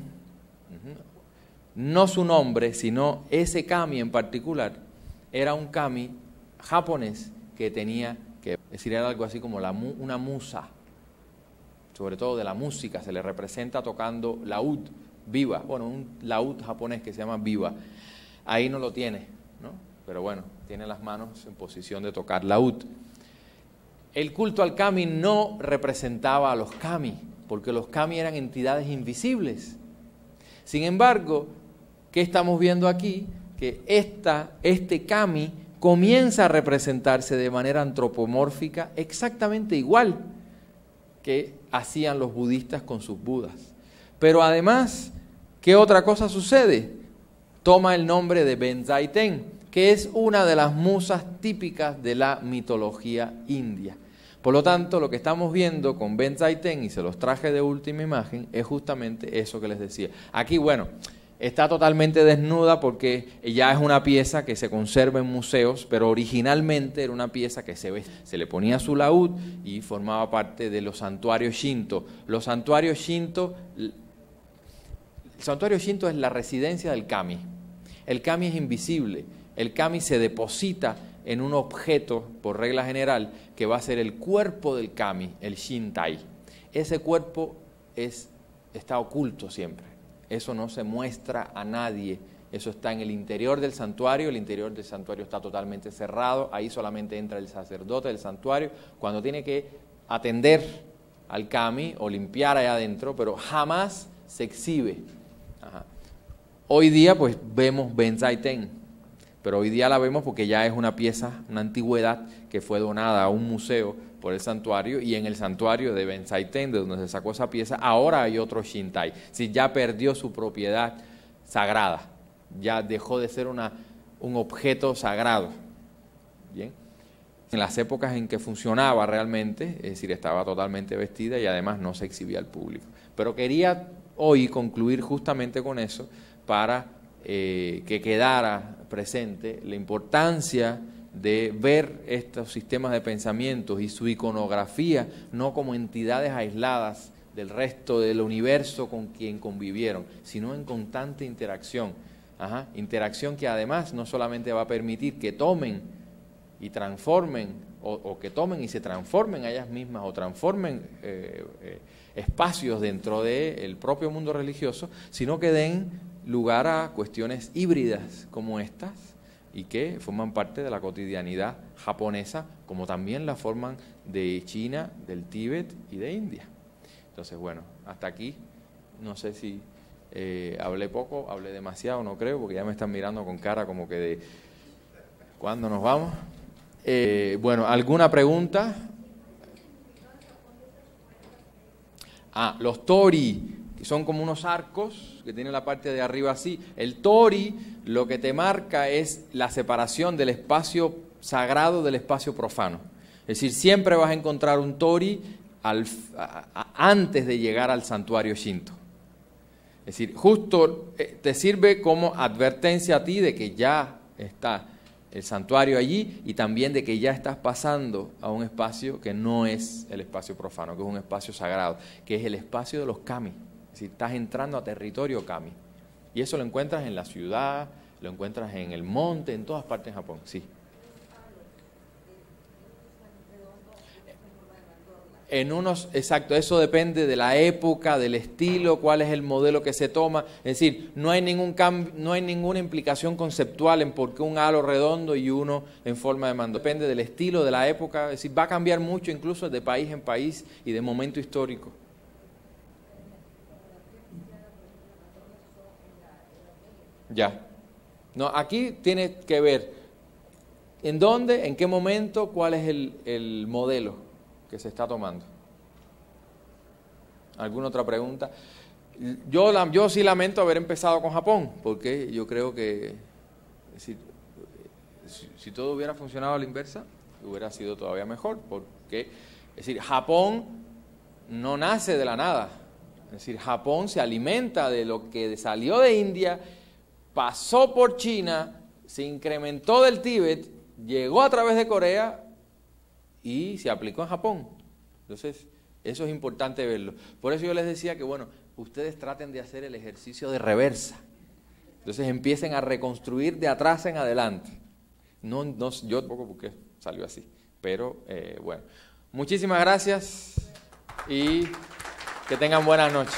no su nombre, sino ese kami en particular, era un kami japonés que tenía que, decir, era algo así como una musa, sobre todo de la música, se le representa tocando laúd, viva, bueno, un laúd japonés que se llama viva. Ahí no lo tiene, ¿no? Pero bueno, tiene las manos en posición de tocar laúd. El culto al kami no representaba a los kami, porque los kami eran entidades invisibles. Sin embargo, ¿qué estamos viendo aquí? Que esta, este kami comienza a representarse de manera antropomórfica exactamente igual que hacían los budistas con sus budas. Pero además, ¿qué otra cosa sucede? Toma el nombre de Benzaiten, que es una de las musas típicas de la mitología india. Por lo tanto, lo que estamos viendo con Ben Zaiten, y se los traje de última imagen, es justamente eso que les decía. Aquí, bueno, está totalmente desnuda porque ya es una pieza que se conserva en museos, pero originalmente era una pieza que se, se le ponía su laúd y formaba parte de los santuarios Shinto. Los santuarios Shinto, el santuario Shinto es la residencia del kami. El kami es invisible, el kami se deposita en un objeto, por regla general, que va a ser el cuerpo del kami, el shintai. Ese cuerpo es, está oculto siempre. Eso no se muestra a nadie. Eso está en el interior del santuario. El interior del santuario está totalmente cerrado. Ahí solamente entra el sacerdote del santuario cuando tiene que atender al kami o limpiar allá adentro, pero jamás se exhibe. Hoy día, pues vemos Benzaiten, pero hoy día la vemos porque ya es una pieza, una antigüedad que fue donada a un museo por el santuario y en el santuario de Benzaiten, de donde se sacó esa pieza, ahora hay otro Shintai. Si ya perdió su propiedad sagrada, ya dejó de ser una, un objeto sagrado. Bien. En las épocas en que funcionaba realmente, es decir, estaba totalmente vestida y además no se exhibía al público. Pero quería hoy concluir justamente con eso para eh, que quedara presente la importancia de ver estos sistemas de pensamientos y su iconografía no como entidades aisladas del resto del universo con quien convivieron, sino en constante interacción. interacción que además no solamente va a permitir que tomen y transformen, o, que tomen y se transformen a ellas mismas, o transformen eh, eh, espacios dentro del propio mundo religioso, sino que den lugar a cuestiones híbridas como estas y que forman parte de la cotidianidad japonesa, como también la forman de China, del Tíbet y de India. Entonces, bueno, hasta aquí, no sé si eh, hablé poco, hablé demasiado, no creo, porque ya me están mirando con cara como que de ¿cuándo nos vamos? Eh, bueno, ¿alguna pregunta? Ah, los tori son como unos arcos que tienen la parte de arriba así. El tori lo que te marca es la separación del espacio sagrado del espacio profano. Es decir, siempre vas a encontrar un tori antes de llegar al santuario shinto. Es decir, justo eh, te sirve como advertencia a ti de que ya está el santuario allí y también de que ya estás pasando a un espacio que no es el espacio profano, que es un espacio sagrado, que es el espacio de los kami si estás entrando a territorio kami. Y eso lo encuentras en la ciudad, lo encuentras en el monte, en todas partes de Japón, sí. En unos, exacto, eso depende de la época, del estilo, cuál es el modelo que se toma. Es decir, no hay, ningún cambio, no hay ninguna implicación conceptual en por qué un halo redondo y uno en forma de mando. Depende del estilo, de la época. Es decir, va a cambiar mucho incluso de país en país y de momento histórico. Ya. No, aquí tiene que ver en dónde, en qué momento, cuál es el, modelo que se está tomando. ¿Alguna otra pregunta? Yo, yo sí lamento haber empezado con Japón, porque yo creo que si, si, todo hubiera funcionado a la inversa, hubiera sido todavía mejor, porque Es decir, Japón no nace de la nada. Es decir, Japón se alimenta de lo que salió de India, pasó por China, se incrementó del Tíbet, llegó a través de Corea y se aplicó en Japón. Entonces, eso es importante verlo. Por eso yo les decía que, bueno, ustedes traten de hacer el ejercicio de reversa. Entonces empiecen a reconstruir de atrás en adelante. No, no, yo tampoco porque salió así. Pero eh, bueno, muchísimas gracias y que tengan buenas noches.